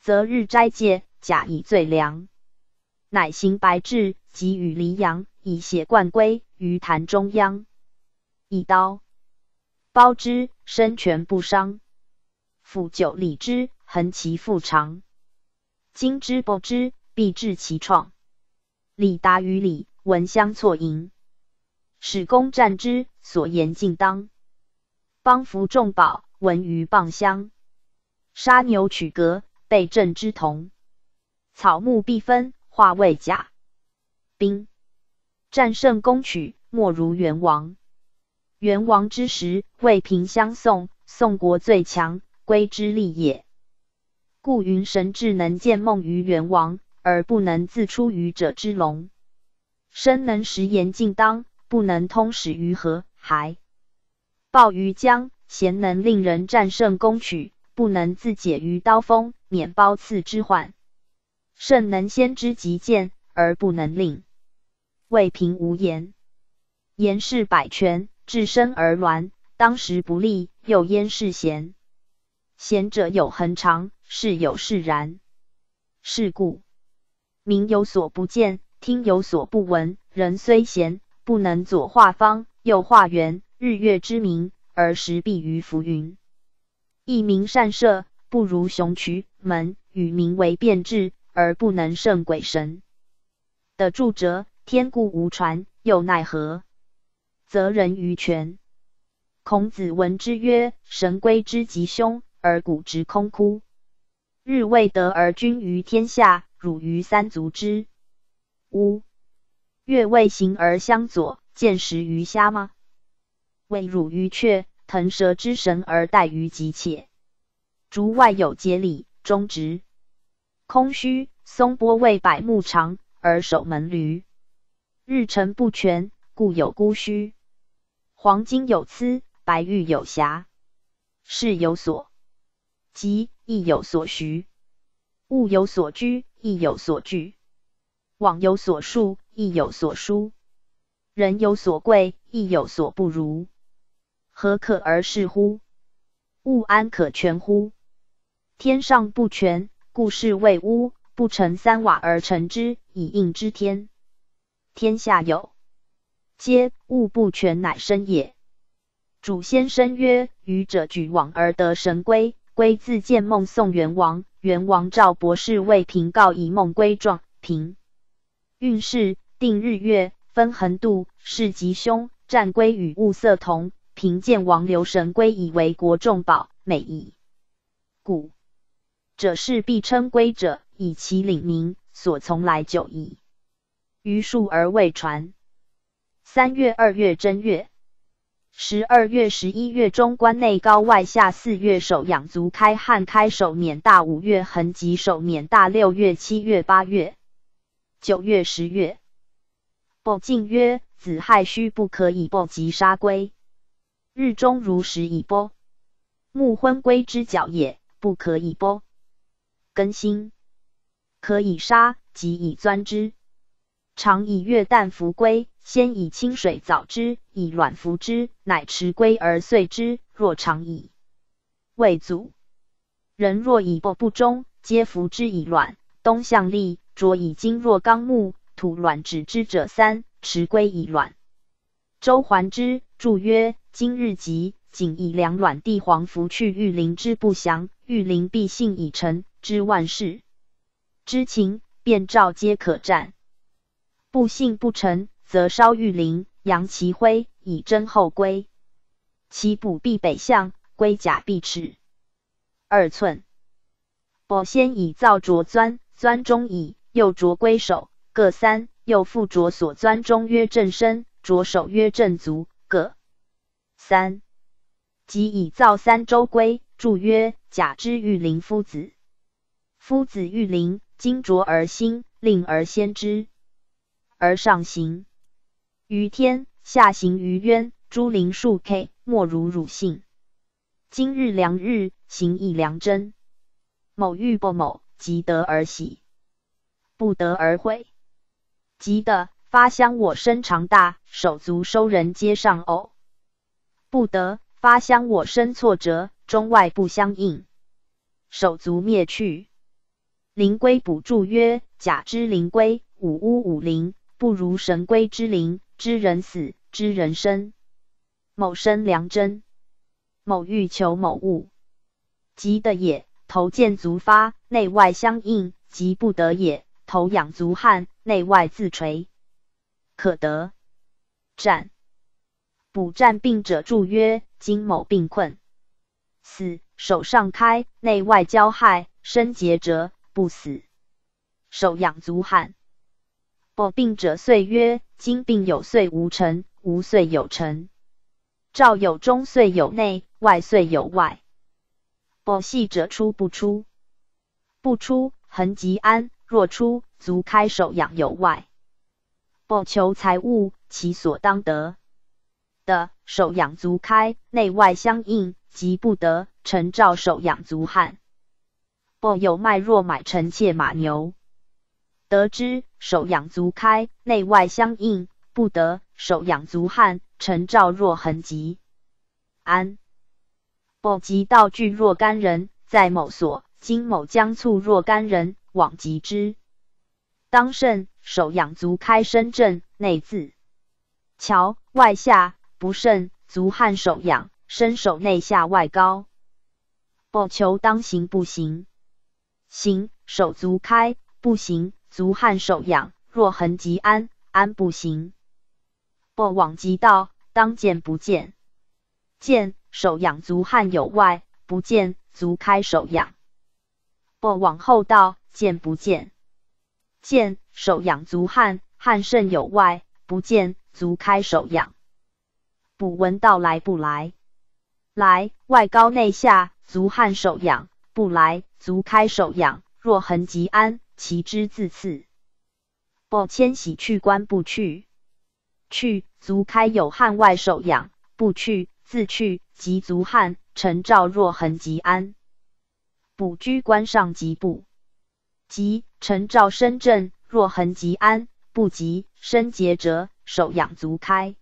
S1: 择日斋戒，假以罪良，乃行白质，即与黎阳，以血灌龟于坛中央，一刀包之，身全不伤。复九里之，横其腹肠，今之不之，必治其创。李达于礼，闻香错迎。使公战之，所言尽当。邦服重宝，闻于棒乡。杀牛取革，备震之童。草木必分，化为甲兵。战胜攻取，莫如元王。元王之时，魏平相送，宋国最强，归之利也。故云神智能见梦于元王，而不能自出于者之龙。身能食言尽当。不能通使于河海，暴于江；贤能令人战胜攻取，不能自解于刀锋，免褒刺之患。圣能先知极见，而不能令。未平无言，言是百全，置身而鸾，当时不利，又焉是贤？贤者有恒常，事有释然。是故民有所不见，听有所不闻。人虽贤，不能左画方，右画圆，日月之明，而时必于浮云。一名善射，不如雄渠门；与民为变质，而不能胜鬼神。的著者，天固无传，又奈何？则人于权。孔子闻之曰：“神归之吉凶，而古之空枯。日未得而君于天下，汝于三足之。吾月未行而相左，见食于虾吗？未汝于雀，腾蛇之神而待于己且。竹外有节理，中直，空虚；松波为百木长。”而守门闾，日辰不全，故有孤虚。黄金有疵，白玉有瑕，事有所急，亦有所徐；物有所居，亦有所据；往有所述，亦有所疏；人有所贵，亦有所不如。何可而事乎？物安可全乎？天上不全，故事未污。不成三瓦而成之，以应之天。天下有皆物不全，乃生也。主先生曰：“愚者举往而得神龟，龟自见梦送元王。元王召博士为平告以梦龟状。平运势定日月，分横度，是吉凶。战龟与物色同。平见王留神龟以为国重宝，美矣。故者是必称龟者。”以其领名，所从来久矣。余数而未传。三月、二月正月，十二月、十一月中，关内高外下；四月首养足开，汉开首免大；五月横吉首免大；六月、七月、八月、九月、十月，不敬曰：子亥戌不可以不及杀龟。日中如时以波，木昏龟之角也，不可以波。更新。可以杀，即以钻之。常以月旦伏龟，先以清水早之，以卵伏之，乃持龟而遂之。若常以未足，人若以薄不忠，皆服之以卵。冬向立，着以金若刚木，土卵止之者三，持龟以卵。周还之，注曰：今日吉，仅以两卵地黄服去玉灵之不祥，玉灵必信以成之万事。知情便召皆可战，不信不成，则烧玉灵，扬其灰，以征后归。其补必北向，龟甲必齿二寸。保先以造着钻，钻中以右着龟首，各三；右复着所钻中曰正身，着手曰正足，各三。即以造三周龟，注曰甲之玉灵夫子，夫子玉灵。金浊而兴，令而先之，而上行于天，下行于渊。诸灵数 K，莫如汝性。今日良日，行以良真。某欲不某，即得而喜；不得而悔。即得发香，我身长大，手足收人皆上偶；不得发香，我身挫折，中外不相应，手足灭去。灵龟补注曰：甲之灵龟，五乌五灵，不如神龟之灵。知人死，知人生。某生良真，某欲求某物，急得也。头见足发，内外相应，急不得也。头仰足汗，内外自垂，可得。战补战病者注曰：今某病困，死手上开，内外交害，身结折。不死，手养足汗。不病者遂曰：今病有岁无成，无岁有成。兆有中，岁有内，外岁有外。不细者出不出，不出恒吉安。若出，足开手养有外。不求财物，其所当得的手养足开，内外相应，即不得成兆手养足汗。不有脉若买臣妾马牛，得之手养足开，内外相应，不得手养足汗，臣兆若痕疾。安。不及道具若干人，在某所，今某将促若干人往集之。当慎，手养足开，身正内自桥外下不慎，足汗手痒，身手内下外高。不求当行不行，行手足开，不行足汗手痒。若恒即安，安不行。不往即道，当见不见，见手痒足汗有外，不见足开手痒。不往后道，见不见，见手痒足汗，汗甚有外，不见足开手痒。不闻道来不来，来外高内下，足汗手痒，不来足开手痒。若恒即安，其之自次。不迁徙去官不去，去足开有汗外手养，不去自去即足汗陈照若痕即安。补居官上即不即陈照身正若痕即安，不及身节折手养足开。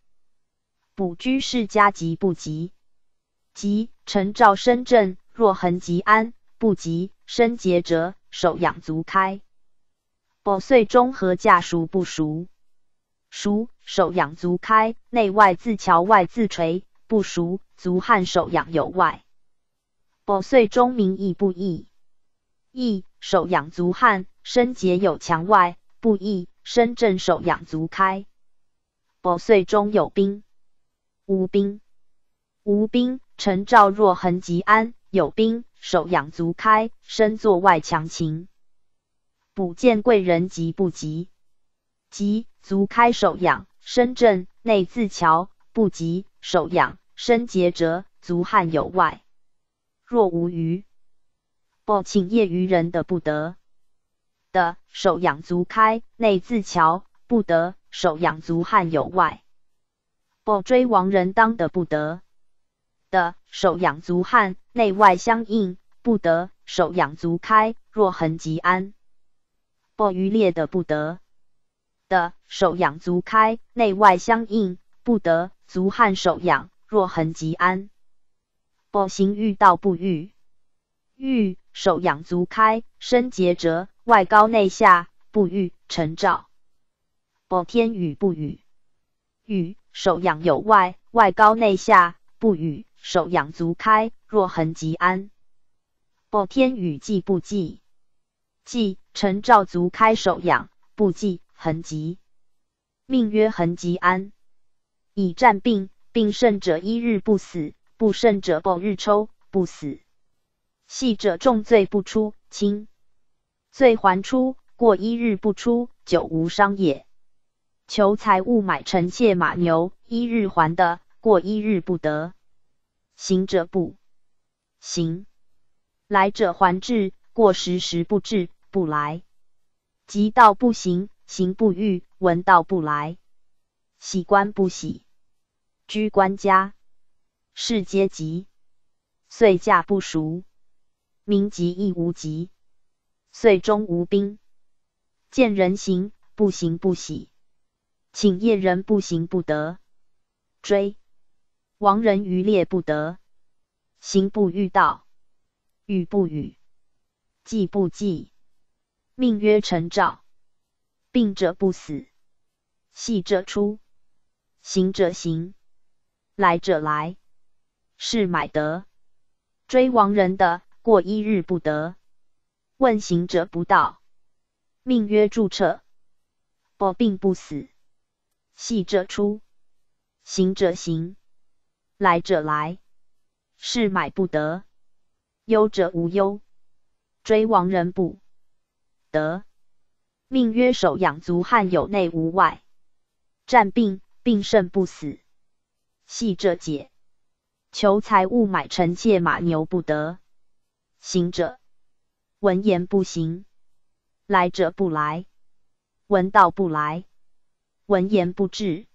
S1: 补居世家即不及即陈照身正若恒即安，不及身节折手养足开。不岁中和驾熟不熟？熟手养足开，内外自桥外自垂；不熟足汉手养有外。不岁中明义不义？义手养足汉，身节有墙外；不义身正手养足开。不岁中有兵？无兵？无兵陈照若恒即安，有兵手养足开，身坐外强秦。补见贵人急不急？急足开手养，身正内自瞧；不急手养，身节折，足汗有外。若无余，不请业余人的不得的手养足开，内自瞧；不得手养足汗有外。不追亡人当的不得的手养足汗，内外相应；不得手养足开，若痕即安。不渔猎的不得的手养足开，内外相应，不得足汗手养，若痕即安。不行欲道不欲，欲手养足开，身节折，外高内下，不欲成照。不天雨不雨，雨手仰有外，外高内下，不语手仰足开，若痕即安。不天雨既不济，济陈照足开手养，不济痕疾，命曰痕疾安。以战病，病甚者一日不死，不甚者不日抽不死。细者重罪不出，轻罪还出。过一日不出，久无伤也。求财物买臣妾马牛，一日还的，过一日不得。行者不行，来者还至，过时时不至。不来，即道不行，行不遇；闻道不来，喜官不喜。居官家，世皆急，岁驾不熟，民籍亦无疾。岁中无兵，见人行不行不喜，请夜人不行不得，追。亡人于猎不得，行不遇道，语不语，记不记。命曰陈兆，病者不死，系者出，行者行，来者来，是买得。追亡人的，过一日不得。问行者不到，命曰注彻，不病不死，系者出，行者行，来者来，是买不得。忧者无忧，追亡人不。得命曰手养足汗有内无外，战病病甚不死，系者解。求财物买臣妾马牛不得，行者闻言不行，来者不来，闻道不来，闻言不至。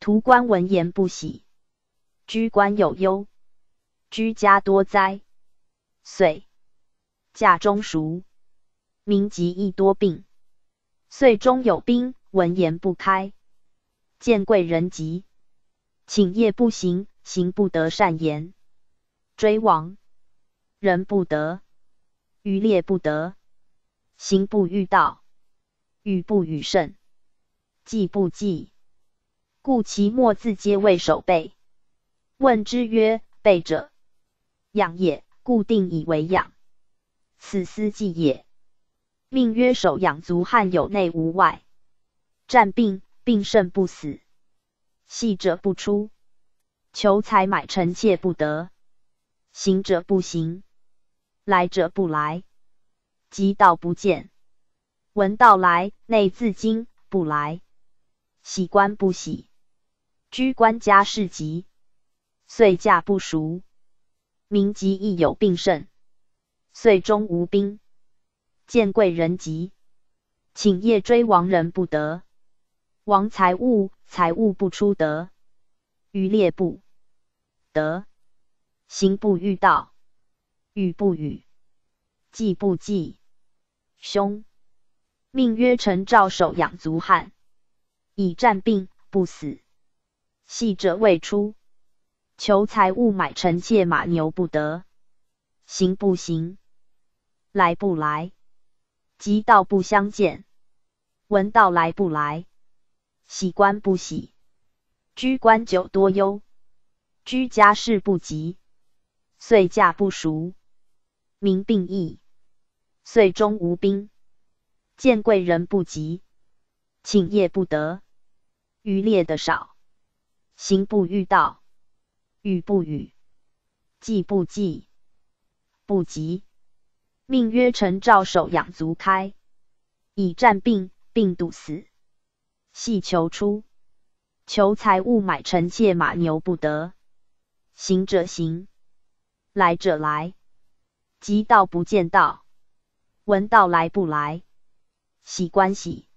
S1: 徒官闻言不喜，居官有忧，居家多灾，遂驾中熟。民疾亦多病，岁中有兵，闻言不开。见贵人急，请夜不行，行不得善言。追亡，人不得，渔猎不得，行不遇道，语不与胜，计不计，故其末字皆为守备。问之曰：备者，养也。固定以为养，此思计也。命曰守养足汉有内无外，战病病甚不死，细者不出，求财买臣妾不得，行者不行，来者不来，即道不见。闻道来，内自惊，不来，喜官不喜，居官家事急，遂驾不熟。民疾亦有病甚，遂终无兵。见贵人急，请夜追亡人不得。亡财物，财物不出得。渔猎不得，行不遇道，语不语，计不计。凶，命曰臣赵守养足汉，以战病不死。细者未出。求财物买臣妾马牛不得，行不行，来不来，即道不相见。闻道来不来，喜官不喜，居官久多忧，居家事不急，遂驾不熟，民病易，遂终无兵。见贵人不急，请业不得，渔猎的少，行不遇道。语不语，计不计，不及。命曰臣赵守养足开，以战病，病笃死。系求出，求财物买臣妾马牛不得。行者行，来者来，即道不见道。闻道来不来，喜官喜，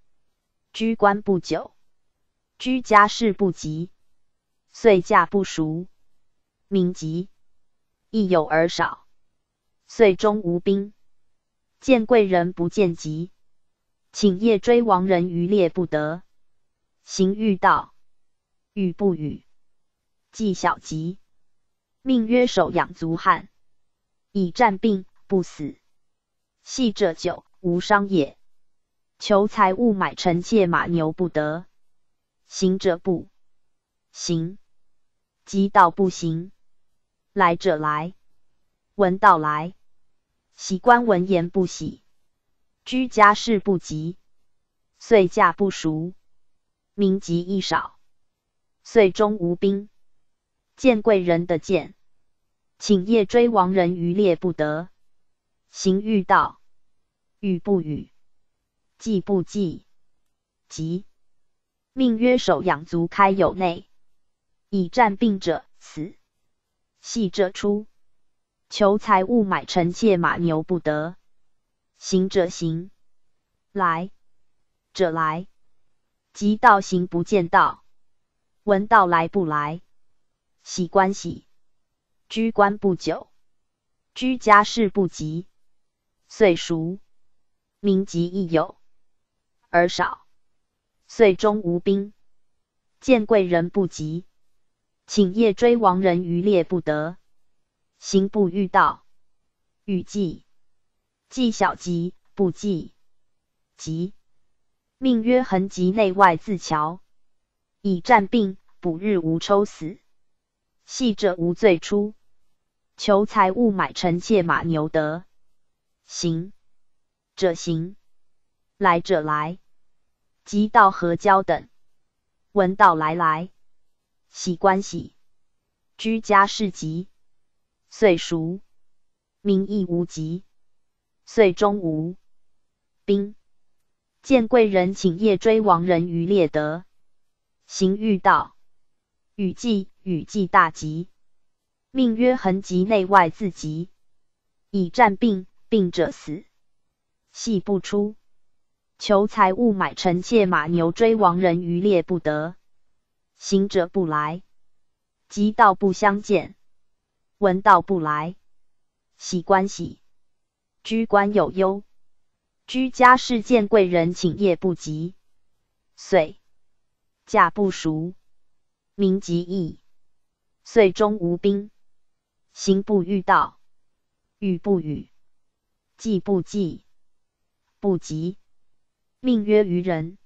S1: 居官不久，居家事不急，遂驾不熟。民疾，亦有而少，遂终无兵。见贵人不见急，请夜追亡人渔猎不得。行欲道，语不语，计小吉。命曰守养足汉，以战病不死。系者久无伤也。求财物买臣妾马牛不得。行者不行，即道不行。来者来，闻道来，喜官闻言不喜，居家事不急，遂驾不熟，民籍亦少，遂终无兵。见贵人的见，请夜追亡人余猎不得。行欲道，语不语，计不计，急。命曰守养足开有内，以战病者死。系者出，求财物买臣妾马牛不得。行者行，来。者来，即道行不见道。闻道来不来，喜官喜，居官不久，居家事不急，遂熟，民疾亦有，而少，遂终无兵。见贵人不及。请夜追亡人于猎不得，行不遇道，雨季。计小吉不计吉，命曰横吉内外自瞧，以战病补日无抽死，系者无罪出，求财物买臣妾马牛得，行。者行，来者来，即到合交等，闻道来来。喜观喜，居家事急，岁熟，民亦无疾，岁终无。兵。见贵人，请夜追亡人于列德，行欲道，雨季雨季大吉，命曰恒吉内外自吉，以战病，病者死，系不出，求财物买臣妾马牛追亡人于列不得。行者不来，即道不相见；闻道不来，喜关喜，居官有忧。居家事见贵人，请夜不及，遂驾不熟，民疾易，遂终无兵。行不遇道，语不语，计不计，不及。命曰愚人，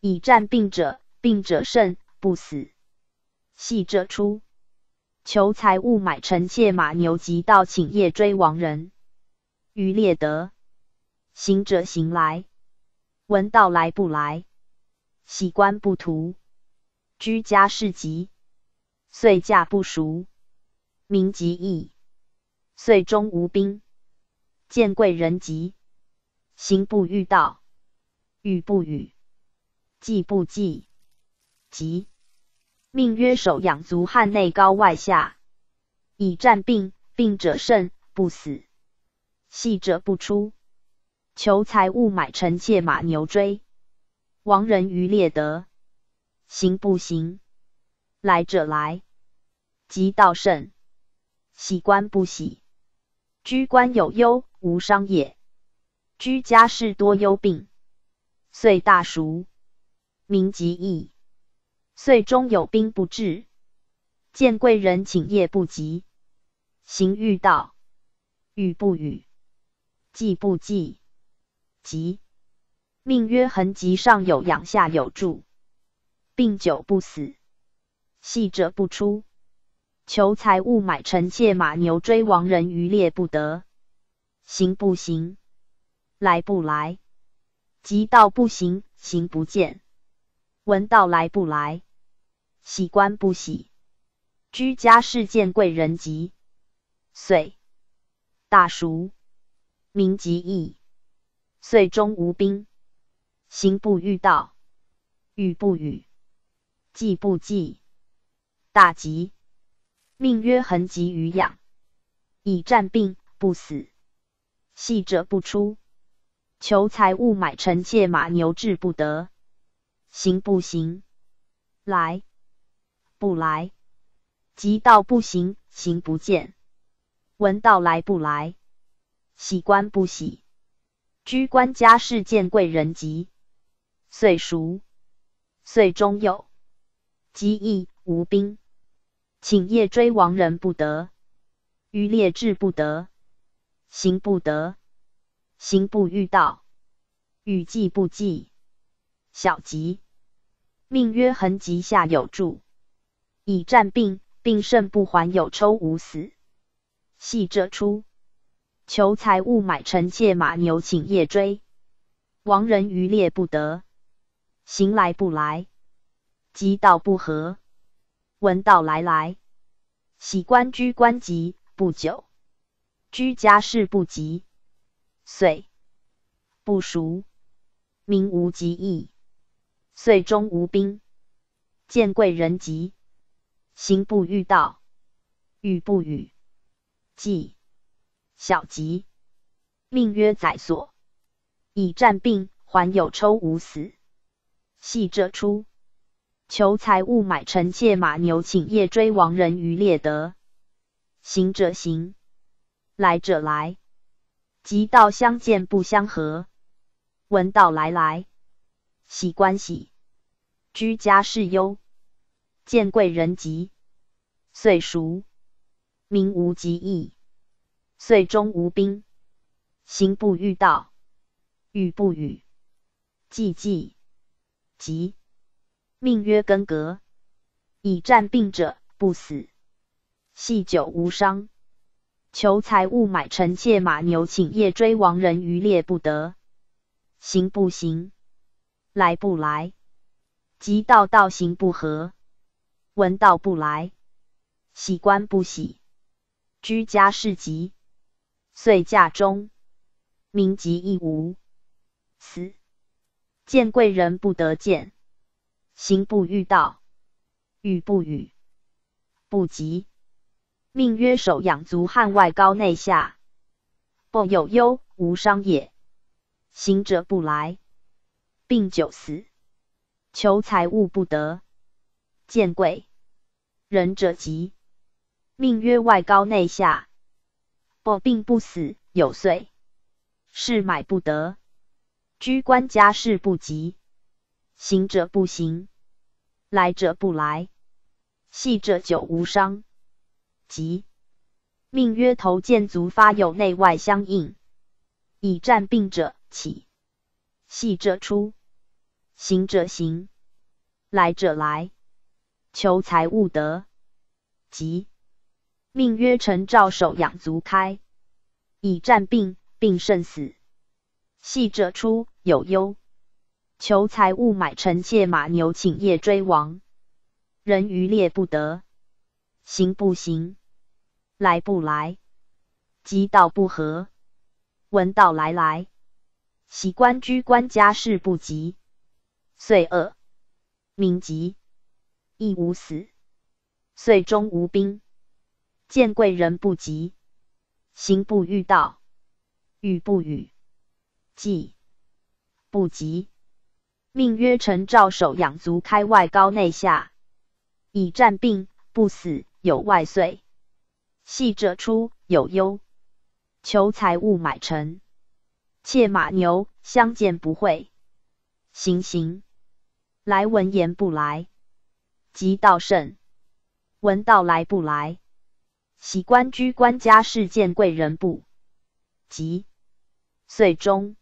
S1: 以战病者，病者胜，不死。系者出，求财物买臣妾马牛，及到请夜追亡人。于列德，行者行来，闻道来不来？喜官不图，居家事急，遂驾不熟，民疾易，遂终无兵。见贵人急，行不遇道，语不语，计不计，即。命曰守养足汉内高外下，以战病，病者胜，不死；系者不出。求财物买臣妾马牛追，亡人于列德，行不行？来者来，即道胜。喜官不喜，居官有忧，无伤也；居家事多忧病，遂大熟，民疾易。岁中有兵不至，见贵人请夜不及。行欲道，语不语，计不计，急。命曰恒吉上有养，下有助，病久不死。系者不出，求财物买臣妾马牛，追亡人于猎不得。行不行？来不来？即道不行，行不见。闻道来不来？喜官不喜，居家事见贵人急，遂大熟，民疾易，遂终无兵。行不遇道，语不语，计不计，大吉。命曰恒吉于养，以战病不死。系者不出，求财物买臣妾马牛，至不得。行不行？来。不来，即道不行，行不见；闻道来不来，喜官不喜。居官家事见贵人急，岁熟，岁终有。机易无兵，请夜追亡人不得，于列至不得，行不得，行不遇道，与季不计，小吉。命曰恒吉下有助。以战病，病胜不还，有抽无死。系者出，求财物买臣妾马牛，请夜追。亡人于猎不得，行来不来，即道不合。闻道来来，喜官居官急，不久，居家事不急，遂不熟，民无疾疫，遂终无兵。见贵人急。行不遇道，语不语，计小吉。命曰宰所，以战病，还有抽无死。系者出，求财物买臣妾马牛，请夜追亡人于列德。行者行，来者来，即道相见不相合。闻道来来，喜关喜，居家事忧。见贵人急，岁熟，民无疾疫，遂终无兵。行不遇道，语不语，寂寂急。命曰根革，以战病者不死，系久无伤。求财物买臣妾马牛，请夜追亡人于猎不得。行不行？来不来？即道道行不合。闻道不来，喜官不喜，居家事急，遂驾中，名吉亦无。死。见贵人不得见，行不遇道，语不语，不及。命曰守养足汉外高内下，不有忧无伤也。行者不来，病久死，求财物不得。见贵。人者急，命曰外高内下，不病不死，有岁。事买不得，居官家事不急，行者不行，来者不来，系者久无伤，即命曰头见足发有内外相应，以战病者起，系者出，行者行，来者来，求财物得，即命曰臣照手养足开，以战病，病甚死，系者出，有忧，求财物买臣妾马牛，请夜追亡，人余猎不得。行不行，来不来，即道不合，闻道来来，喜官居官家事不及，岁恶，民急，亦无死，岁终无兵，见贵人不及，行不遇道，遇不语，计？不及，命曰臣照手养足开外高内下，以战病不死。有外岁，系者出有忧，求财物买臣，妾马牛相见不会，行行。来闻言不来，即道甚，闻道来不来，喜官居官家事见贵人不。即，岁中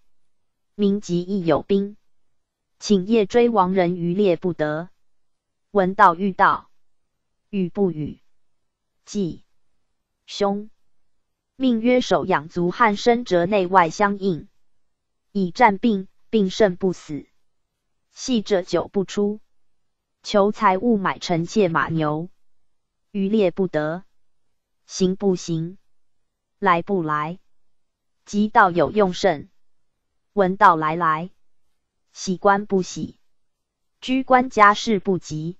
S1: 民疾亦有兵，请夜追亡人余猎不得，闻道遇道，语不语。忌凶，命曰手养足汗身折内外相应，以战病，病甚不死。系者久不出，求财物买臣妾马牛，渔猎不得，行不行，来不来，即道有用甚，闻道来来，喜官不喜，居官家事不及，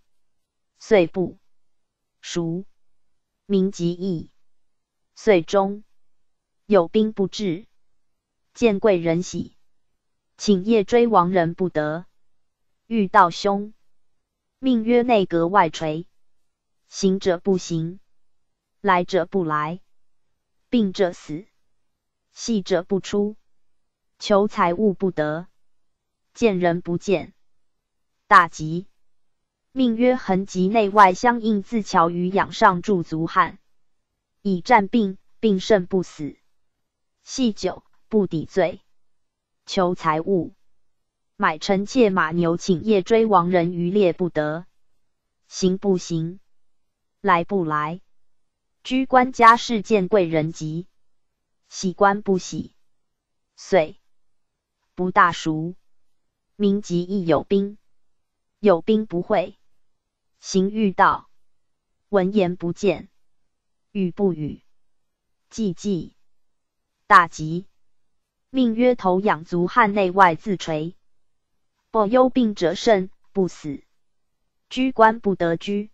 S1: 遂不熟。名极义，岁中有兵不至，见贵人喜，请夜追亡人不得，遇道凶，命曰内阁外垂，行者不行，来者不来，病者死，系者不出，求财物不得，见人不见，大吉。命曰横极内外相应，自桥于养上助足汗，以战病，病甚不死。系酒不抵罪，求财物，买臣妾马牛，请夜追亡人余猎不得，行不行，来不来，居官家事见贵人急，喜官不喜，遂。不大熟，民急亦有兵，有兵不会。行欲道，闻言不见，语不语，寂寂，大吉。命曰头养足汗内外自垂，不忧病者甚，不死。居官不得居，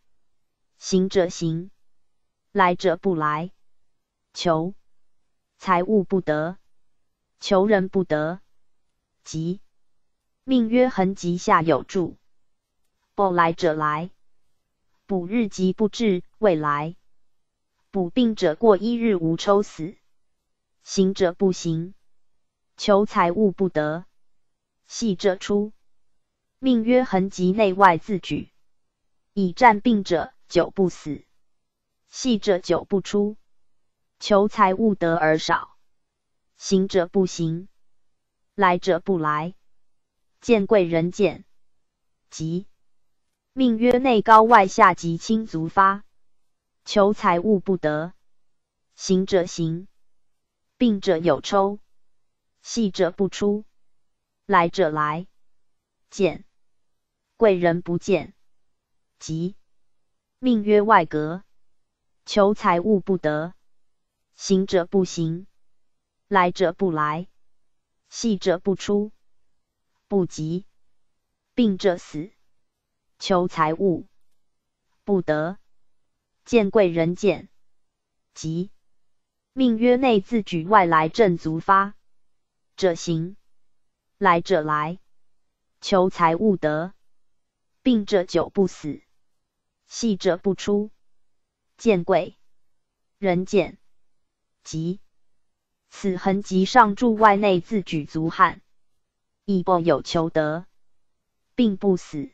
S1: 行者行，来者不来。求财物不得，求人不得。吉。命曰横吉下有助，不来者来。补日即不至，未来。补病者过一日无抽死，行者不行，求财物不得，系者出，命曰横极内外自举，以战病者久不死，系者久不出，求财物得而少，行者不行，来者不来，见贵人见，急。命曰内高外下及轻足发，求财物不得，行者行，病者有抽，系者不出，来者来，见。贵人不见，即命曰外格，求财物不得，行者不行，来者不来，系者不出，不及，病者死。求财物。不得，见贵人见，即命曰内自举外来正足发。者行，来者来，求财物得，病者久不死，系者不出，见贵。人见，即此横即上柱外内自举足汗，亦不有求得，并不死。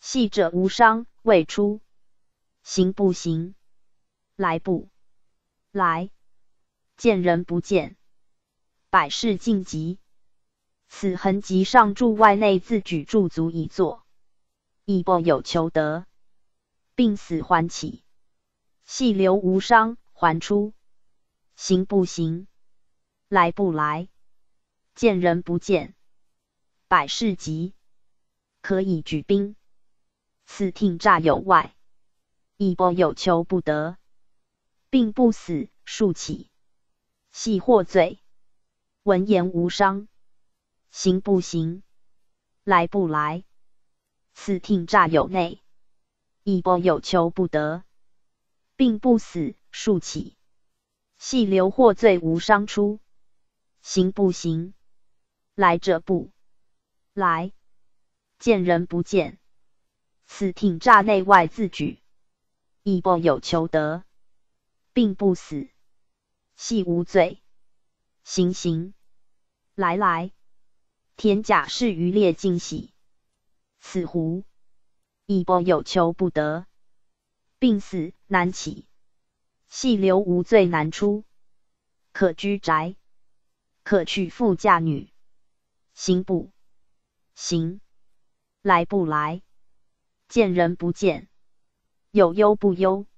S1: 系者无伤，未出，行不行，来不来，见人不见，百事尽极。此痕迹上柱外内自举驻足以坐，亦不有求得，病死还起，细流无伤还出，行不行，来不来，见人不见，百事急，可以举兵。此听诈有外，亦波有求不得，病不死数起，系获罪，闻言无伤。行不行，来不来？此听诈有内，亦波有求不得，病不死数起，系留获罪无伤出。行不行，来者不来，见人不见。此挺诈内外自举，亦不有求得，病不死，系无罪。行行，来来。田甲士渔猎惊喜，此狐亦不有求不得，病死难起，系留无罪难出，可居宅，可娶妇嫁女，行不行，来不来，见人不见，有忧不忧，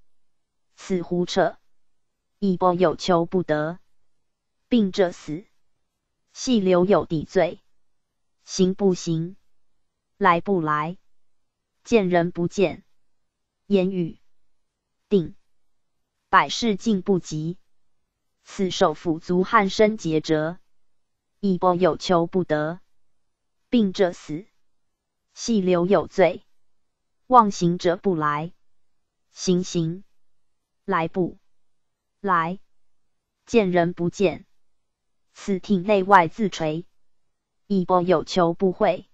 S1: 此胡扯亦不有求不得，病者死，系留有抵罪。行不行，来不来，见人不见，言语定，百事尽不及。此手腐足汉身节折，亦不有求不得，病者死，系留有罪。忘行者不来，行行。来不。来，见人不见。此体内外自垂。亦不有求不会，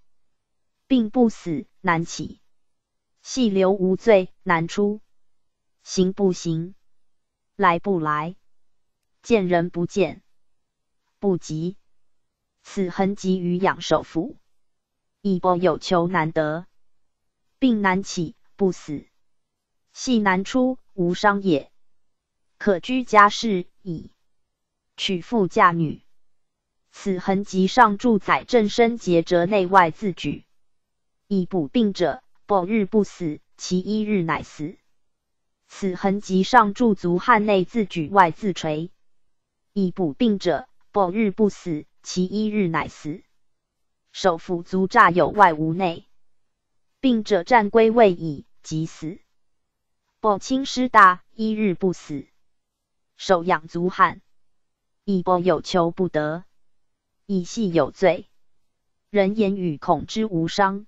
S1: 病不死难起，细流无罪难出，行不行，来不来，见人不见，不急。此痕急于养手府，亦不有求难得，病难起不死，系难出无伤也。可居家室矣，娶妇嫁女。此痕迹上注载正身节折内外自举，以补病者，不日不死，其一日乃死。此痕迹上注足汗内自举外自垂，以补病者，不日不死，其一日乃死。手扶足诈有外无内，病者战归位矣，即死。不轻师大，一日不死。手养足汗，以不有求不得。以系有罪，人言语恐之无伤，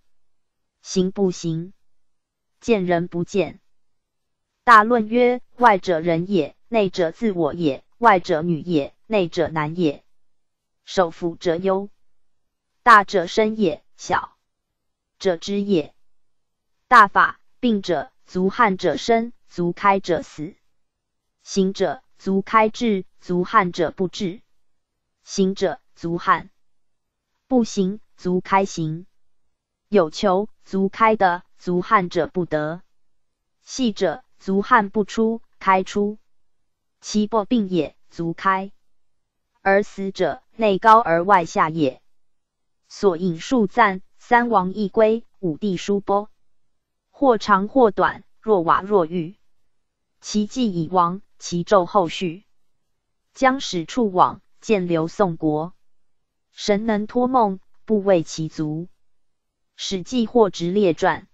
S1: 行不行，见人不见。大论曰：外者人也，内者自我也；外者女也，内者男也。受福者忧，大者身也，小者知也。大法病者足汗者生，足开者死。行者足开至，足汗者不至。行者。足汗不行，足开行；有求足开的足汗者不得。细者足汗不出，开出，其不病也。足开而死者，内高而外下也。所引数赞：三王一归，五帝书波，或长或短，若瓦若玉。其迹已亡，其咒后续。将使处往，见流宋国。神能托梦，不为其足。史记或直列传。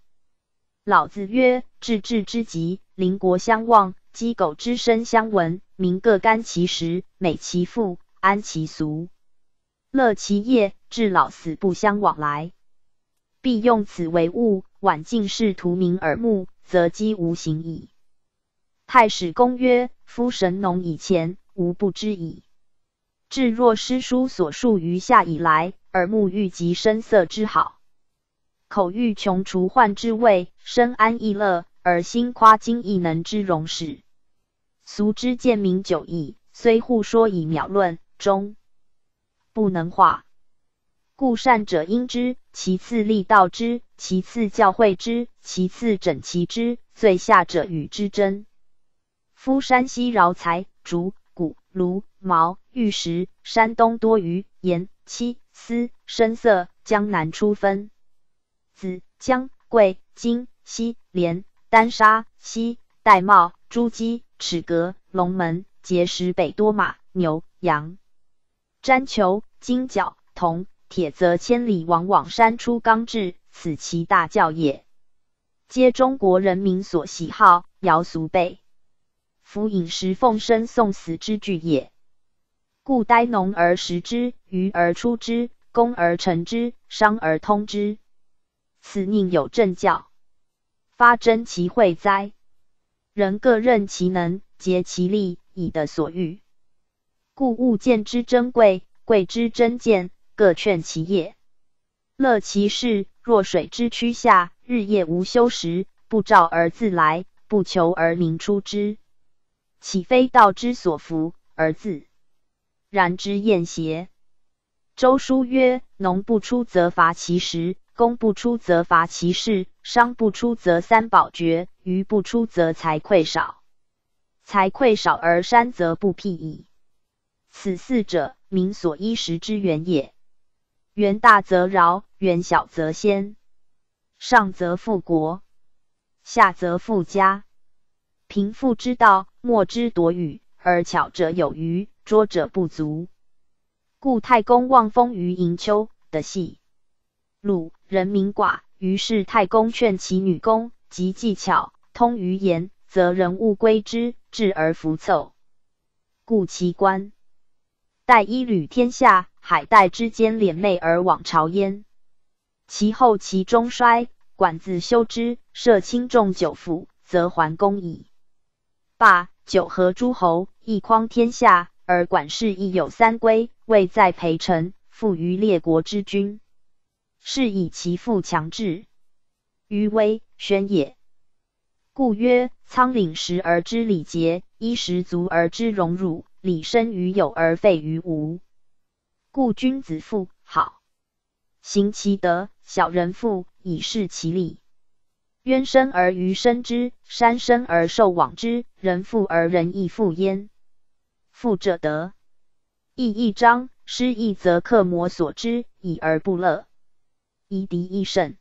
S1: 老子曰：至治之极，邻国相望，鸡狗之声相闻，民各甘其食，美其腹，安其俗，乐其业，至老死不相往来。必用此为物，晚尽仕图民耳目，则积无形矣。太史公曰：夫神农以前，无不知矣。至若诗书所述于下以来，耳目欲及声色之好，口欲穷除患之味，身安逸乐，而心夸精亦能之容始。俗之见名久矣，虽互说以秒论，终不能化。故善者应之，其次立道之，其次教诲之，其次整齐之，最下者与之争。夫山西饶财。竹、骨、卢、毛、玉石。山东多鱼、盐、漆、丝、深色。江南出分紫、江、桂、金、西、连、丹砂、西、玳瑁、朱鸡、齿格、龙门、碣石北多马、牛、羊、粘球、金角、铜、铁，则千里往往山出刚制，此其大教也。皆中国人民所喜好，尧俗备，夫饮食奉生送死之具也。故呆农而食之，愚而出之，工而成之，商而通之。此宁有正教，发真其惠哉？人各任其能，竭其力，以得所欲。故物见之珍贵，贵之珍贱，各劝其业，乐其事。若水之趋下，日夜无休时，不召而自来，不求而民出之，岂非道之所服而自然之厌邪？周书曰：“农不出则伐其食，工不出则伐其事，商不出则三宝绝，鱼不出则财匮少。财匮少而山则不辟矣。此四者，民所衣食之源也。”缘大则饶，缘小则先。上则富国，下则富家。贫富之道，莫之夺与，而巧者有余，拙者不足。故太公望风于盈丘，的戏鲁人民寡，于是太公劝其女工及技巧通于言，则人物归之，智而弗凑，故其官待一履天下。海代之间，敛媚而往朝焉。其后其中衰，管自修之，设轻重九府，则桓公矣。罢九合诸侯，一匡天下，而管事亦有三归，位在陪臣，附于列国之君，是以其父强志，于威宣也。故曰：仓廪实而知礼节，衣食足而知荣辱，礼生于有而废于无。故君子富好，行其德；小人富以事其利。渊生而鱼生之，山生而兽往之。人富而人亦富焉。富者德，义亦彰。失义则克摩所之，以而不乐，夷敌亦甚。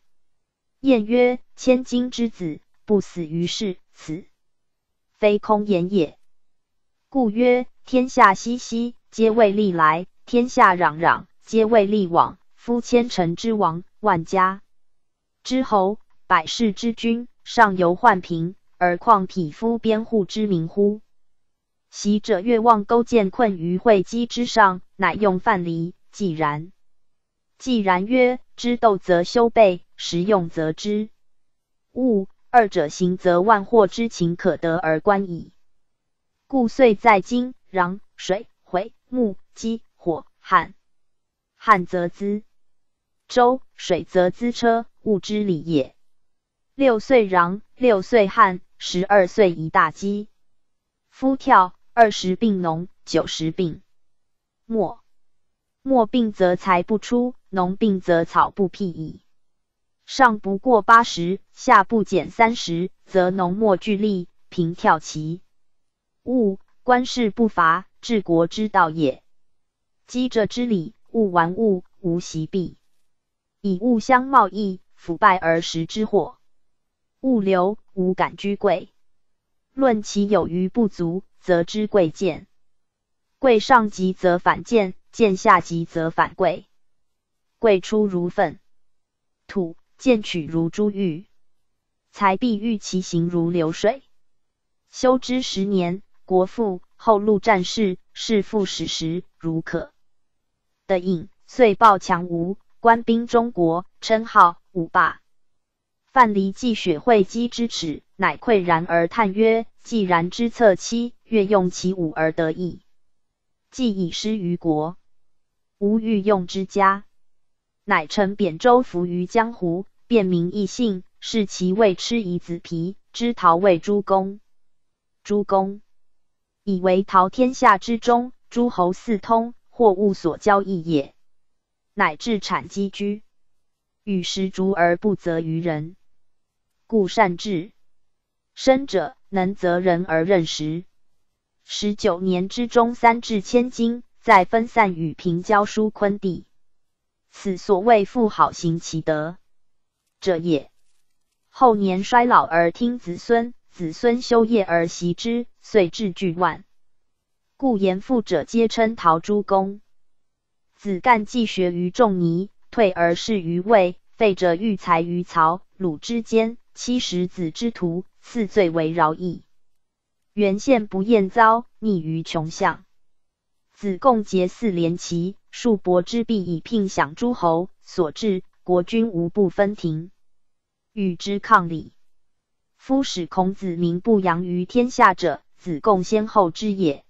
S1: 晏曰：千金之子，不死于世，此非空言也。故曰：天下熙熙，皆为利来。天下攘攘，皆为利往。夫千乘之王，万家之侯，百世之君，上游患贫，而况匹夫边户之民乎？昔者越望勾践困于会稽之上，乃用范蠡。既然，既然曰：知斗则修备，实用则知物。二者行则万祸之情可得而观矣。故遂在金、壤、水、回、木、鸡。火旱，旱则资舟，水则资车，物之理也。六岁壤，六岁旱，十二岁一大饥。夫跳，二十病农，九十病莫。莫病则财不出，农病则草不辟矣。上不过八十，下不减三十，则农末俱利，平跳其物，官事不伐，治国之道也。积者之礼，物玩物，无习弊；以物相贸易，腐败而食之祸。物流，无感居贵。论其有余不足，则知贵贱。贵上极则反贱，贱下极则反贵。贵出如粪土，贱取如珠玉。财必欲其行如流水。修之十年，国富；后禄战事，事复始时，如可。的印，遂报强吴，官兵中国，称号五霸。范蠡既雪会稽之耻，乃喟然而叹曰：“既然之策期，越用其武而得意，既以失于国，无欲用之家。”乃乘扁舟浮于江湖，便名异姓，视其为吃夷子皮，之陶为诸公。诸公以为陶天下之中，诸侯四通。货物所交易也，乃至产积居，与时逐而不责于人，故善治。生者能择人而任时，十九年之中，三至千金，再分散与平交疏昆地。此所谓富好行其德者也。后年衰老而听子孙，子孙修业而习之，遂至巨万。故言父者，皆称陶朱公。子干既学于仲尼，退而仕于魏。废者育才于曹、鲁之间。七十子之徒，四最为饶矣。原县不厌遭逆于穷巷，子贡结四连旗，数伯之弊以聘享诸侯，所至国君无不分庭，与之抗礼。夫使孔子名不扬于天下者，子贡先后之也。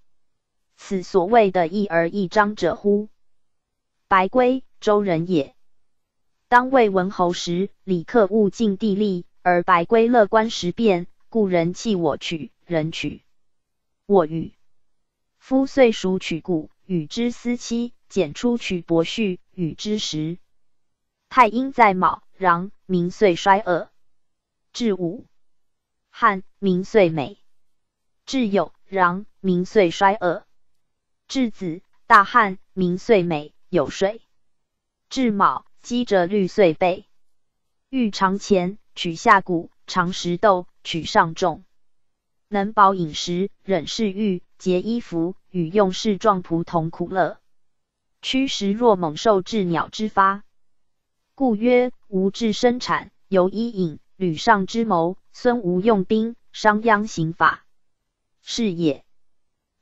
S1: 此所谓的一而一章者乎？白圭，周人也。当魏文侯时，李克物尽地利，而白圭乐观时变，故人弃我取。人取我与夫遂属取故，与之思妻，简出取伯婿，与之时。太阴在卯，禳，民岁衰恶。至午汉，民岁美。至酉，禳，民岁衰恶。至子，大汉，名岁美，有水。至卯，积者绿岁备。欲长前，取下谷，长石豆，取上重。能饱饮食，忍嗜欲，节衣服，与用事壮仆同苦乐。驱食若猛兽至鸟之发，故曰无志生产，由伊尹、吕尚之谋，孙吴用兵，商鞅刑法，是也。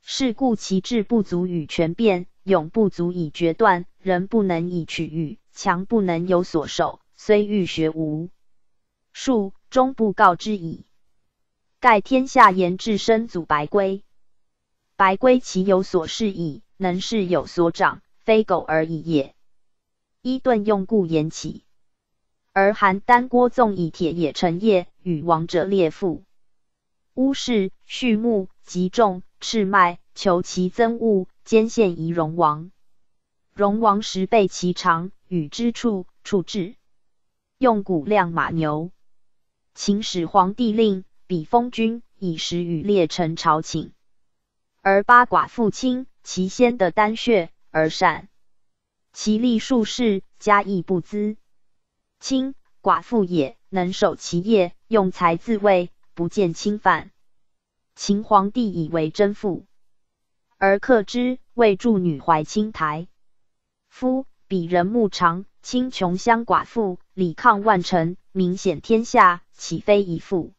S1: 是故其志不足以权变，勇不足以决断，人不能以取予，强不能有所守。虽欲学无术，终不告之矣。盖天下言至身祖白龟，白圭其有所事矣，能事有所长，非苟而已也。伊顿用故言起，而邯郸郭纵以铁也成业，与王者列父。乌氏、畜牧、集众、赤脉，求其增物，兼献仪戎王。戎王十倍其长，与之处处置，用谷量马牛。秦始皇帝令。比封君以时与列臣朝请，而八寡妇亲其先的丹穴而善，其力术士加益不资。亲寡妇也，能守其业，用才自卫，不见侵犯。秦皇帝以为真妇，而克之，为助女怀青台。夫彼人目长，亲穷乡寡妇，礼抗万臣，明显天下，岂非一妇？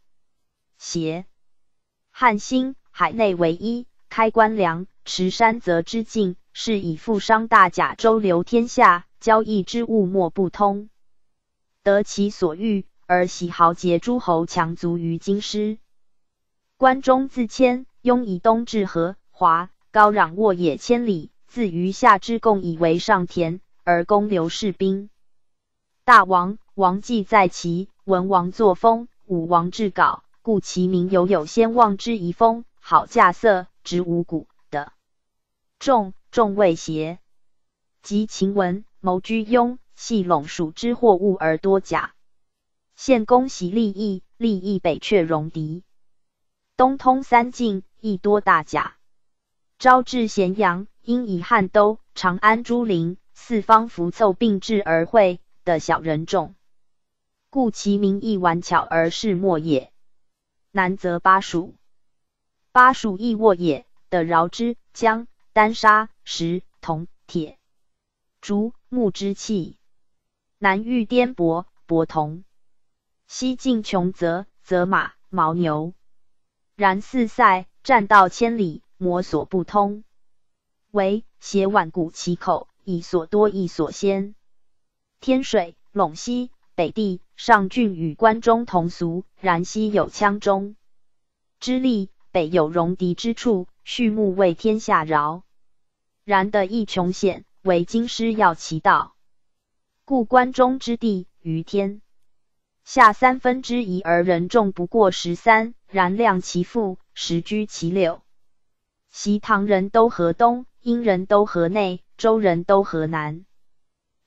S1: 邪汉兴海内为一，开关粮，持山泽之境，是以富商大甲周流天下，交易之物莫不通，得其所欲，而喜豪杰诸侯强足于京师。关中自谦，拥以东至河华，高壤沃野千里，自余下之贡以为上田，而攻刘氏兵。大王王继在齐，文王作风，武王治稿。故其名犹有先望之遗风，好稼穑，执五谷的。众众未邪，及秦文谋居庸，系陇蜀之货物而多甲。献公袭利益，利益北却戎狄，东通三晋，亦多大甲。招至咸阳，因以汉都、长安诸陵四方符凑并至而会的小人众，故其名亦玩巧而是莫也。南则巴蜀，巴蜀亦沃也。的饶之江丹砂石铜铁竹木之器。南遇颠簸伯铜，西晋穷则则马牦牛。然四塞战道千里，摩所不通。唯携万古其口，以所多亦所先。天水陇西。北地上郡与关中同俗，然西有羌中之利，北有戎狄之处，畜牧为天下饶。然得亦穷险，为京师要其道。故关中之地于天下三分之一，而人众不过十三。然量其富，实居其六。习唐人都河东，殷人都河内，周人都河南。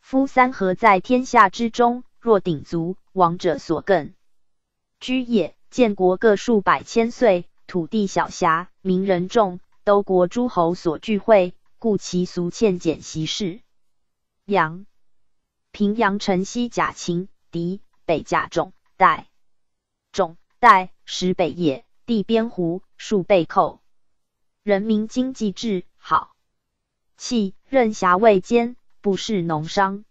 S1: 夫三河在天下之中。若鼎足，王者所更居也。建国各数百千岁，土地小狭，民人众，都国诸侯所聚会，故其俗欠简习事。阳平阳城西贾秦狄北甲仲代仲代时北野地边湖数倍寇，人民经济至好，弃任侠卫兼，不事农商。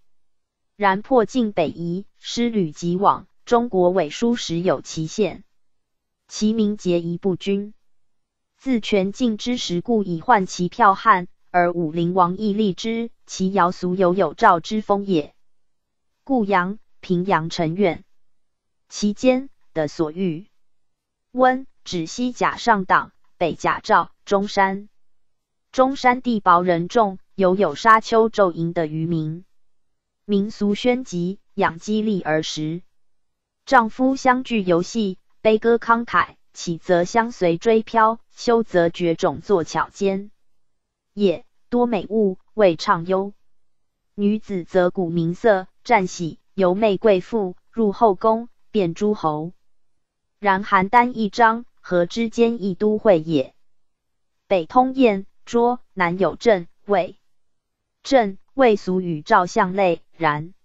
S1: 然破晋北夷，失旅即往。中国伪书时有其县，其名节疑不均。自全晋之时，故以换其票汉，而武陵王亦立之，其尧俗犹有赵之风也。故阳平阳城苑，其间的所欲。温指西甲上党，北甲赵中山。中山地薄人众，犹有沙丘骤营的渔民。民俗宣集，养鸡利而食。丈夫相聚游戏，悲歌慷慨，起则相随追飘，休则绝种作巧间。也多美物，为畅优。女子则古名色，占喜，由媚贵妇，入后宫，变诸侯。然邯郸一章，河之间一都会也。北通燕涿，南有郑魏。郑魏俗与赵相类，然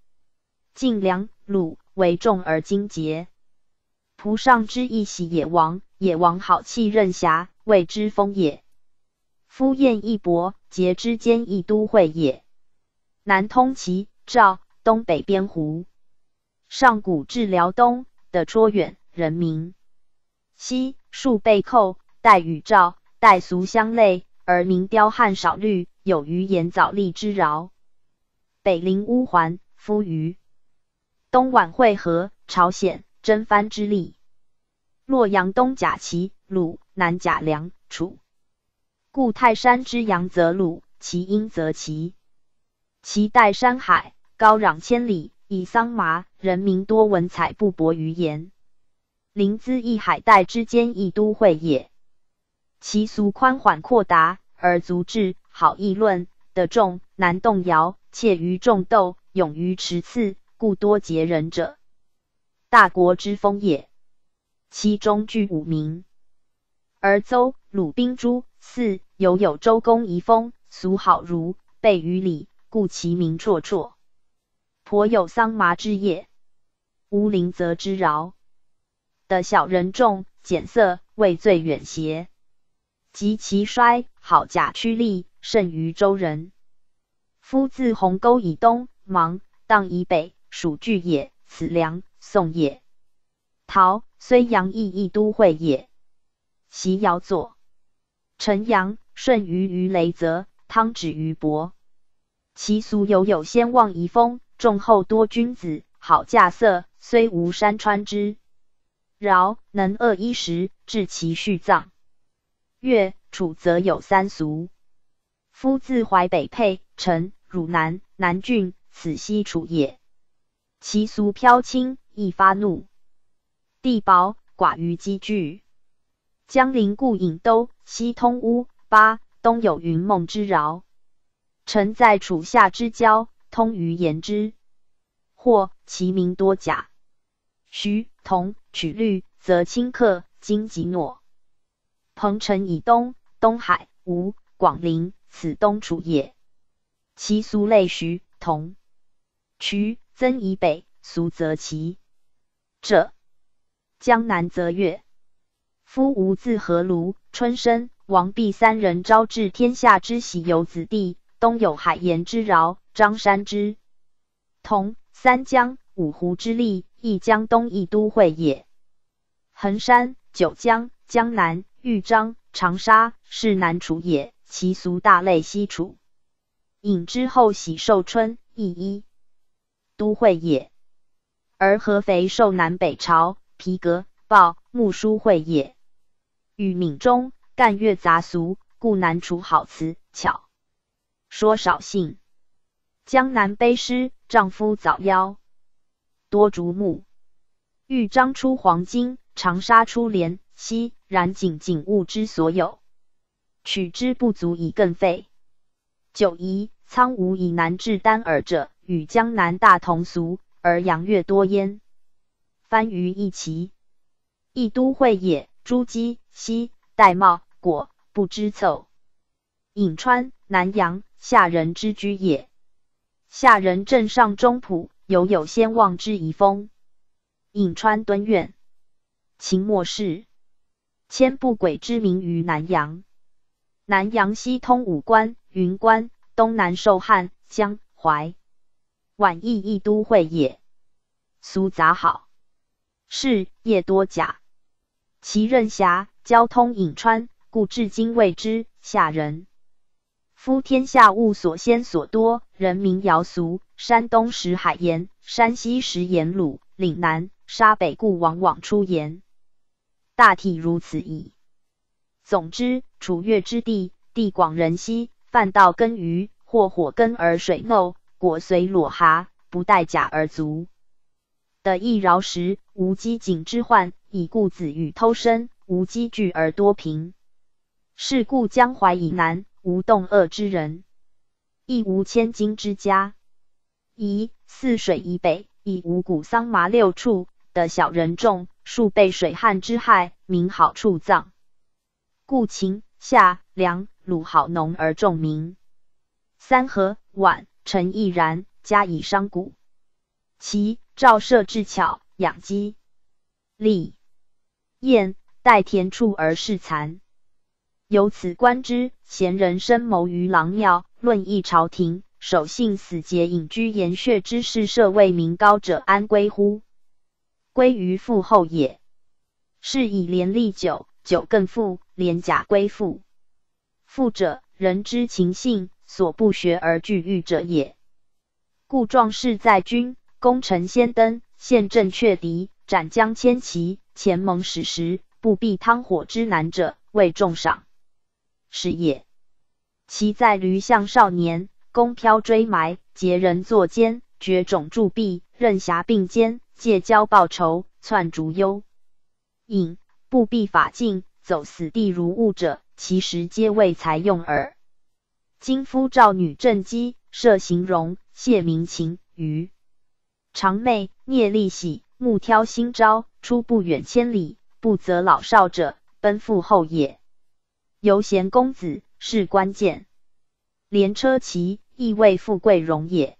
S1: 晋梁鲁。为重而精节，仆上之一喜野王，野王好气任侠，谓之风也。夫燕一伯，节之间一都会也。南通齐赵，东北边胡，上古至辽东的卓远人民。西数被寇，代与赵代俗相类，而民刁汉少虑，有余言早立之饶。北临乌桓，夫余。东莞会合朝鲜，征藩之力。洛阳东甲齐鲁，南甲梁楚。故泰山之阳则鲁，其阴则齐。齐带山海，高壤千里，以桑麻，人民多文采，不博于言。临淄一海带之间，一都会也。其俗宽缓阔达，而足智好议论，得众难动摇，怯于众斗，勇于持次。故多结人者，大国之风也。其中具五名，而邹、鲁、宾、朱四犹有周公遗风，俗好如备于礼，故其名绰绰。颇有桑麻之业，无陵则之饶。的小人众，简色，畏罪远邪。及其衰，好假趋利，甚于周人。夫自鸿沟以东，芒砀以北。属巨也，此梁宋也。陶虽阳邑亦都会也。其尧作陈阳舜于于雷泽，汤止于伯。其俗犹有先望遗风，众厚多君子，好稼穑，虽无山川之饶，能扼衣食，治其序葬。越楚则有三俗。夫自淮北沛、陈、汝南、南郡，此西楚也。其俗飘轻，易发怒。地薄，寡于积聚。江陵故引都，西通乌巴，东有云梦之饶。臣在楚夏之交，通于言之。或其名多假。徐同取律，则顷刻，今即诺。彭城以东，东海、吴、广陵，此东楚也。其俗类徐同。渠。曾以北，俗则齐。者江南则越。夫吴自何庐、春申、王弼三人，招致天下之喜有子弟。东有海盐之饶，张山之同，三江、五湖之利，亦江东一都会也。衡山、九江、江南、豫章、长沙，是南楚也。其俗大类西楚。引之后喜寿春，亦一。都会也，而合肥受南北朝皮革报木书会也。与闽中干越杂俗，故南楚好辞巧说少信。江南卑诗，丈夫早夭，多竹木。豫章出黄金，长沙出连溪，然景景物之所有，取之不足以更废。九夷苍梧以南至丹耳者。与江南大同俗，而阳月多焉。番禺一齐，一都会也。诸姬、西、玳瑁、果不知凑。颍川、南阳，下人之居也。下人镇上中仆，犹有先望之遗风。颍川敦院，秦末世，迁不轨之名于南阳。南阳西通武关、云关，东南受汉、江、淮，宛邑一都会也。俗杂好，是业多假。其任辖交通颍川，故至今谓之下人。夫天下物所先所多，人民谣俗。山东食海盐，山西食盐卤，岭南沙北故往往出盐。大体如此矣。总之，楚越之地，地广人稀，饭道耕鱼，或火耕而水耨，果随裸蛤，不待甲而足。得一饶时，无饥馑之患，以故子欲偷生，无积聚而多贫。是故江淮以南。无动恶之人，亦无千金之家。宜泗水以北，以五谷桑麻六畜的小人众，数被水旱之害，民好处葬。故秦、夏、梁、鲁好农而重民。三河、宛、陈亦然，加以商贾。其赵设智巧，养鸡、骊、燕，待田畜而事残。由此观之，贤人深谋于狼庙，论议朝廷，守信死节，隐居岩穴之士，设为民高者，安归乎？归于父后也。是以廉历久，久更富，廉假归父。富者，人之情性，所不学而惧欲者也。故壮士在军，功成先登，陷阵却敌，斩将千骑，前盟史实，不避汤火之难者，为重赏。是也。其在驴象少年，弓飘追埋，劫人作奸，绝种铸币，任侠并肩，借交报仇，篡逐幽隐，不避法禁，走死地如雾者，其实皆为财用耳。今夫赵女正姬，设形容，谢明情，于长妹聂立喜，目挑新招，出不远千里，不择老少者，奔赴后也。游贤公子是关键，连车骑亦为富贵荣也。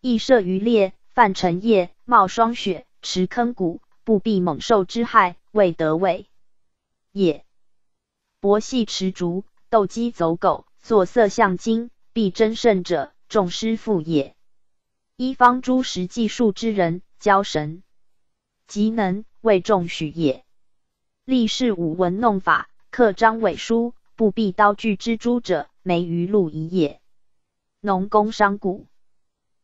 S1: 亦射于猎，犯尘夜，冒霜雪，持坑谷，不避猛兽之害，未得位也。博戏持竹，斗鸡走狗，作色象精，必争胜者，众师傅也。一方诸实技术之人，交神极能，为众许也。立事舞文弄法。刻章伪书，不避刀具之诛者，没于路矣也。农工商贾，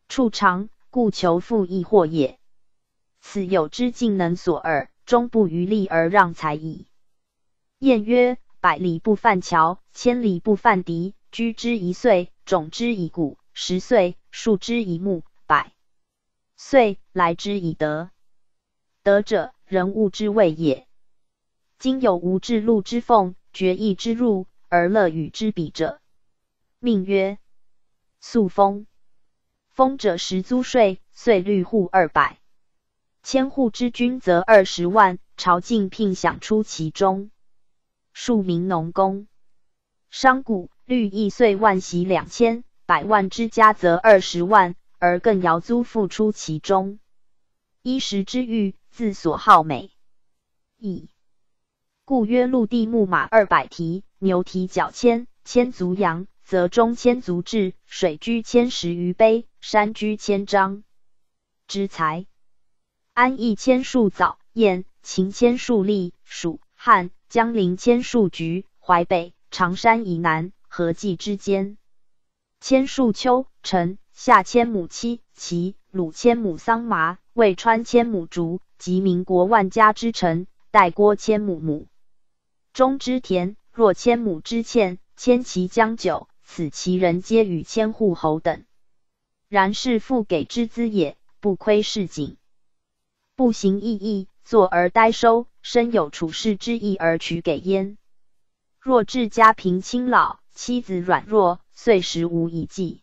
S1: 处长，故求富易货也。此有之尽能所耳，终不余力而让才矣。晏曰：百里不犯桥，千里不犯敌。居之一岁，种之以谷；十岁，树之以木；百岁，来之以德。德者，人物之谓也。今有无至禄之奉，决义之入，而乐与之比者，命曰素封。封者十租税，岁率户二百，千户之君则二十万，朝进聘享出其中。庶民农工商贾律役岁万袭两千，百万之家则二十万，而更徭租付出其中。衣食之欲，自所好美矣。故曰：陆地牧马二百蹄，牛蹄角千，千足羊，则中千足至；水居千十余杯，山居千张。之才，安邑千树枣，燕秦千树栗，蜀汉江陵千树橘，淮北长山以南河济之间，千树秋陈夏千亩漆，齐鲁千亩桑麻，渭川千亩竹，及民国万家之城，代郭千亩亩。中之田，若千亩之欠，千其将久，此其人皆与千户侯等。然是复给之资也，不亏市井。不行义义，坐而呆收，身有处世之意而取给焉。若至家贫亲老，妻子软弱，岁时无以计，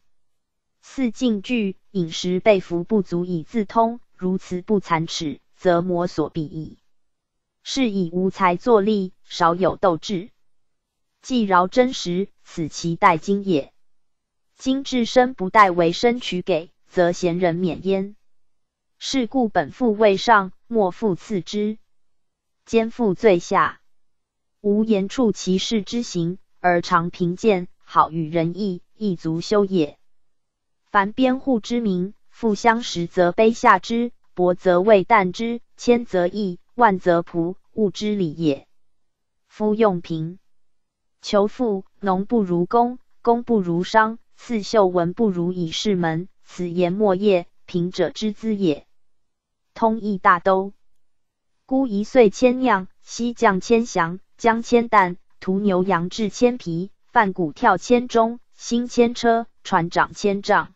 S1: 四进具，饮食被服不足以自通，如此不残耻，则魔所必矣。是以无才作吏，少有斗志。既饶真实，此其待今也。今至身不待为身取给，则贤人免焉。是故本父未上，莫复次之。肩负最下，无言处其事之行，而常贫贱，好与仁义，亦足修也。凡边户之民，富相食则卑下之，薄则畏淡之，谦则义，万则仆，物之礼也。夫用贫。求富，农不如工，工不如商，刺绣文不如以士门。此言莫业，贫者之资也。通义大都，孤一岁千酿，西将千祥，将千担，屠牛羊制千皮，贩谷跳千钟，新千车，船长千丈，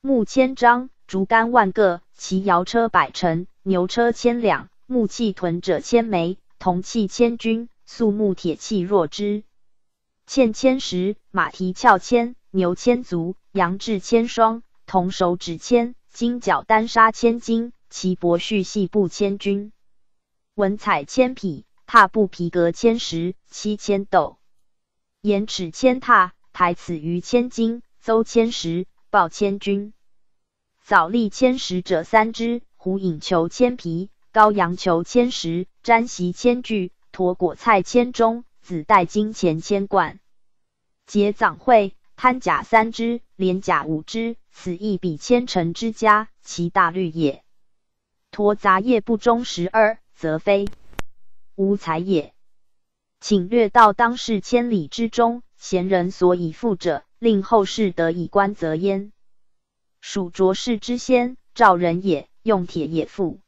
S1: 木千张，竹竿万个，骑摇车百乘，牛车千两，木器屯者千枚，铜器千钧，素木铁器若之。欠千石，马蹄翘千，牛千足，羊至千双，铜手指千，金角单杀千斤，其帛絮细布千钧，文彩千匹，踏布皮革千石，七千斗，言尺千踏，台此于千斤，邹千石，报千钧。枣立千石者三只，虎引球千皮，羔羊球千石，毡席千具，驮果菜千钟。子带金钱千贯，结葬会贪甲三只，连甲五只，此亦比千乘之家，其大律也。托杂业不忠十二，则非无才也。请略道当世千里之中，贤人所以富者，令后世得以观则焉。属卓氏之先，赵人也，用铁也富。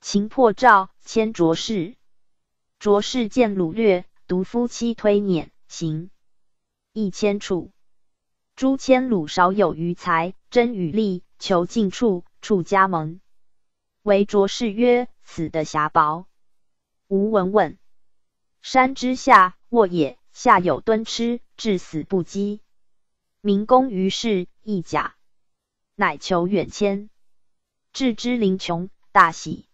S1: 秦破赵，迁卓氏。卓氏见掳掠。独夫妻推辇，行一千处。诸千鲁少有余财，真与利，求尽处，处加盟。为卓氏曰：“此的狭薄。”吾闻问。山之下卧也，下有蹲吃，至死不饥。民工于是亦甲，乃求远迁。至之灵穷，大喜。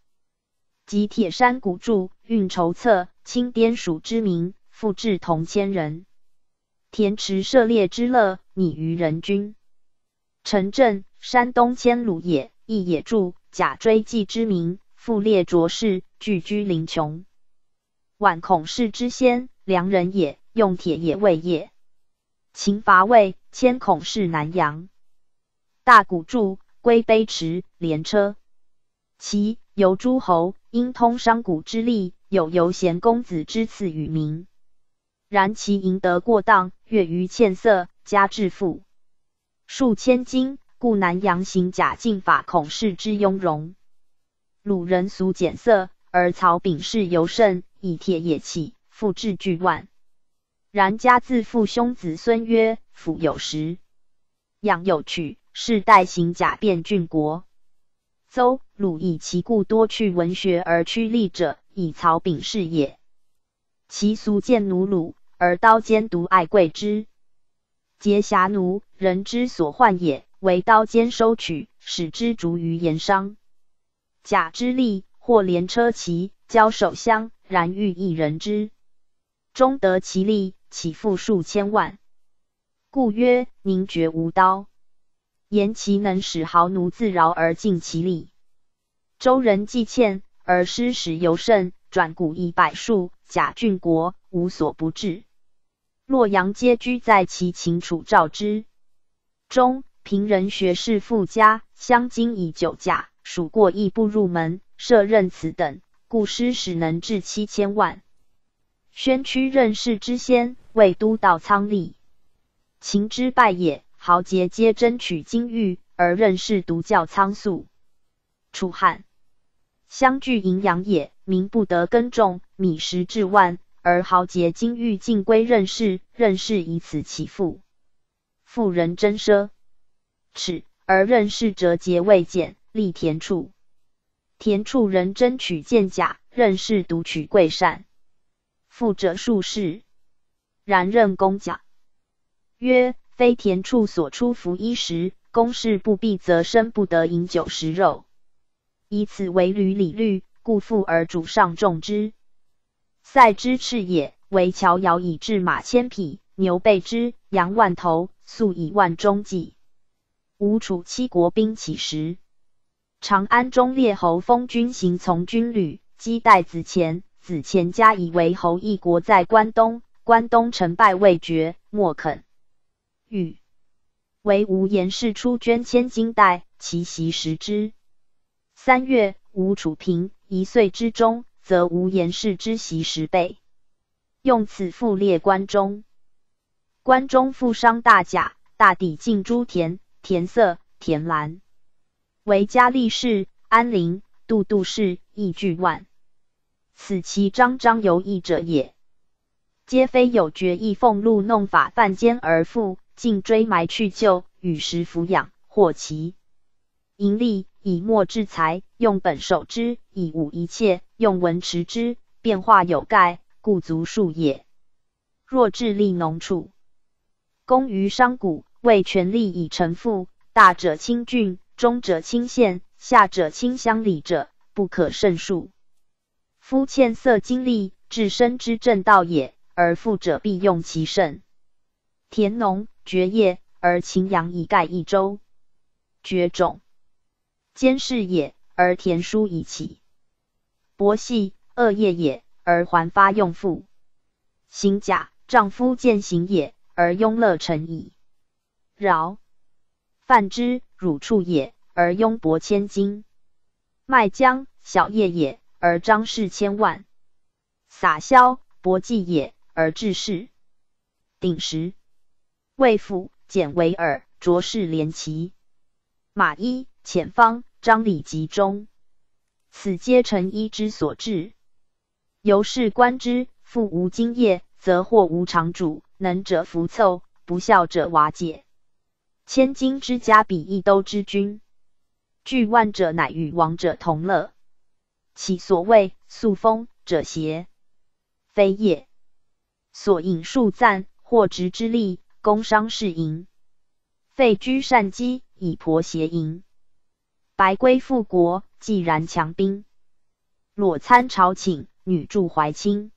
S1: 及铁山古柱，运筹策。清滇属之民，复至同千人。田池涉猎之乐，拟于人君。陈镇，山东迁鲁也，亦也著甲追记之名，复列卓氏，聚居临邛。宛孔氏之先，良人也，用铁也为也。秦伐魏，迁孔氏南阳。大古柱，归碑池，连车。其由诸侯，因通商贾之利。有游贤公子之赐与民，然其赢得过当，越于欠色，加致富，数千金，故南阳行假进法，恐世之雍容。鲁人俗简色，而曹炳氏尤甚，以铁业器，复制巨万。然家自父兄子孙曰：辅有时，养有取，世代行假变郡国。邹、鲁以其故多去文学而趋利者。以曹炳氏也，其俗见奴虏，而刀尖独爱贵之。劫侠奴，人之所患也，为刀尖收取，使之逐于盐商。甲之利，或连车骑，交手相，然欲一人之，终得其利，岂复数千万？故曰：宁绝无刀。言其能使豪奴自饶而尽其利。周人既欠。而失时尤甚，转古以百数，贾郡国无所不至。洛阳皆居在其秦楚赵之中，平人学士富家，相经以九甲，数过亦不入门，设任此等，故失使能至七千万。宣屈任氏之先，为都道仓吏。秦之败也，豪杰皆争取金玉，而任氏独教仓粟。楚汉。相聚营养也，民不得耕种，米食至万，而豪杰金玉尽归任氏，任氏以此其富。富人珍奢耻，而任氏折节未减，立田处。田处人争取贱甲，任氏独取贵善。富者数世，然任公甲曰：非田处所出服衣食，公事不必，则身不得饮酒食肉。以此为履礼律，故富而主上重之。塞之赤也，为乔摇以至马千匹，牛备之，羊万头，粟以万中计。吴楚七国兵起时，长安中列侯封军行从军旅，击代子虔。子虔家以为侯，一国在关东。关东成败未决，莫肯与。为吴言氏出捐千金代，其袭食之。三月，吴楚平一岁之中，则吴言氏之席十倍。用此复列关中。关中富商大贾，大抵进诸田，田色田蓝，为嘉利氏、安陵、杜杜氏，亦俱万。此其张张游义者也，皆非有决意俸禄弄法犯奸而富，尽追埋去旧，与时抚养，或其盈利以墨制财，用本守之，以武一切，用文持之，变化有盖，故足数也。若智力农处，功于商贾，为权力以成富，大者亲郡，中者亲县，下者亲乡里者，不可胜数。夫欠色精力，至身之正道也；而富者必用其盛田农绝业，而秦阳以盖一州；绝种兼事也，而田书以起；薄细恶业也，而还发用富；行甲丈夫见行也，而庸乐成矣。饶。犯之辱处也，而庸薄千金；卖浆小业也。而张氏千万，撒销薄计也；而治世鼎食，魏府简为耳，卓氏连齐，马衣前方，张礼集中，此皆成一之所至。由是观之，复无经业，则或无常主，能者服凑，不孝者瓦解。千金之家，比一兜之君，聚万者，乃与王者同乐。其所谓素风者邪？非也。所引数赞，或直之力，工商事盈。废居善机，以婆邪淫。白归复国，既然强兵。裸参朝请，女住怀清。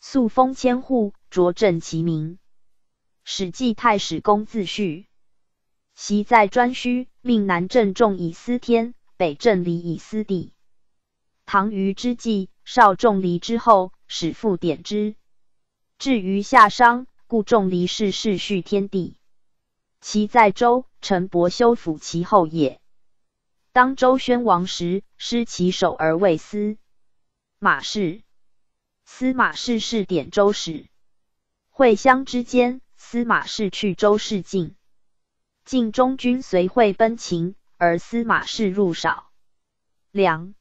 S1: 素封千户，擢正其名。史记太史公自序。昔在颛顼，命南郑重以司天，北郑礼以司地。唐虞之际，少仲离之后，始复典之。至于夏商，故仲离氏世续天地。其在周，陈伯修辅其后也。当周宣王时，失其手而为司马氏。司马氏是典周史。会相之间，司马氏去周氏境。晋中军随会奔秦，而司马氏入少梁。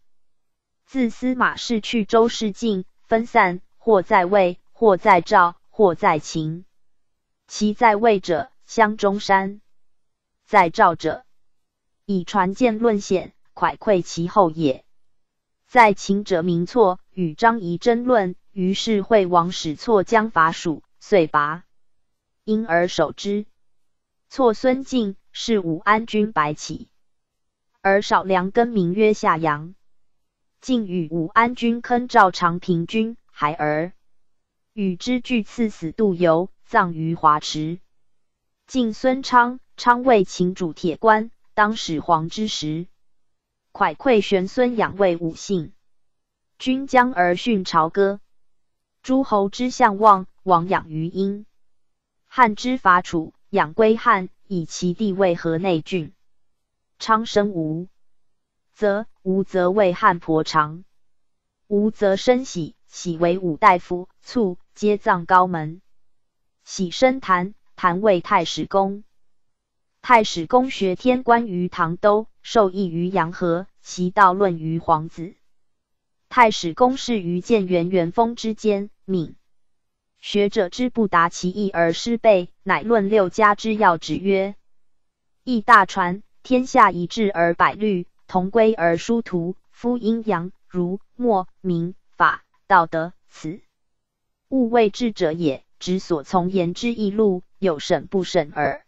S1: 自司马氏去周氏境，分散，或在魏，或在赵，或在秦。其在魏者，乡中山；在赵者，以传见论显，蒯聩其后也。在秦者，名错与张仪争论，于是惠王使错将伐蜀，遂拔因而守之。错孙敬是武安君白起，而少梁更名曰夏阳。晋与武安君坑赵长平君孩儿，与之俱赐死杜游，葬于华池。晋孙昌，昌为秦主铁官，当始皇之时，蒯聩玄孙养为武姓，君将而训朝歌。诸侯之相望，王养于殷。汉之伐楚，养归汉，以其地位河内郡。昌生吴。则吴则为汉婆长，吴则生喜，喜为武大夫，卒皆葬高门。喜生谭，谭为太史公。太史公学天官于唐都，受益于杨和，习道论于皇子。太史公是于建元元封之间，敏学者之不达其意而失备，乃论六家之要旨曰：义大传，天下一致而百虑。同归而殊途，夫阴阳、儒、墨、明、法、道德，此物谓智者也。只所从言之异路，有审不审耳。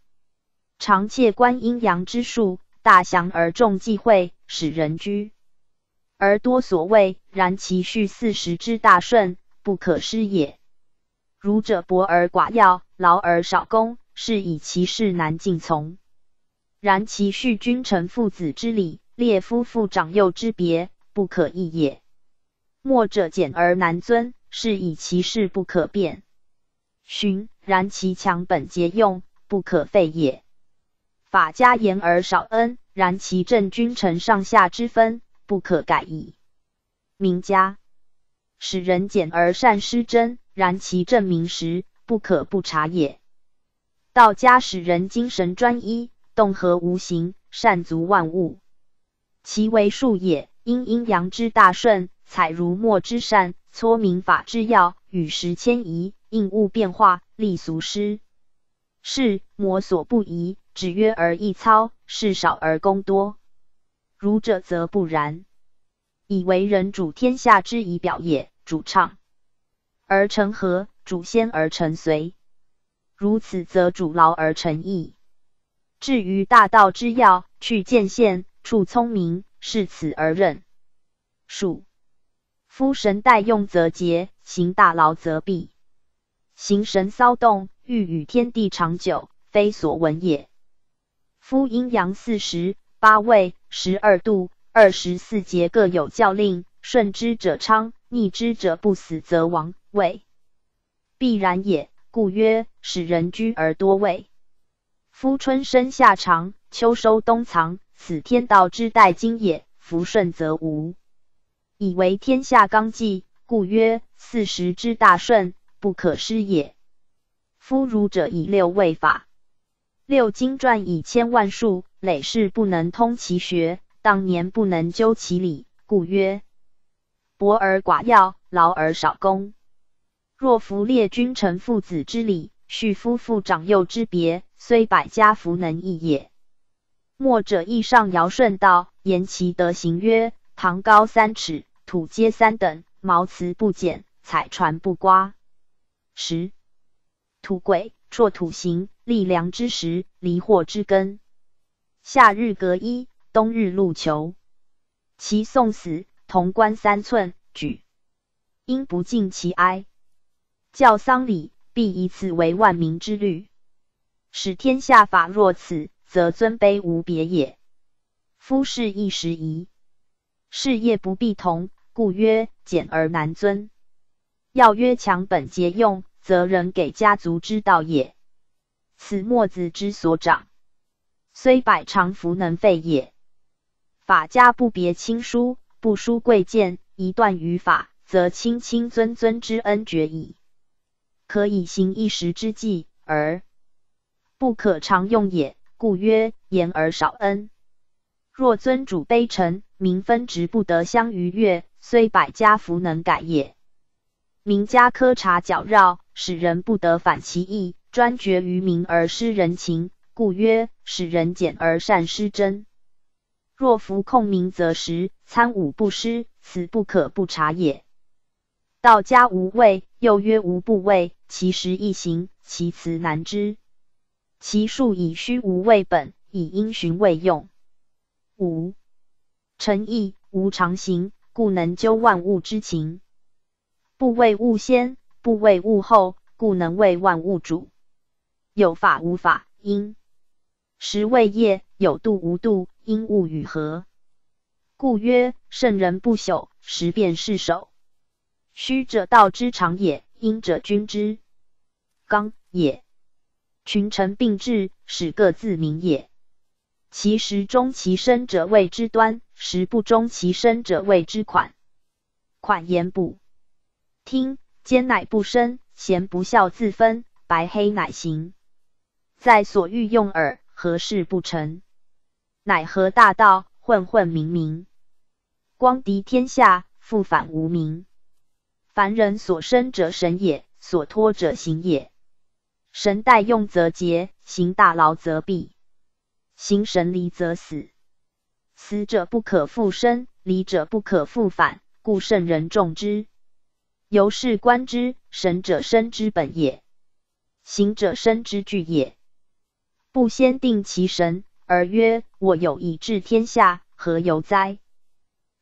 S1: 常借观阴阳之术，大祥而众忌讳，使人居而多所谓。然其序四时之大顺，不可失也。儒者薄而寡要，劳而少功，是以其事难尽从。然其序君臣父子之礼，列夫妇长幼之别，不可易也。末者简而难遵，是以其事不可变。循然其强本节用，不可废也。法家严而少恩，然其正君臣上下之分，不可改矣。名家使人简而善施真。然其正名实，不可不察也。道家使人精神专一，动合无形，善足万物。其为术也，因阴阳之大顺，采如墨之善，搓明法之要，与时迁移，应物变化，立俗施。是魔所不宜，只约而易操，事少而功多。儒者则不然，以为人主天下之仪表也，主唱。而成和，主先而成随，如此则主劳而成义。至于大道之要，去见现，处聪明，是此而任。数夫神待用则节，行大劳则弊。行神骚动，欲与天地长久，非所闻也。夫阴阳四时八位十二度二十四节各有教令，顺之者昌，逆之者不死则亡。位必然也，故曰使人居而多位。夫春生夏长，秋收冬藏，此天道之待经也。福顺则无，以为天下纲纪，故曰四时之大顺，不可失也。夫儒者以六位法，六经传以千万数，累世不能通其学，当年不能究其理，故曰薄而寡要，劳而少功。若夫列君臣父子之礼，叙夫妇长幼之别，虽百家弗能易也。墨者亦上尧舜道，言其德行曰：堂高三尺，土阶三等，毛瓷不减，彩船不刮。十土鬼，辍土行，立梁之时，离祸之根。夏日隔衣，冬日露裘。其送死，潼关三寸，举因不尽其哀。教丧礼，必以此为万民之律，使天下法若此，则尊卑无别也。夫事一时宜，事业不必同，故曰简而难尊。要曰强本节用，则人给家族之道也。此墨子之所长，虽百常弗能废也。法家不别亲疏，不疏贵贱，一断于法，则亲亲尊尊之恩绝矣。可以行一时之计，而不可常用也。故曰言而少恩。若尊主卑臣，民分职不得相逾越，虽百家弗能改也。名家苛察矫绕，使人不得反其意，专决于民而失人情，故曰使人简而善施真。若服控民则实，参武不失，此不可不察也。道家无畏，又曰无不畏。其实易行，其辞难知。其数以虚无为本，以因循为用。五诚意无常行，故能究万物之情。不为物先，不为物后，故能为万物主。有法无法，因时为业；有度无度，因物与合。故曰圣人不朽，时变是守。虚者道之常也。阴者君之刚也，群臣并治，使各自明也。其时中其身者谓之端，时不中其身者谓之款。款言不听，奸乃不生；贤不孝，自分；白黑乃行。在所欲用耳，何事不成？乃何大道，混混明明，光敌天下，复反无名。凡人所生者神也，所托者行也。神待用则竭，行大劳则弊。行神离则死。死者不可复生，离者不可复返，故圣人重之。由是观之，神者生之本也，行者生之具也。不先定其神，而曰我有以治天下，何由哉？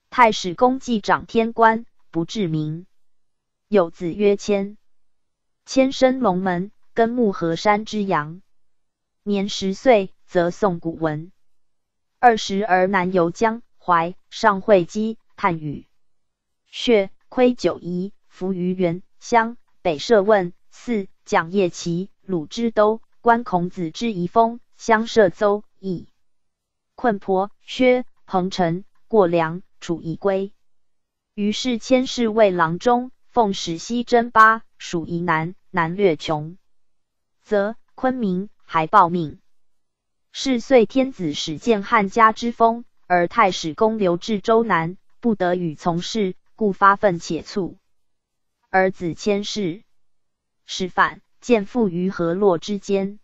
S1: 太史公既掌天官，不治民。有子曰谦，谦生龙门，根木河山之阳。年十岁，则诵古文。二十而南游江淮，上会稽、探宇、穴、窥九夷，浮于原乡。北涉汶。四讲叶齐，鲁之都，观孔子之遗风，相涉邹邑，困婆薛彭城，过梁楚夷归。于是迁侍卫郎中，奉使西征巴蜀夷南，南略穷，则昆明还报命。是岁天子始建汉家之风，而太史公留至州南，不得与从事，故发愤且促。儿子迁侍。使反见父于河洛之间，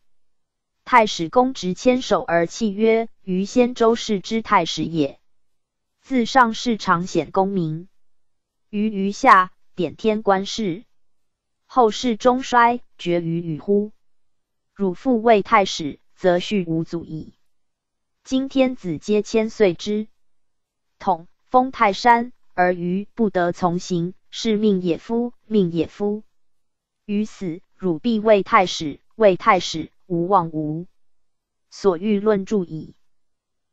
S1: 太史公执千手而泣曰：“于先周氏之太史也，自上世常显功名，于余下点天官事，后世中衰，绝于与乎？汝父为太史，则序无阻矣。今天子皆千岁之统，封泰山，而余不得从行，是命也夫，命也夫。”于死，汝必为太史，为太史，无忘无所欲论著矣。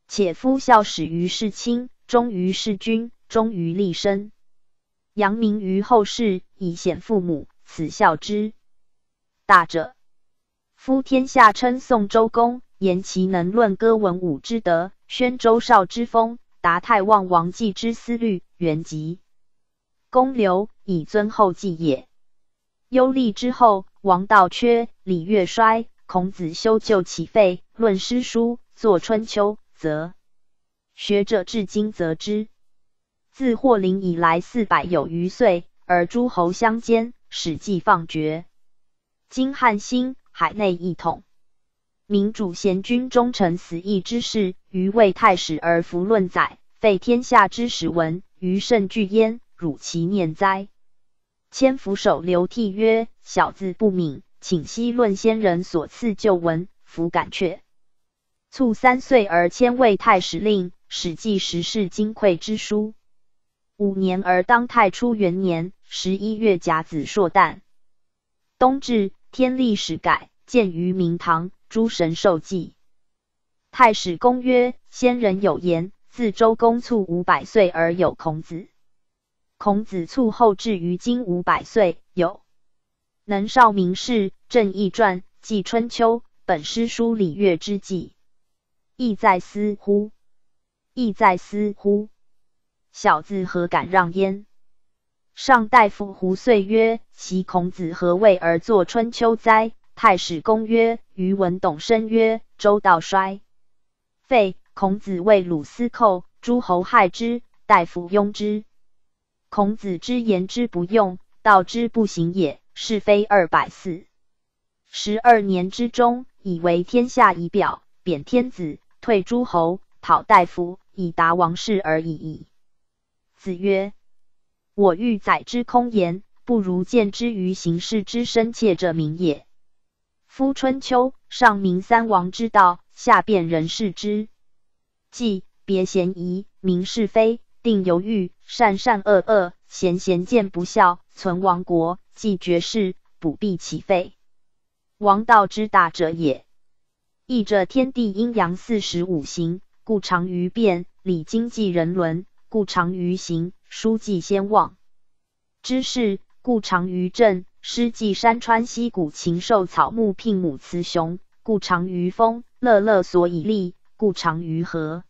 S1: 且夫孝始于事亲，忠于事君，忠于立身，扬名于后世，以显父母，此孝之大者。夫天下称颂周公，言其能论歌文武之德，宣周少之风，达太望王继之思虑，原籍公刘，以尊后继也。忧厉之后，王道缺，礼乐衰，孔子修旧起废，论诗书，作春秋，则学者至今则之。自霍陵以来四百有余岁，而诸侯相间，史记放绝。今汉兴，海内一统，明主贤君忠臣死义之事，于魏太史而弗论载，废天下之史文，余甚惧焉，汝其念哉？千扶手流涕曰：“小子不敏，请悉论先人所赐旧文，弗敢却。”卒三岁而迁为太史令，史记时事金匮之书。五年而当太初元年十一月甲子朔旦。冬至，天历史改，建于明堂，诸神受祭。太史公曰：“先人有言，自周公卒五百岁而有孔子。”孔子卒后至于今五百岁，有能少明士，正义传，记春秋，本诗书礼乐之际，意在思乎？意在思乎？小子何敢让焉？上大夫胡遂曰：“其孔子何谓而作春秋哉？”太史公曰：“余闻董生曰：‘周道衰废，孔子为鲁司寇，诸侯害之，大夫拥之。’”孔子之言之不用，道之不行也。是非二百四十二年之中，以为天下仪表，贬天子，退诸侯，讨大夫，以达王室而已矣。子曰：“我欲载之空言，不如见之于行事之深切者明也。夫春秋，上明三王之道，下辨人事之纪，别嫌疑，明是非。”定犹豫，善善恶恶，贤贤见不孝，存亡国，继绝世，不必其废。王道之大者也。义者天地阴阳四时五行，故常于变；礼经济人伦，故常于行；书记先望知识，故常于政；诗记山川溪谷禽兽草木牝母雌雄，故常于风；乐乐所以立，故常于和。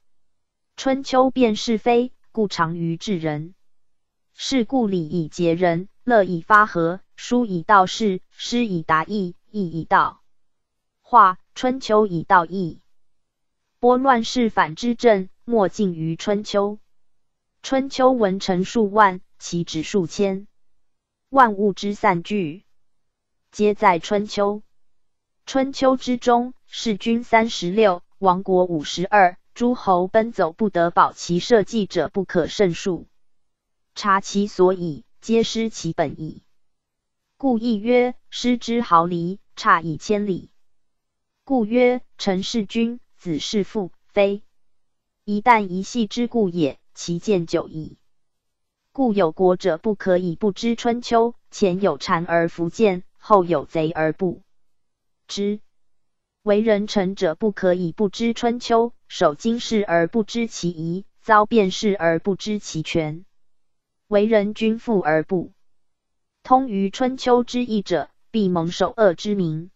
S1: 春秋辨是非。故长于治人，是故礼以节人，乐以发和，书以道事，诗以达意，义以道化，春秋以道义。拨乱世反之政，莫尽于春秋。春秋文臣数万，其职数千，万物之散聚，皆在春秋。春秋之中，士君三十六，亡国五十二。诸侯奔走不得保其社稷者不可胜数，察其所以，皆失其本矣。故亦曰：失之毫厘，差以千里。故曰：臣是君，子是父，非一旦一系之故也，其见久矣。故有国者不可以不知春秋。前有谗而弗见，后有贼而不知。为人臣者不可以不知春秋，守经事而不知其宜，遭变事而不知其权。为人君父而不通于春秋之义者，必蒙首恶之名；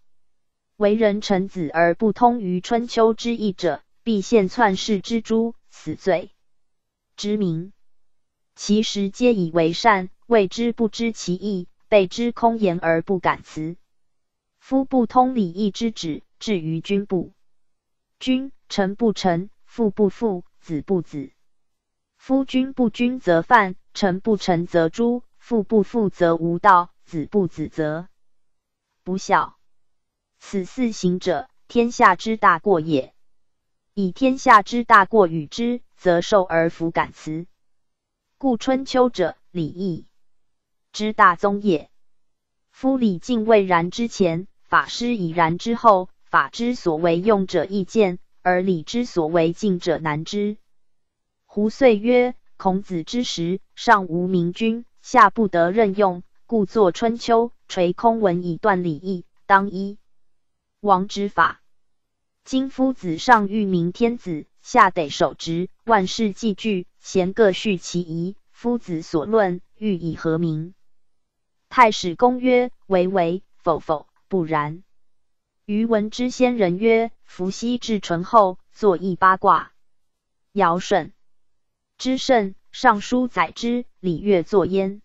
S1: 为人臣子而不通于春秋之义者，必陷篡世之诛，死罪之名。其实皆以为善，谓之不知其义，备之空言而不敢辞。夫不通礼义之旨。至于君不君，臣不臣，父不父，子不子。夫君不君则犯，臣不臣则诛，父不父则无道，子不子则不孝。此四行者，天下之大过也。以天下之大过与之，则受而弗敢辞。故春秋者，礼义之大宗也。夫礼敬未然之前，法师已然之后。法之所为用者易见，而礼之所为敬者难知。胡遂曰：孔子之时，上无明君，下不得任用，故作春秋，垂空文以断礼义，当一王之法。今夫子上欲明天子，下得守职，万事既具，贤各叙其宜。夫子所论，欲以何名？太史公曰：为为，否否，不然。余闻之先人曰：“伏羲至淳后，作一八卦。尧舜之圣，尚书载之，礼乐作焉。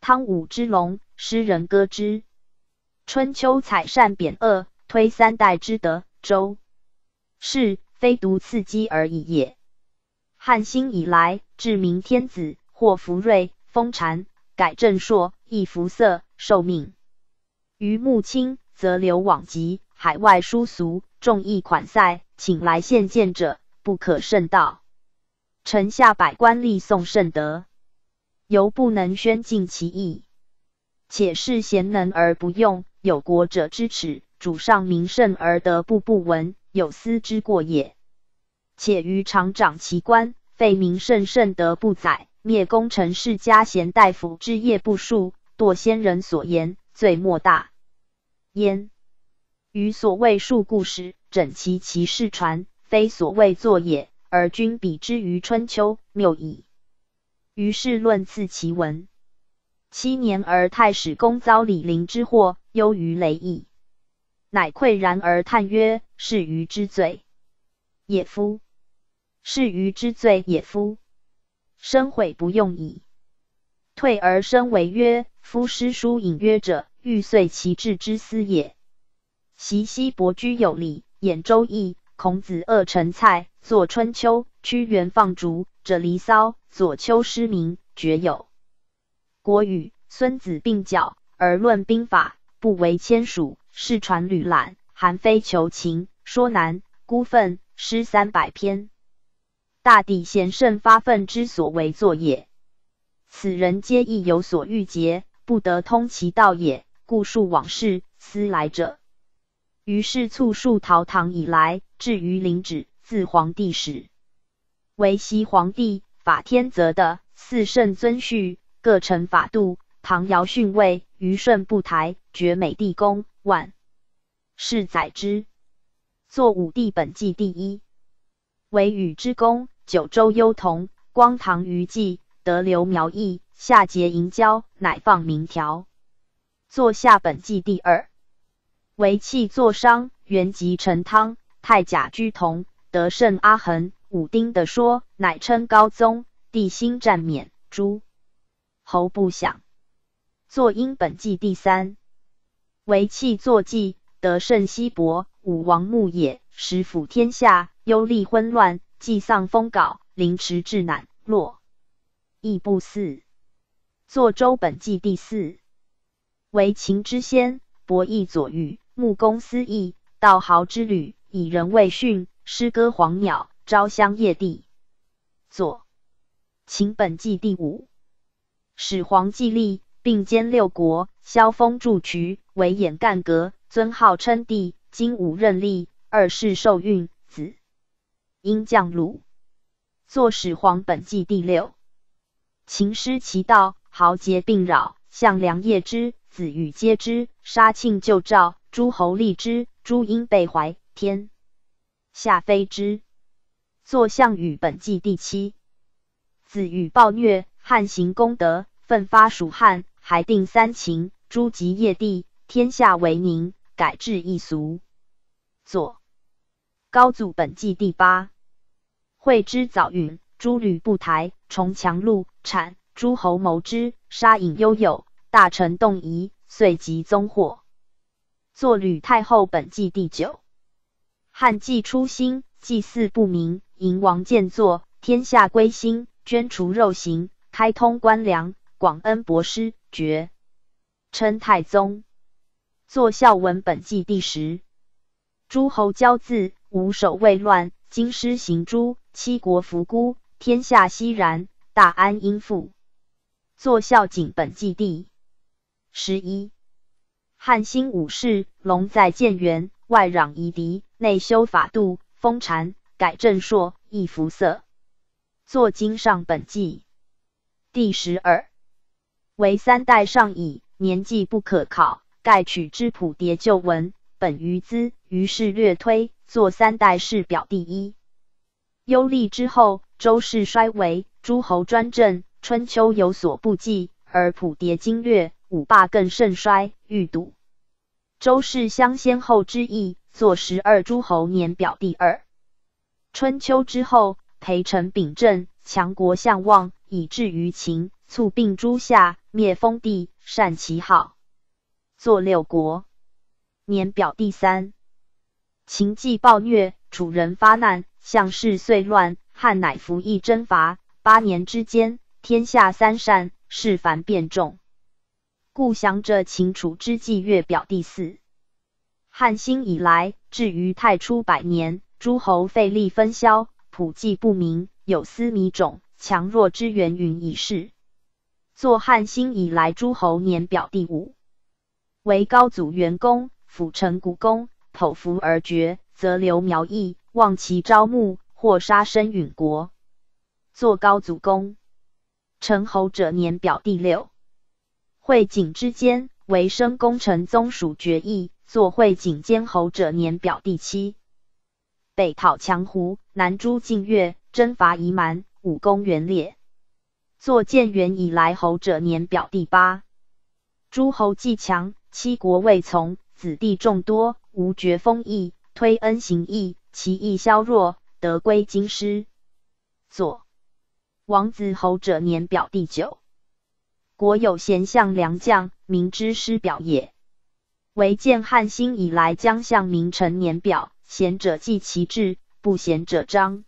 S1: 汤武之隆，诗人歌之。春秋采善贬恶，推三代之德。周是非独次机而已也。汉兴以来，至明天子，或福瑞，封禅，改正朔，易服色，受命。于穆清。”则流往及，海外殊俗，众议款塞，请来献见者，不可胜道。臣下百官立颂圣德，犹不能宣尽其意。且是贤能而不用，有国者之耻；主上名圣而得不不闻，有司之过也。且于常长其官，废名圣圣德不载，灭功臣世家贤大夫之业不数，堕先人所言，罪莫大。焉，于所谓述故事，整齐其事传，非所谓作也。而君比之于春秋，谬矣。于是论次其文。七年而太史公遭李陵之祸，忧于雷邑，乃喟然而叹曰：“是余之罪也夫！是余之罪也夫！深悔不用矣。”退而身为曰：“夫诗书隐约者。”欲遂其志之思也。习西伯居有礼，演周易。孔子恶陈蔡，作春秋。屈原放逐，者离骚。左丘失明，绝有。国语。孙子并角，而论兵法，不为签署。世传吕览，韩非求情，说难，孤愤，诗三百篇。大抵贤圣发愤之所为作也。此人皆亦有所欲结，不得通其道也。故述往事，思来者。于是促述陶唐以来，至于临止，自皇帝始，为西皇帝法天则的，四圣遵序，各成法度。唐尧逊位，虞舜不台，绝美帝宫，万世载之。作武帝本纪第一，为禹之功，九州幽同，光唐余纪，得流苗裔，夏桀营郊，乃放明条。坐下本纪第二，为气作商，原籍陈汤，太甲居同，得胜阿衡，武丁的说，乃称高宗，帝心战免，诸侯不享。作因本纪第三，为气作纪，得胜西伯，武王牧野，时辅天下，忧厉昏乱，祭丧封稿，凌迟至难，落亦不嗣。作周本纪第四。为秦之先，博弈左御，木公司义，道豪之旅，以人为训，诗歌黄鸟，朝香夜帝。左秦本纪第五，始皇既立，并兼六国，萧封祝渠，为衍干阁，尊号称帝。今五任立，二世受孕，子因降鲁。作始皇本纪第六，秦失其道，豪杰并扰，向梁业之。子羽皆知。杀庆就诏，诸侯立之。诸因被怀，天下非之。作项羽本纪第七。子羽暴虐，汉行功德，奋发蜀汉，还定三秦，诸及业地，天下为宁，改制易俗。左高祖本纪第八。会之早允，诸吕不台，重强陆产，诸侯谋之，杀隐悠有，大臣动疑，遂即宗祸。作吕太后本纪第九。汉季初兴，祭祀不明。迎王建作，天下归心，捐除肉刑，开通官粮，广恩博施，爵称太宗。作孝文本纪第十。诸侯骄恣，无首未乱，京师行诛，七国服孤，天下熙然，大安殷富。作孝景本纪第十一。汉兴武士，龙在建元，外攘夷狄，内修法度，封禅。改正朔，易服色。作经上本纪第十二。为三代上矣，年纪不可考。盖取之谱牒旧文，本于兹，于是略推。作三代世表第一。幽厉之后，周氏衰微，诸侯专政，春秋有所不继，而谱牒经略，五霸更盛衰。欲睹周氏相先后之意，作十二诸侯年表第二。春秋之后，裴臣秉政，强国相望，以至于秦，促并诸夏，灭封地，善其好，作六国年表第三。秦既暴虐，楚人发难，项氏遂乱，汉乃服役征伐。八年之间，天下三善，事繁变众，故降者秦楚之际月表第四。汉兴以来，至于太初百年。诸侯费力分销，普济不明，有司弥种，强弱之源云已逝。作汉兴以来诸侯年表第五。为高祖元公，辅成古公，剖服而绝，则留苗裔，望其招募，或杀生陨国。作高祖公。成侯者年表第六。会景之间，为生功臣宗属决议。作会景监侯者年表第七。北讨强胡，南诛晋越，征伐夷蛮，武功元烈。作建元以来侯者年表第八。诸侯既强，七国未从，子弟众多，无绝封邑，推恩行义，其义削弱，得归京师。作王子侯者年表第九。国有贤相良将，明之师表也。唯见汉兴以来将相名臣年表。贤者记其志，不贤者彰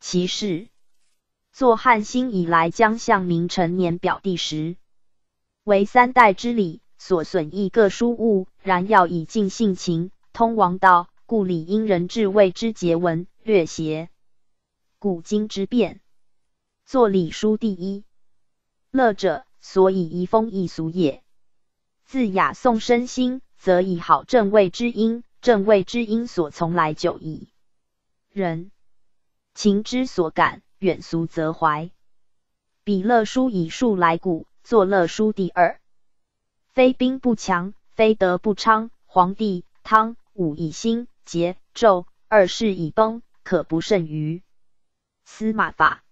S1: 其事。作汉兴以来将相名臣年表第十。为三代之礼，所损益各殊物，然要以尽性情，通王道，故理应人治谓之节文略协。古今之变，作礼书第一。乐者，所以移风易俗也。自雅颂身心，则以好正位之音。正谓之因所从来久矣。人情之所感，远俗则怀。比乐书以数来古，作乐书第二。非兵不强，非德不昌。皇帝汤武以兴，桀纣二世以崩，可不甚于司马法。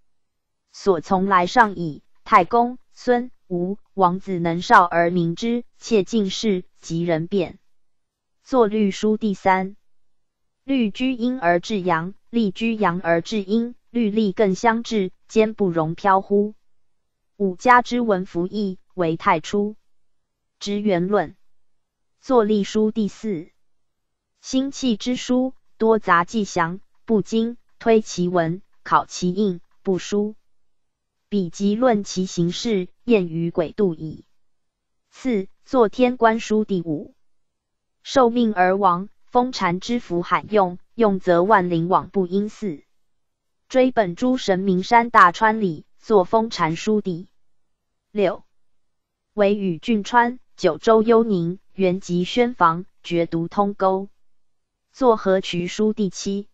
S1: 所从来上矣。太公孙吴王子能少而明之，切近事，及人变。作律书第三，律居阴而至阳，利居阳而至阴，律利更相至，兼不容飘忽。五家之文服役，为太初之元论。作隶书第四，辛弃之书多杂记详，不精，推其文，考其印，不书。笔籍论其形式，验于鬼度矣。四作天官书第五。受命而亡，封禅之福罕用，用则万灵往不应祀。追本诸神明山大川里，作封禅书第六。为与郡川、九州幽宁、原籍宣房，绝读通沟。作河渠书第七。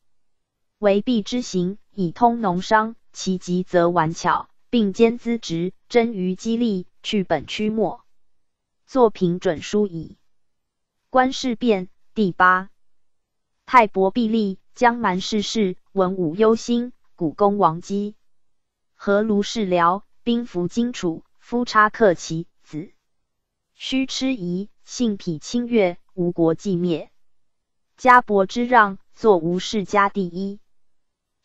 S1: 为弊之行，以通农商，其极则顽巧，并兼资职，臻于激励，去本驱末。作品准书矣。官事变第八。太伯必立，江蛮世事，文武忧心，古公王姬。何卢氏辽，兵符荆楚，夫差克其子。须吃夷，性痞侵越，吴国既灭。家伯之让，作吴世家第一。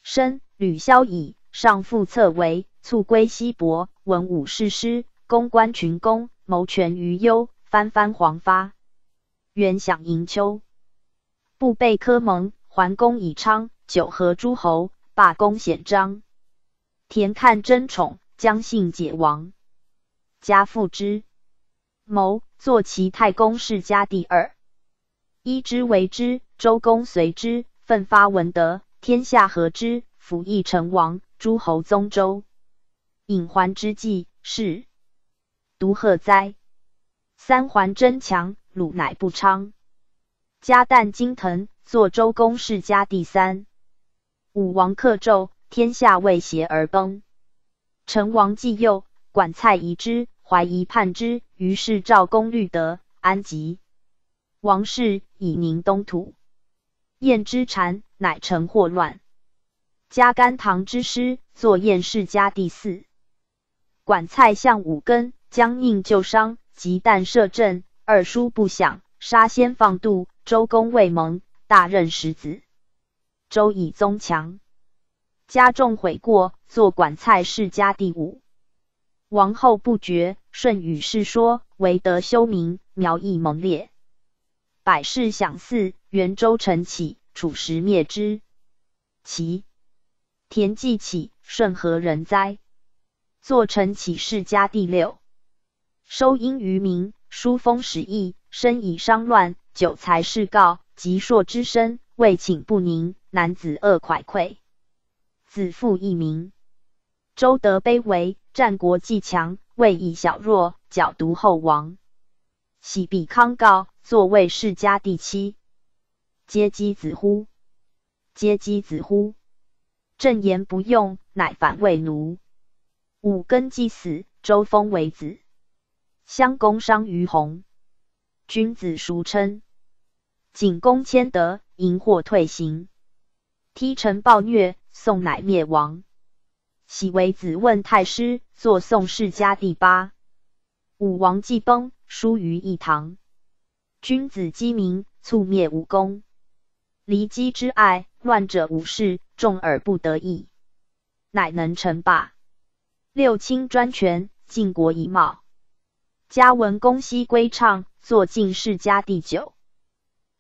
S1: 申，吕萧以上父侧为，卒归西伯，文武士师，公关群公，谋权于幽，藩藩黄发。元享迎秋。不备科蒙，桓公以昌，九合诸侯，罢公显章。田看争宠，将信解王。家父之谋，坐其太公世家第二。依之为之，周公随之，奋发文德，天下和之，辅义成王，诸侯宗周。隐桓之计，是独何哉？三桓争强，鲁乃不昌。加旦金腾，作周公世家第三。武王克纣，天下为邪而崩。成王既幼，管蔡疑之，怀疑叛之，于是赵公虑得，安吉。王室以宁东土。燕之谗，乃成祸乱。加甘棠之师，作燕世家第四。管蔡相五更，将应旧伤，及旦摄政，二叔不响，杀先放度。周公未蒙，大任十子。周以宗强，加重悔过，作管蔡世家第五。王后不绝，舜与世说，唯德修明，苗裔猛烈。百世享祀，元周成起，楚时灭之。其田忌起，舜何人哉？作成起世家第六。收音于民，书风始义，身以商乱。久才事告，及硕之身，未请不宁。男子恶蒯聩，子父一名。周德卑微，战国既强，位以小弱，剿独后亡。喜比康告，作魏世家第七。皆姬子乎？皆姬子乎？正言不用，乃反魏奴。五更既死，周封为子。襄公伤于弘，君子孰称？景公谦德，迎祸退行。踢臣暴虐，宋乃灭亡。喜为子问太师，作宋世家第八。武王既崩，疏于一堂。君子鸡鸣，卒灭武功。离姬之爱，乱者无事，众而不得意，乃能称霸。六亲专权，晋国一茂。嘉文公西归唱，作晋世家第九。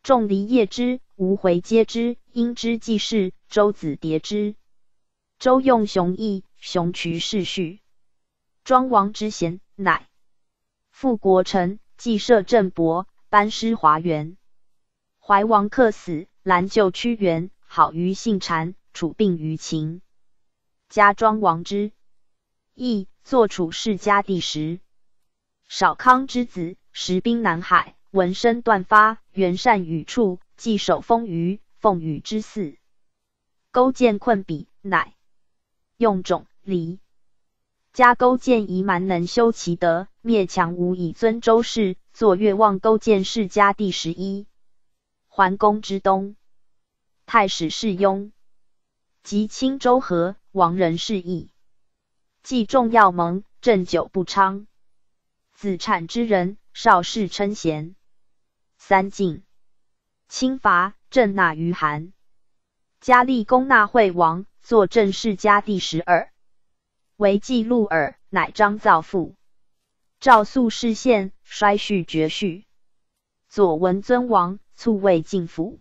S1: 众离夜之，无回皆之。因之既事，周子迭之。周用雄毅，雄渠世序。庄王之贤，乃复国臣，既设郑伯，班师华元。怀王克死，兰救屈原，好于信谗，处病于秦。家庄王之义，作楚世家第十。少康之子，食兵南海。闻声断发，元善与处，既守风余，奉禹之嗣。勾践困彼，乃用种离。加勾践以蛮能修其德，灭强吴以尊周氏，作越望勾践世家第十一。桓公之东，太史侍雍，及青州河，王人士义，既重要盟，正久不昌。子产之人，少氏称贤。三晋，侵伐郑纳于韩，嘉立公纳惠王，作郑世家第十二。为季路耳，乃张造父。赵肃视县，衰序绝序。左文尊王，卒未晋府。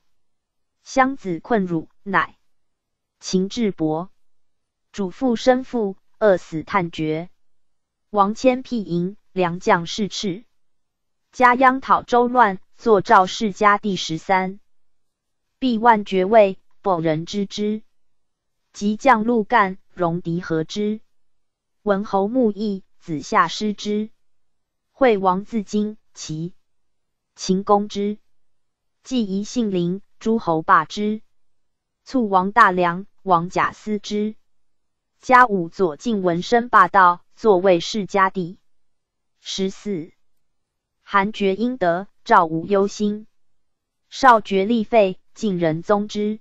S1: 襄子困辱，乃秦智伯。主父生父，饿死叹绝。王谦辟营，良将士赤。加央讨周乱。作赵世家第十三，毕万爵位，否人知之。即将陆干，戎狄合之。文侯穆义，子夏失之。惠王自荆，齐秦攻之。既疑信陵，诸侯罢之。卒王大梁，王贾思之。家武左近闻声霸道，作为世家第十四。韩厥应得，赵无忧心。少厥立废，晋人宗之。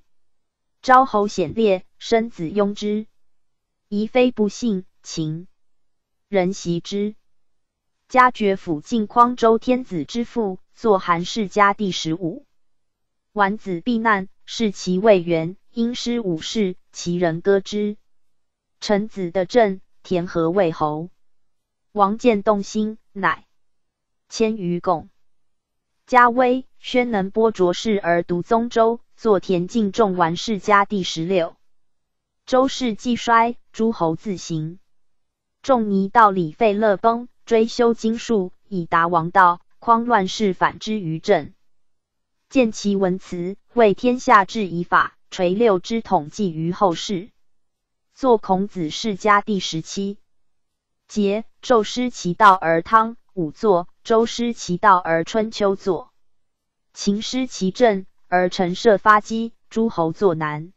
S1: 昭侯显烈，生子拥之。宜妃不幸，秦人袭之。家爵辅晋匡周天子之父，作韩世家第十五。晚子避难，是其未元，因失武士，其人歌之。臣子的政，田和魏侯。王建动心，乃迁于贡。嘉威，宣能播卓氏而独宗周，作田敬仲完世家第十六。周氏既衰，诸侯自行。仲尼道李废乐崩。追修经术，以达王道。匡乱世，反之于政。见其文辞，为天下治以法，垂六之统计于后世。作孔子世家第十七。节纣失其道而汤武作，周失其道而春秋作，秦失其政而陈涉发迹，诸侯作难。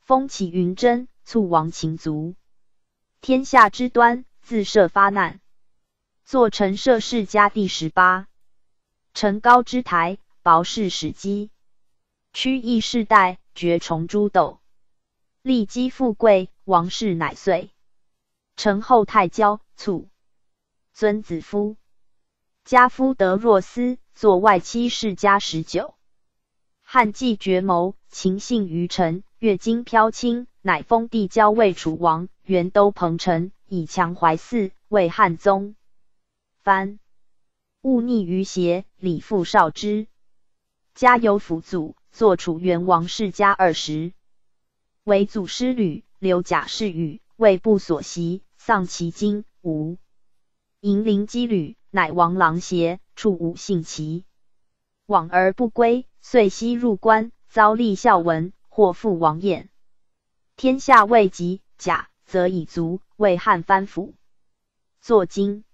S1: 风起云蒸，促亡秦族。天下之端，自设发难。作陈涉世家第十八，陈高之台，薄氏始基，屈义世代，绝崇诸斗，立基富贵，王室乃遂。陈后太骄，卒。尊子夫，家夫德若斯，作外戚世家十九。汉既绝谋，秦幸于臣，越经飘清，乃封帝郊魏楚王，元都彭城，以强怀嗣，为汉宗。藩勿逆于邪，礼父少之。家有辅祖，作楚元王世家二十。为祖师履，留甲士羽，为不所袭，丧其精。无银陵羁旅，乃王郎邪，处无信其。往而不归，遂西入关，遭立孝文，或父王晏。天下未及，甲则以卒，为汉藩府。作经。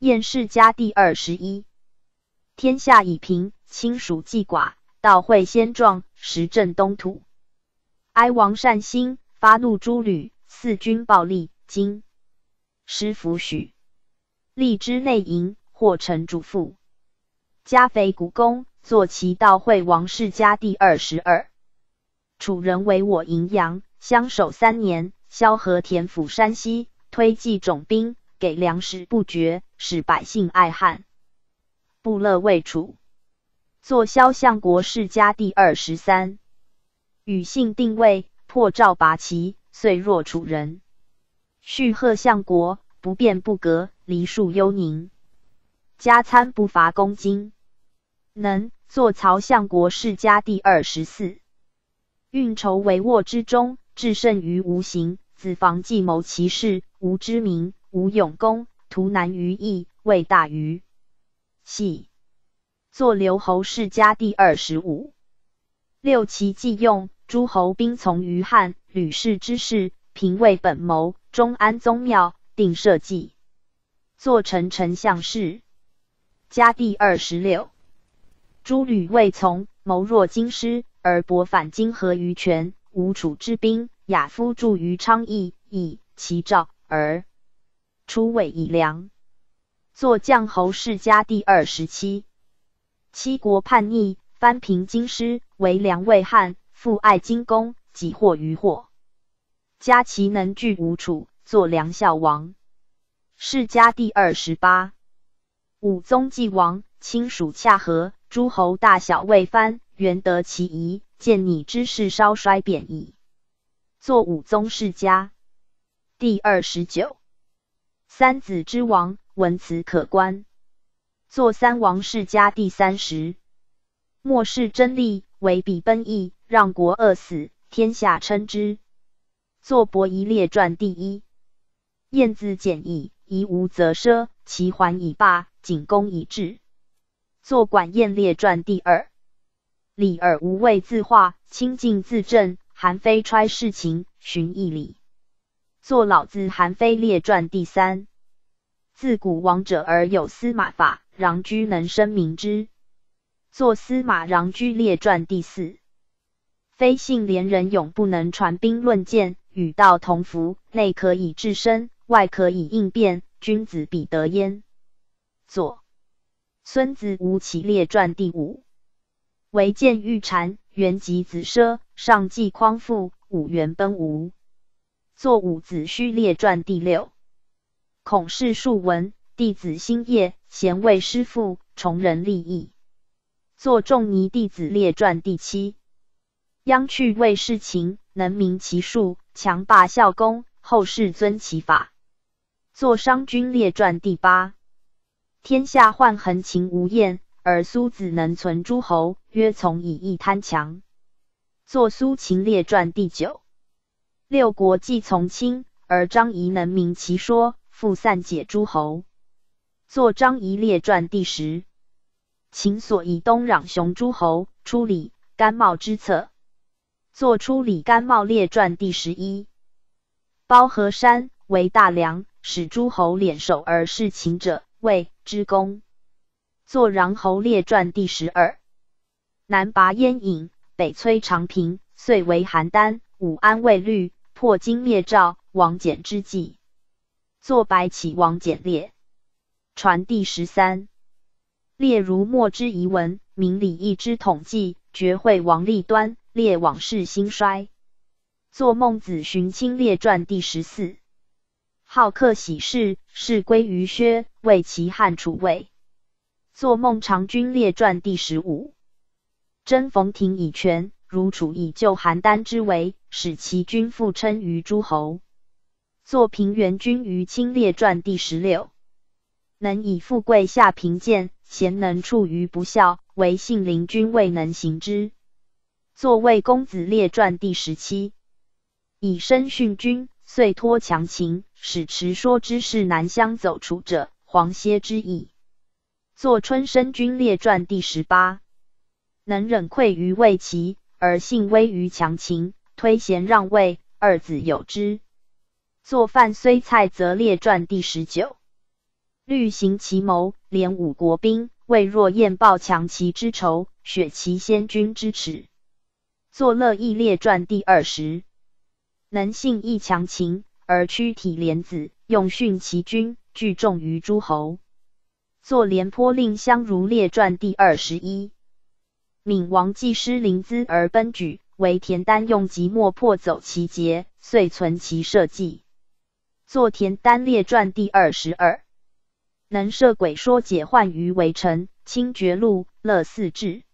S1: 燕世家第二十一。天下已平，亲属既寡，道会先壮，时震东土。哀王善心，发怒诸吕，四军暴力，今师弗许，立之内营，或臣主父。加肥古公，坐其道会王世家第二十二。楚人为我荥阳，相守三年，萧何田府山西，推计种兵。给粮食不绝，使百姓爱汉。不乐未楚，坐萧相国世家第二十三。与性定位，破赵拔齐，遂若楚人。续贺相国，不变不革，黎庶幽宁。加餐不乏公金。能坐曹相国世家第二十四。运筹帷幄之中，至胜于无形。子房计谋其事，无知名。无勇功图难于易，未大于细。作刘侯世家第二十五。六其既用，诸侯兵从于汉，吕氏之事，平魏本谋，中安宗庙，定社稷。作成丞相事家第二十六。诸吕未从，谋若京师，而博反荆河于权。吴楚之兵，亚夫驻于昌邑，以其兆而。出位以良，作将侯世家第二十七。七国叛逆，藩平京师，为梁魏汉，父爱金公，己获于祸。家其能拒吴楚，作梁孝王。世家第二十八。武宗继王，亲属洽和，诸侯大小未藩，原得其宜，见你之事稍衰贬矣。作武宗世家第二十九。三子之王，文辞可观。作三王世家第三十。末世真利，为彼奔逸，让国饿死，天下称之。作伯夷列传第一。晏子简易，夷无则奢，其桓以罢，景公以治。作管晏列传第二。礼而无畏自化，清静自正。韩非揣世情，循义理。作老子韩非列传第三。自古王者而有司马法，穰居能生明之。作司马穰居列传第四。非信廉人永不能传兵论剑，与道同服，内可以治身，外可以应变，君子必得焉。左孙子吴起列传第五。唯见玉蝉，原籍子奢，上继匡父，五元奔吴。作五子胥列传第六。孔氏述文，弟子兴业，贤为师父，崇仁立义。作仲尼弟子列传第七。央去为世情，能明其术，强霸孝公，后世尊其法。作商君列传第八。天下患横秦无厌，而苏子能存诸侯，曰从以义贪强。作苏秦列传第九。六国既从亲，而张仪能明其说，复散解诸侯。作张仪列传第十。秦所以东攘雄诸侯，出李甘茂之策。作出李甘茂列传第十一。包河山为大梁，使诸侯敛守而事秦者，谓之功。作穰侯列传第十二。南拔燕尹，北摧长平，遂为邯郸，武安魏律，破金灭赵，王翦之计。作白起王翦列传第十三。列如墨之遗文，明礼义之统计，绝会王立端，列往事兴衰。作孟子荀卿列传第十四。好客喜事，事归于薛，为其汉楚魏。作孟尝君列传第十五。征冯亭以权，如楚以救邯郸之围，使其君复称于诸侯。作平原君于卿列传第十六。能以富贵下贫贱。贤能处于不孝，唯信陵君未能行之。作魏公子列传第十七。以身殉君，遂托强秦，使持说之事南乡走楚者，黄歇之矣。作春申君列传第十八。能忍愧于魏齐，而信威于强秦，推贤让位，二子有之。作范虽蔡则列传第十九。虑行其谋，连五国兵，为若燕报强其之仇，雪其先君之耻。作乐毅列传第二十。能信义强秦，而屈体连子，用训其君，聚众于诸侯。作廉颇令相如列传第二十一。闵王既失临淄而奔举，为田丹用即墨破走其节，遂存其社稷。作田丹列传第二十二。能设鬼说解患于围城，清绝路，乐四志。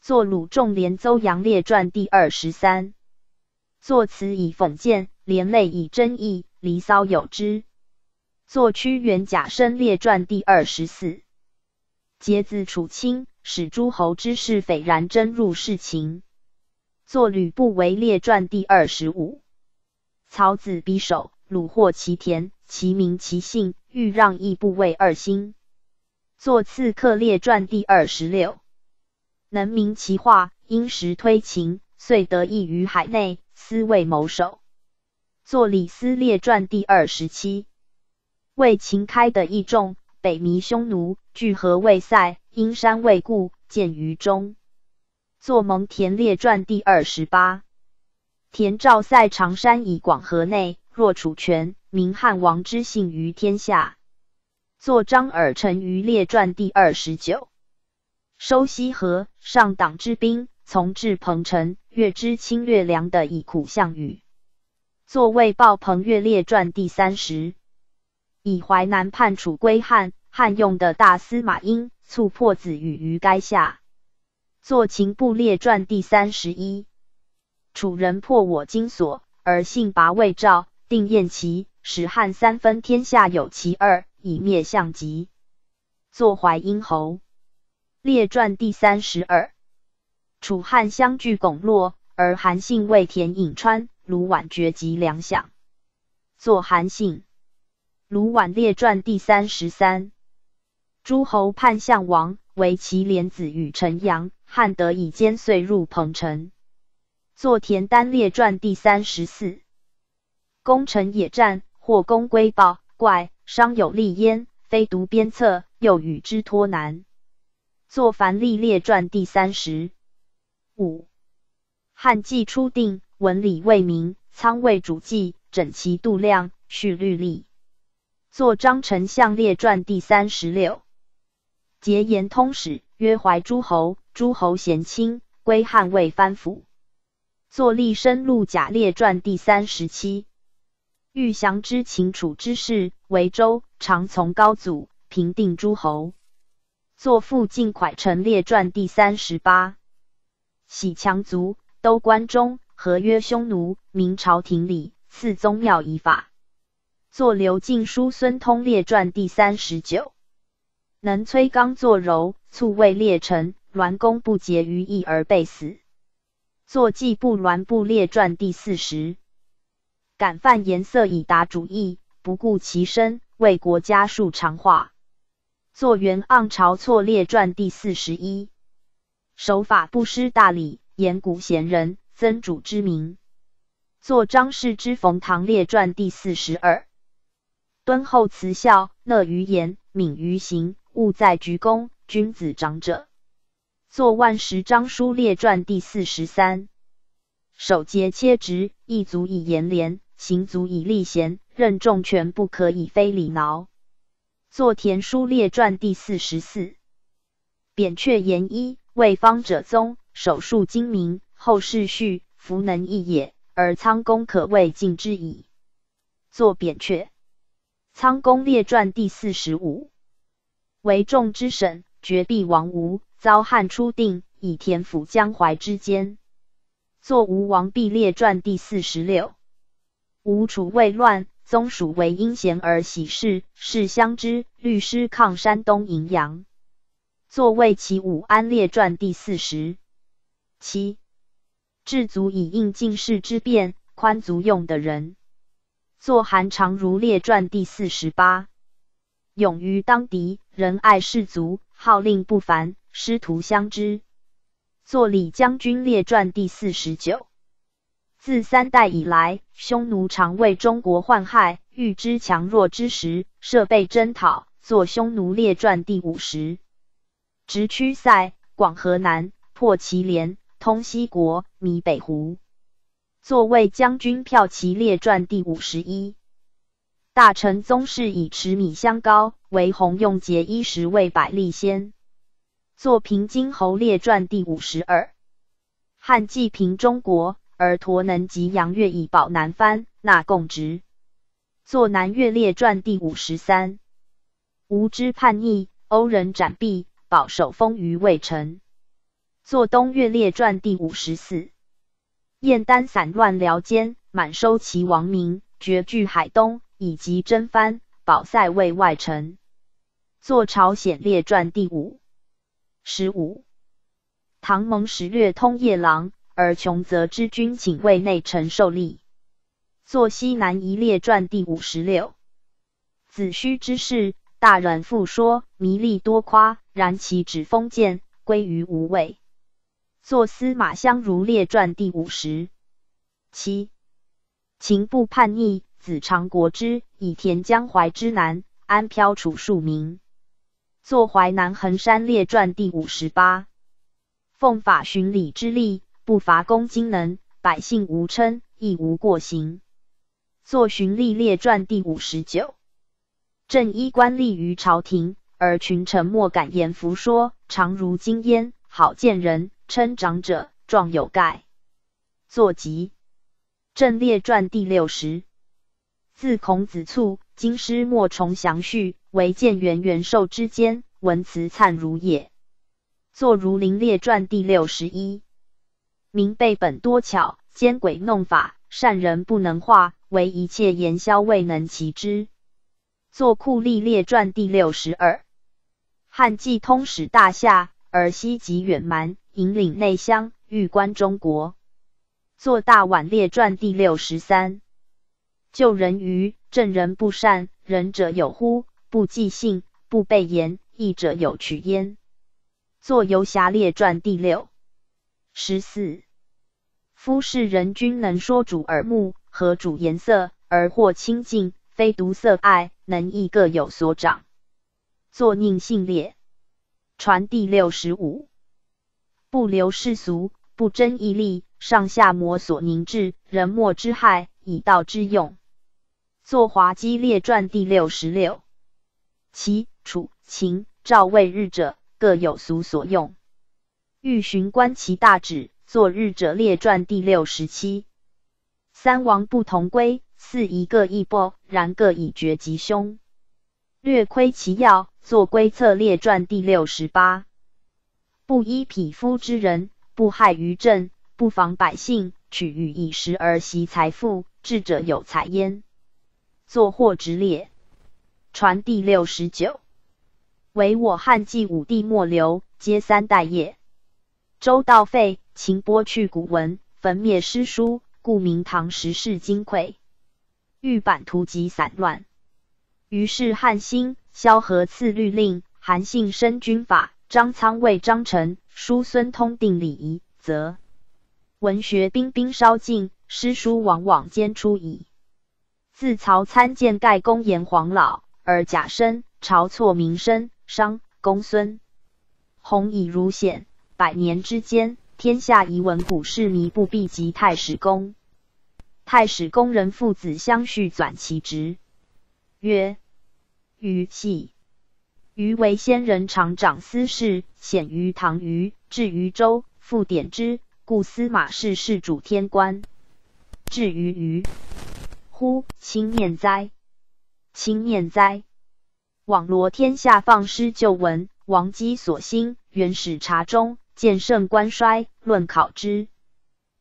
S1: 作鲁仲连邹阳列传第二十三。作词以讽谏，连累以争议，离骚有之。作屈原贾生列传第二十四。节子楚清，使诸侯之事斐然争入世情。作吕不韦列传第二十五。曹子匕首，虏获其田，其名其姓。欲让义部为二心。作刺客列传第二十六。能明其话，因时推秦，遂得意于海内，思为谋首。作李斯列传第二十七。为秦开的义众，北迷匈奴，聚合魏塞，因山未固，见于中。作蒙恬列传第二十八。田赵塞长山以广河内，若楚权。明汉王之幸于天下。作张耳陈于列传第二十九。收西河，上党之兵，从至彭城，越之侵略梁的以苦项羽。作魏报彭越列传第三十。以淮南叛楚归汉，汉用的大司马殷，促破子羽于垓下。作秦部列传第三十一。楚人破我金所，而信拔魏赵，定燕齐。使汉三分天下有其二，以灭项籍。作淮阴侯列传第三十二。楚汉相距拱落，而韩信为田颍川、卢绾绝及粮饷。作韩信、卢绾列传第三十三。诸侯叛项王，为其连子与陈阳，汉得以坚遂入彭城。作田丹列传第三十四。攻城野战。或功归报，怪伤有利焉，非独鞭策，又与之托难。作樊历列传第三十五。汉纪初定，文理未明，仓位主纪，整齐度量，序律例。作张丞相列传第三十六。节言通史曰怀诸侯，诸侯贤亲，归汉魏藩府。作立生录贾列传第三十七。欲详知秦楚之事，为周常从高祖平定诸侯。作父晋蒯成列传第三十八。喜强族，都关中，合约匈奴，明朝廷礼，赐宗庙仪法。作刘敬叔孙通列传第三十九。能崔刚作柔，卒为列臣，栾公不节于义而被死。作季布栾布列传第四十。敢犯颜色以达主义，不顾其身，为国家树长化。作元盎朝错列传第四十一。守法不失大礼，言古贤人，曾主之名。作张氏之冯唐列传第四十二。敦厚慈孝，乐于言，敏于行，务在鞠躬，君子长者。作万石章书列传第四十三。守节切直，亦足以言廉。行足以立贤，任重权不可以非礼挠。作田书列传第四十四。扁鹊言一，为方者宗，手术精明，后世序，弗能易也。而仓公可谓尽之矣。作扁鹊。仓公列传第四十五。为众之省，绝壁王吴，遭汉初定，以田府江淮之间。作吴王毕列传第四十六。吴楚未乱，宗属为阴贤而喜事，世相知。律师抗山东荥阳，作魏齐武安列传第四十七。至足以应进士之变，宽足用的人。作韩长如列传第四十八。勇于当敌，仁爱士卒，号令不凡，师徒相知。作李将军列传第四十九。自三代以来，匈奴常为中国患害，欲知强弱之时，设备征讨。作《匈奴列传》第五十。直驱塞，广河南，破祁连，通西国，弥北胡。作魏将军骠骑列传第五十一。大臣宗室以持米相高，为鸿用节衣食为百利先。作平津侯列传第五十二。汉济平中国。而陀能及杨越以保南藩，纳贡职。作南越列传第五十三。吴之叛逆，欧人斩毙，保守封于魏城。作东越列传第五十四。燕丹散乱辽间，满收其王民，绝据海东，以及征藩，保塞卫外城。作朝鲜列传第五十五。唐蒙十略通夜郎。而穷则知君请为内臣受力。作西南夷列传第五十六。子虚之事，大阮复说，弥利多夸，然其指封建，归于无畏。作司马相如列传第五十七。秦不叛逆，子长国之，以田江淮之南，安飘楚庶民。作淮南衡山列传第五十八。奉法循礼之力。不伐攻金能，百姓无称，亦无过行。作荀立列传第五十九。正衣官吏于朝廷，而群臣莫敢言服说，常如金烟，好见人，称长者，壮有盖。作集。正列传第六十。自孔子卒，京师莫重详序，唯见元元寿之间，文辞灿如也。作儒林列传第六十一。明背本多巧，奸诡弄法，善人不能化，唯一切言销未能其之。作库吏列传第六十二。汉既通史大夏，而西极远蛮，引领内乡，欲观中国。作大宛列传第六十三。救人于正人不善，仁者有乎？不记信，不备言，义者有取焉。作游侠列传第六。十四，夫士人君能说主耳目，何主颜色，而获清净，非独色爱，能亦各有所长。作宁信列传第六十五，不留世俗，不争义利，上下摩所凝滞，人莫之害，以道之用。作华稽列传第六十六，齐楚秦赵、魏日者，各有俗所用。欲寻观其大旨，作《日者列传》第六十七。三王不同归，四一各异波，然各以绝吉凶。略窥其要，作《归策列传》第六十八。不依匹夫之人，不害于政，不妨百姓，取予以食而习财富，智者有才焉。作祸之列，传第六十九。唯我汉纪武帝末流，皆三代也。周道废，秦剥去古文，焚灭诗书，故明唐时势金匮，欲版图籍散乱。于是汉兴，萧何赐律令，韩信申军法。张苍为章程，叔孙通定礼仪，则文学彬彬稍尽，诗书往往兼出矣。自曹参见盖公言黄老，而贾生、晁错名声，商、公孙弘以如显。百年之间，天下遗文古事弥不必及太史公。太史公人父子相续，转其职，曰余系。余为先人，常掌司事，显于唐虞，至于周，复典之，故司马氏是主天官。至于余，乎卿念哉！卿念哉！网罗天下，放失旧闻，王基所兴，原始察中，见圣官衰，论考之。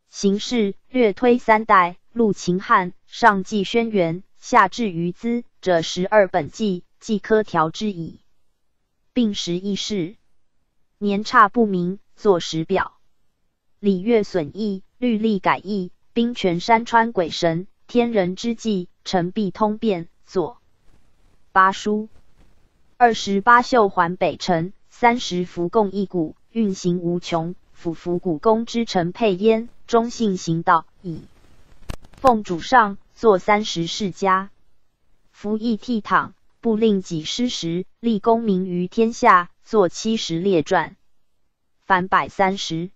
S1: 形势略推三代，录秦汉，上记轩辕，下至于兹，者十二本纪，即科条之矣。并时易事，年差不明，作时表。礼乐损益，律例改易，兵权山川鬼神，天人之际，臣必通变。左八书，二十八宿还北辰，三十伏共一毂，运行无穷。俯伏古公之臣配焉，忠信行道矣。奉主上，作三十世家，服役倜傥。不令己失时，立功名于天下。作七十列传，凡百三十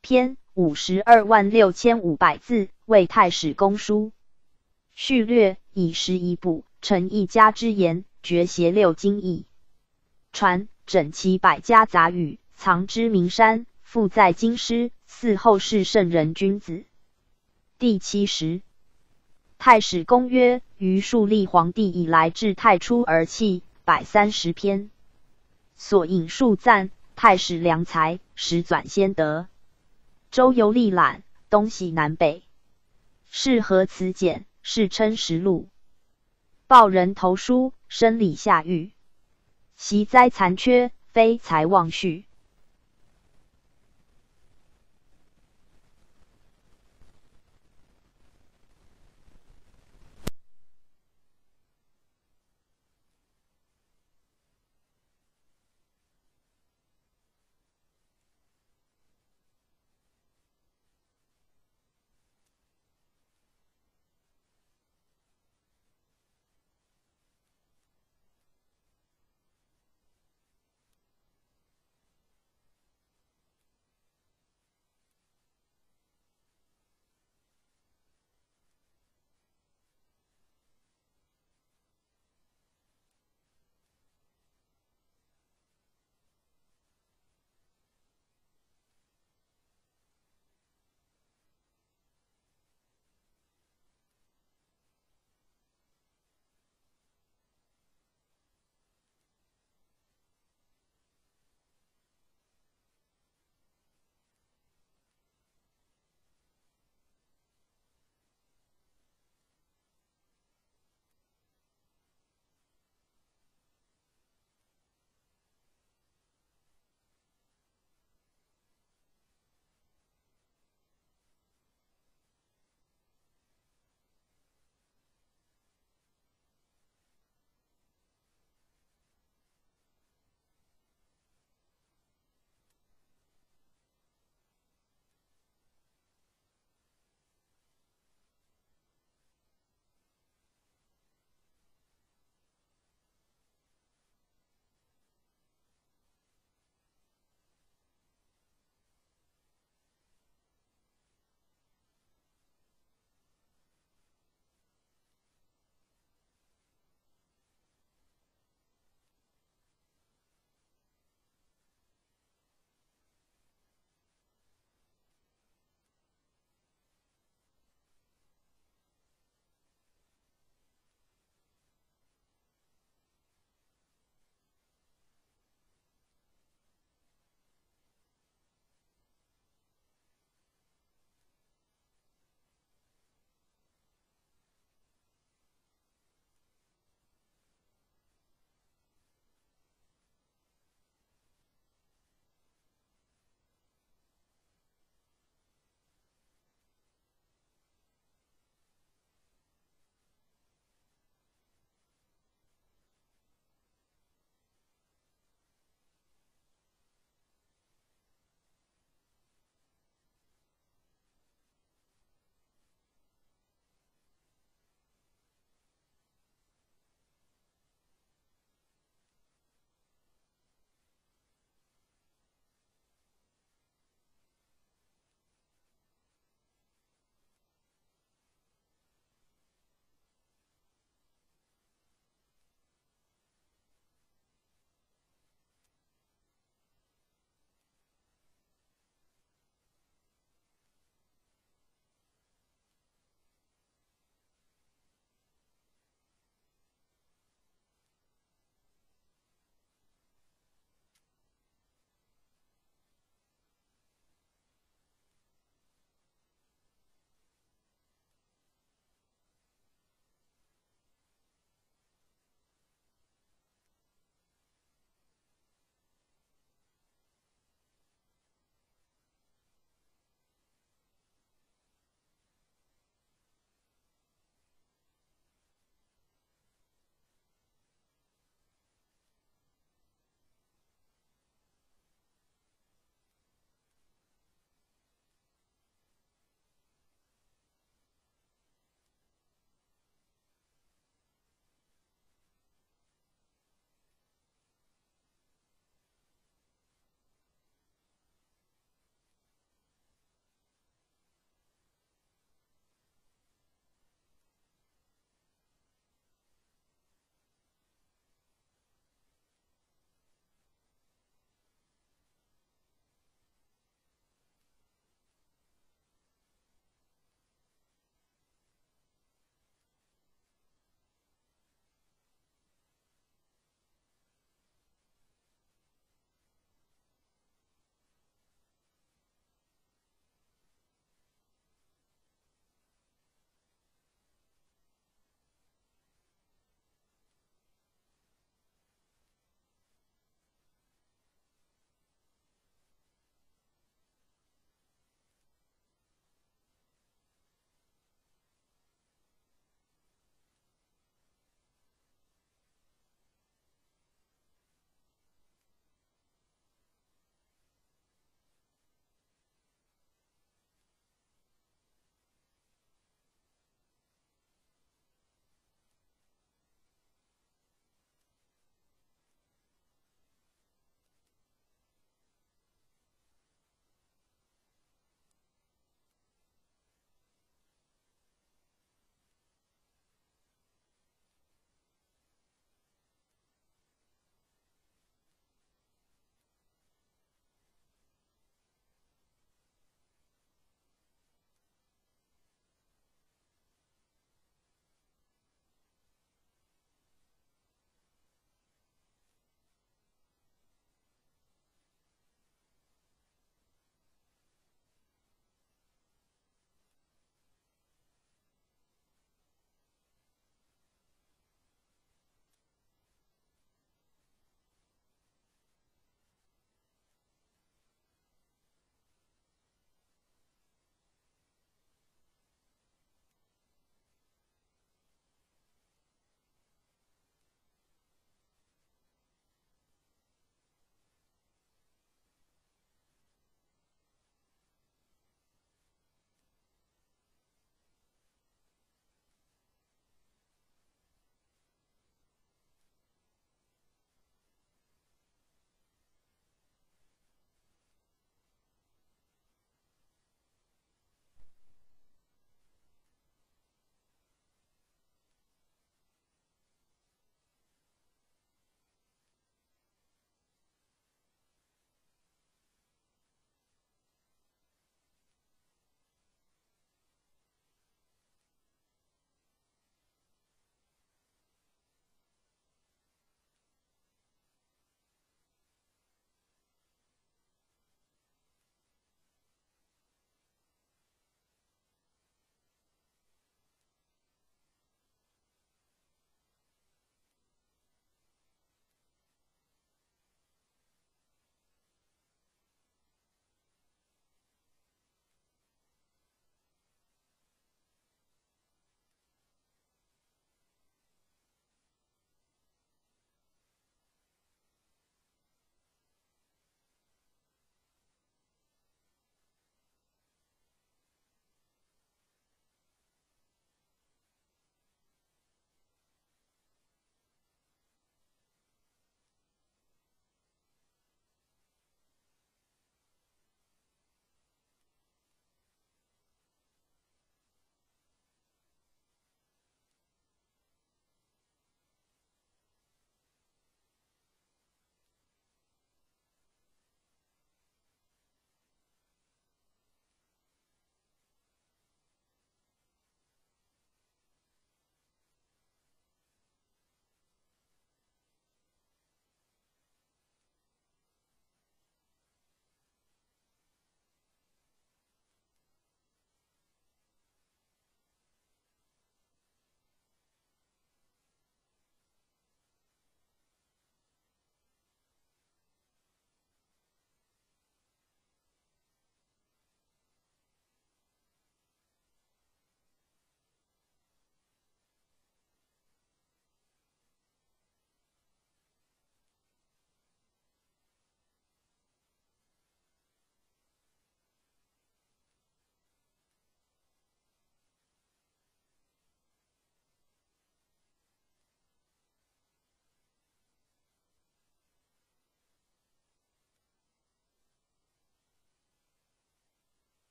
S1: 篇，五十二万六千五百字，为太史公书。序略以十一部，成一家之言，绝邪六经义。传整齐百家杂语，藏之名山，附在京师，祀后世圣人君子。第七十。太史公曰：于树立皇帝以来，至太初而弃，百三十篇。所引数赞太史良才，始转先德。周游历览，东西南北，是何辞简，世称实录。报人投书，生理下狱，习灾残缺，非才妄序。